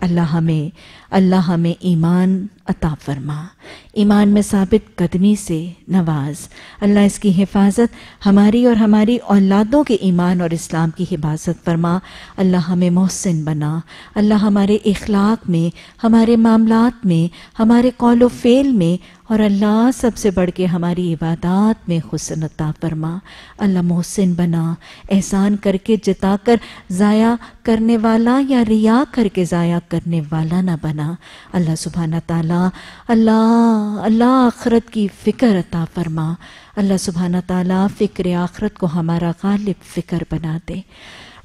اللہ ہمیں اللہ ہمیں ایمان عطا فرما۔ ایمان میں ثابت قدمی سے نواز۔ اللہ اس کی حفاظت ہماری اور ہماری اولادوں کے ایمان اور اسلام کی حفاظت فرما۔ اللہ ہمیں محسن بنا۔ اللہ ہمارے اخلاق میں، ہمارے معاملات میں، ہمارے قول و فعل میں اور اللہ سب سے بڑھ کے ہماری عبادات میں حسن عطا فرما۔ اللہ محسن بنا۔ احسان کر کے جتا کر، ضائع کرنے والا یا ریا کر کے ضائع کرنے والا نہ بنا۔ جانا اللہ سبحانہ تعالیٰ، اللہ اللہ آخرت کی فکر عطا فرما۔ اللہ سبحانہ تعالیٰ فکر آخرت کو ہمارا غالب فکر بنا دے۔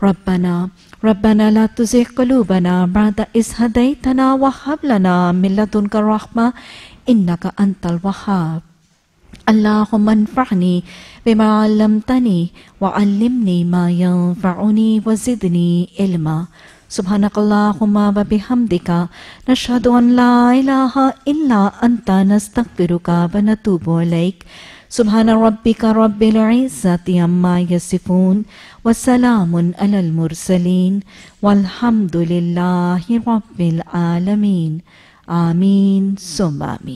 ربنا ربنا لا تزغ قلوبنا بعد إذ هديتنا وهب لنا من لدنك رحمة إنك أنت الوهاب۔ اللهم انفعني بما علمتني وعلمني ما ينفعني وزدني علما۔ سبحانك اللهم وبحمدك نشهد أن لا إله إلا أنت نستغفرك ونتوب إليك سبحان ربك رب العزة عما يصفون وسلام على المرسلين والحمد لله رب العالمين آمين ثم آمين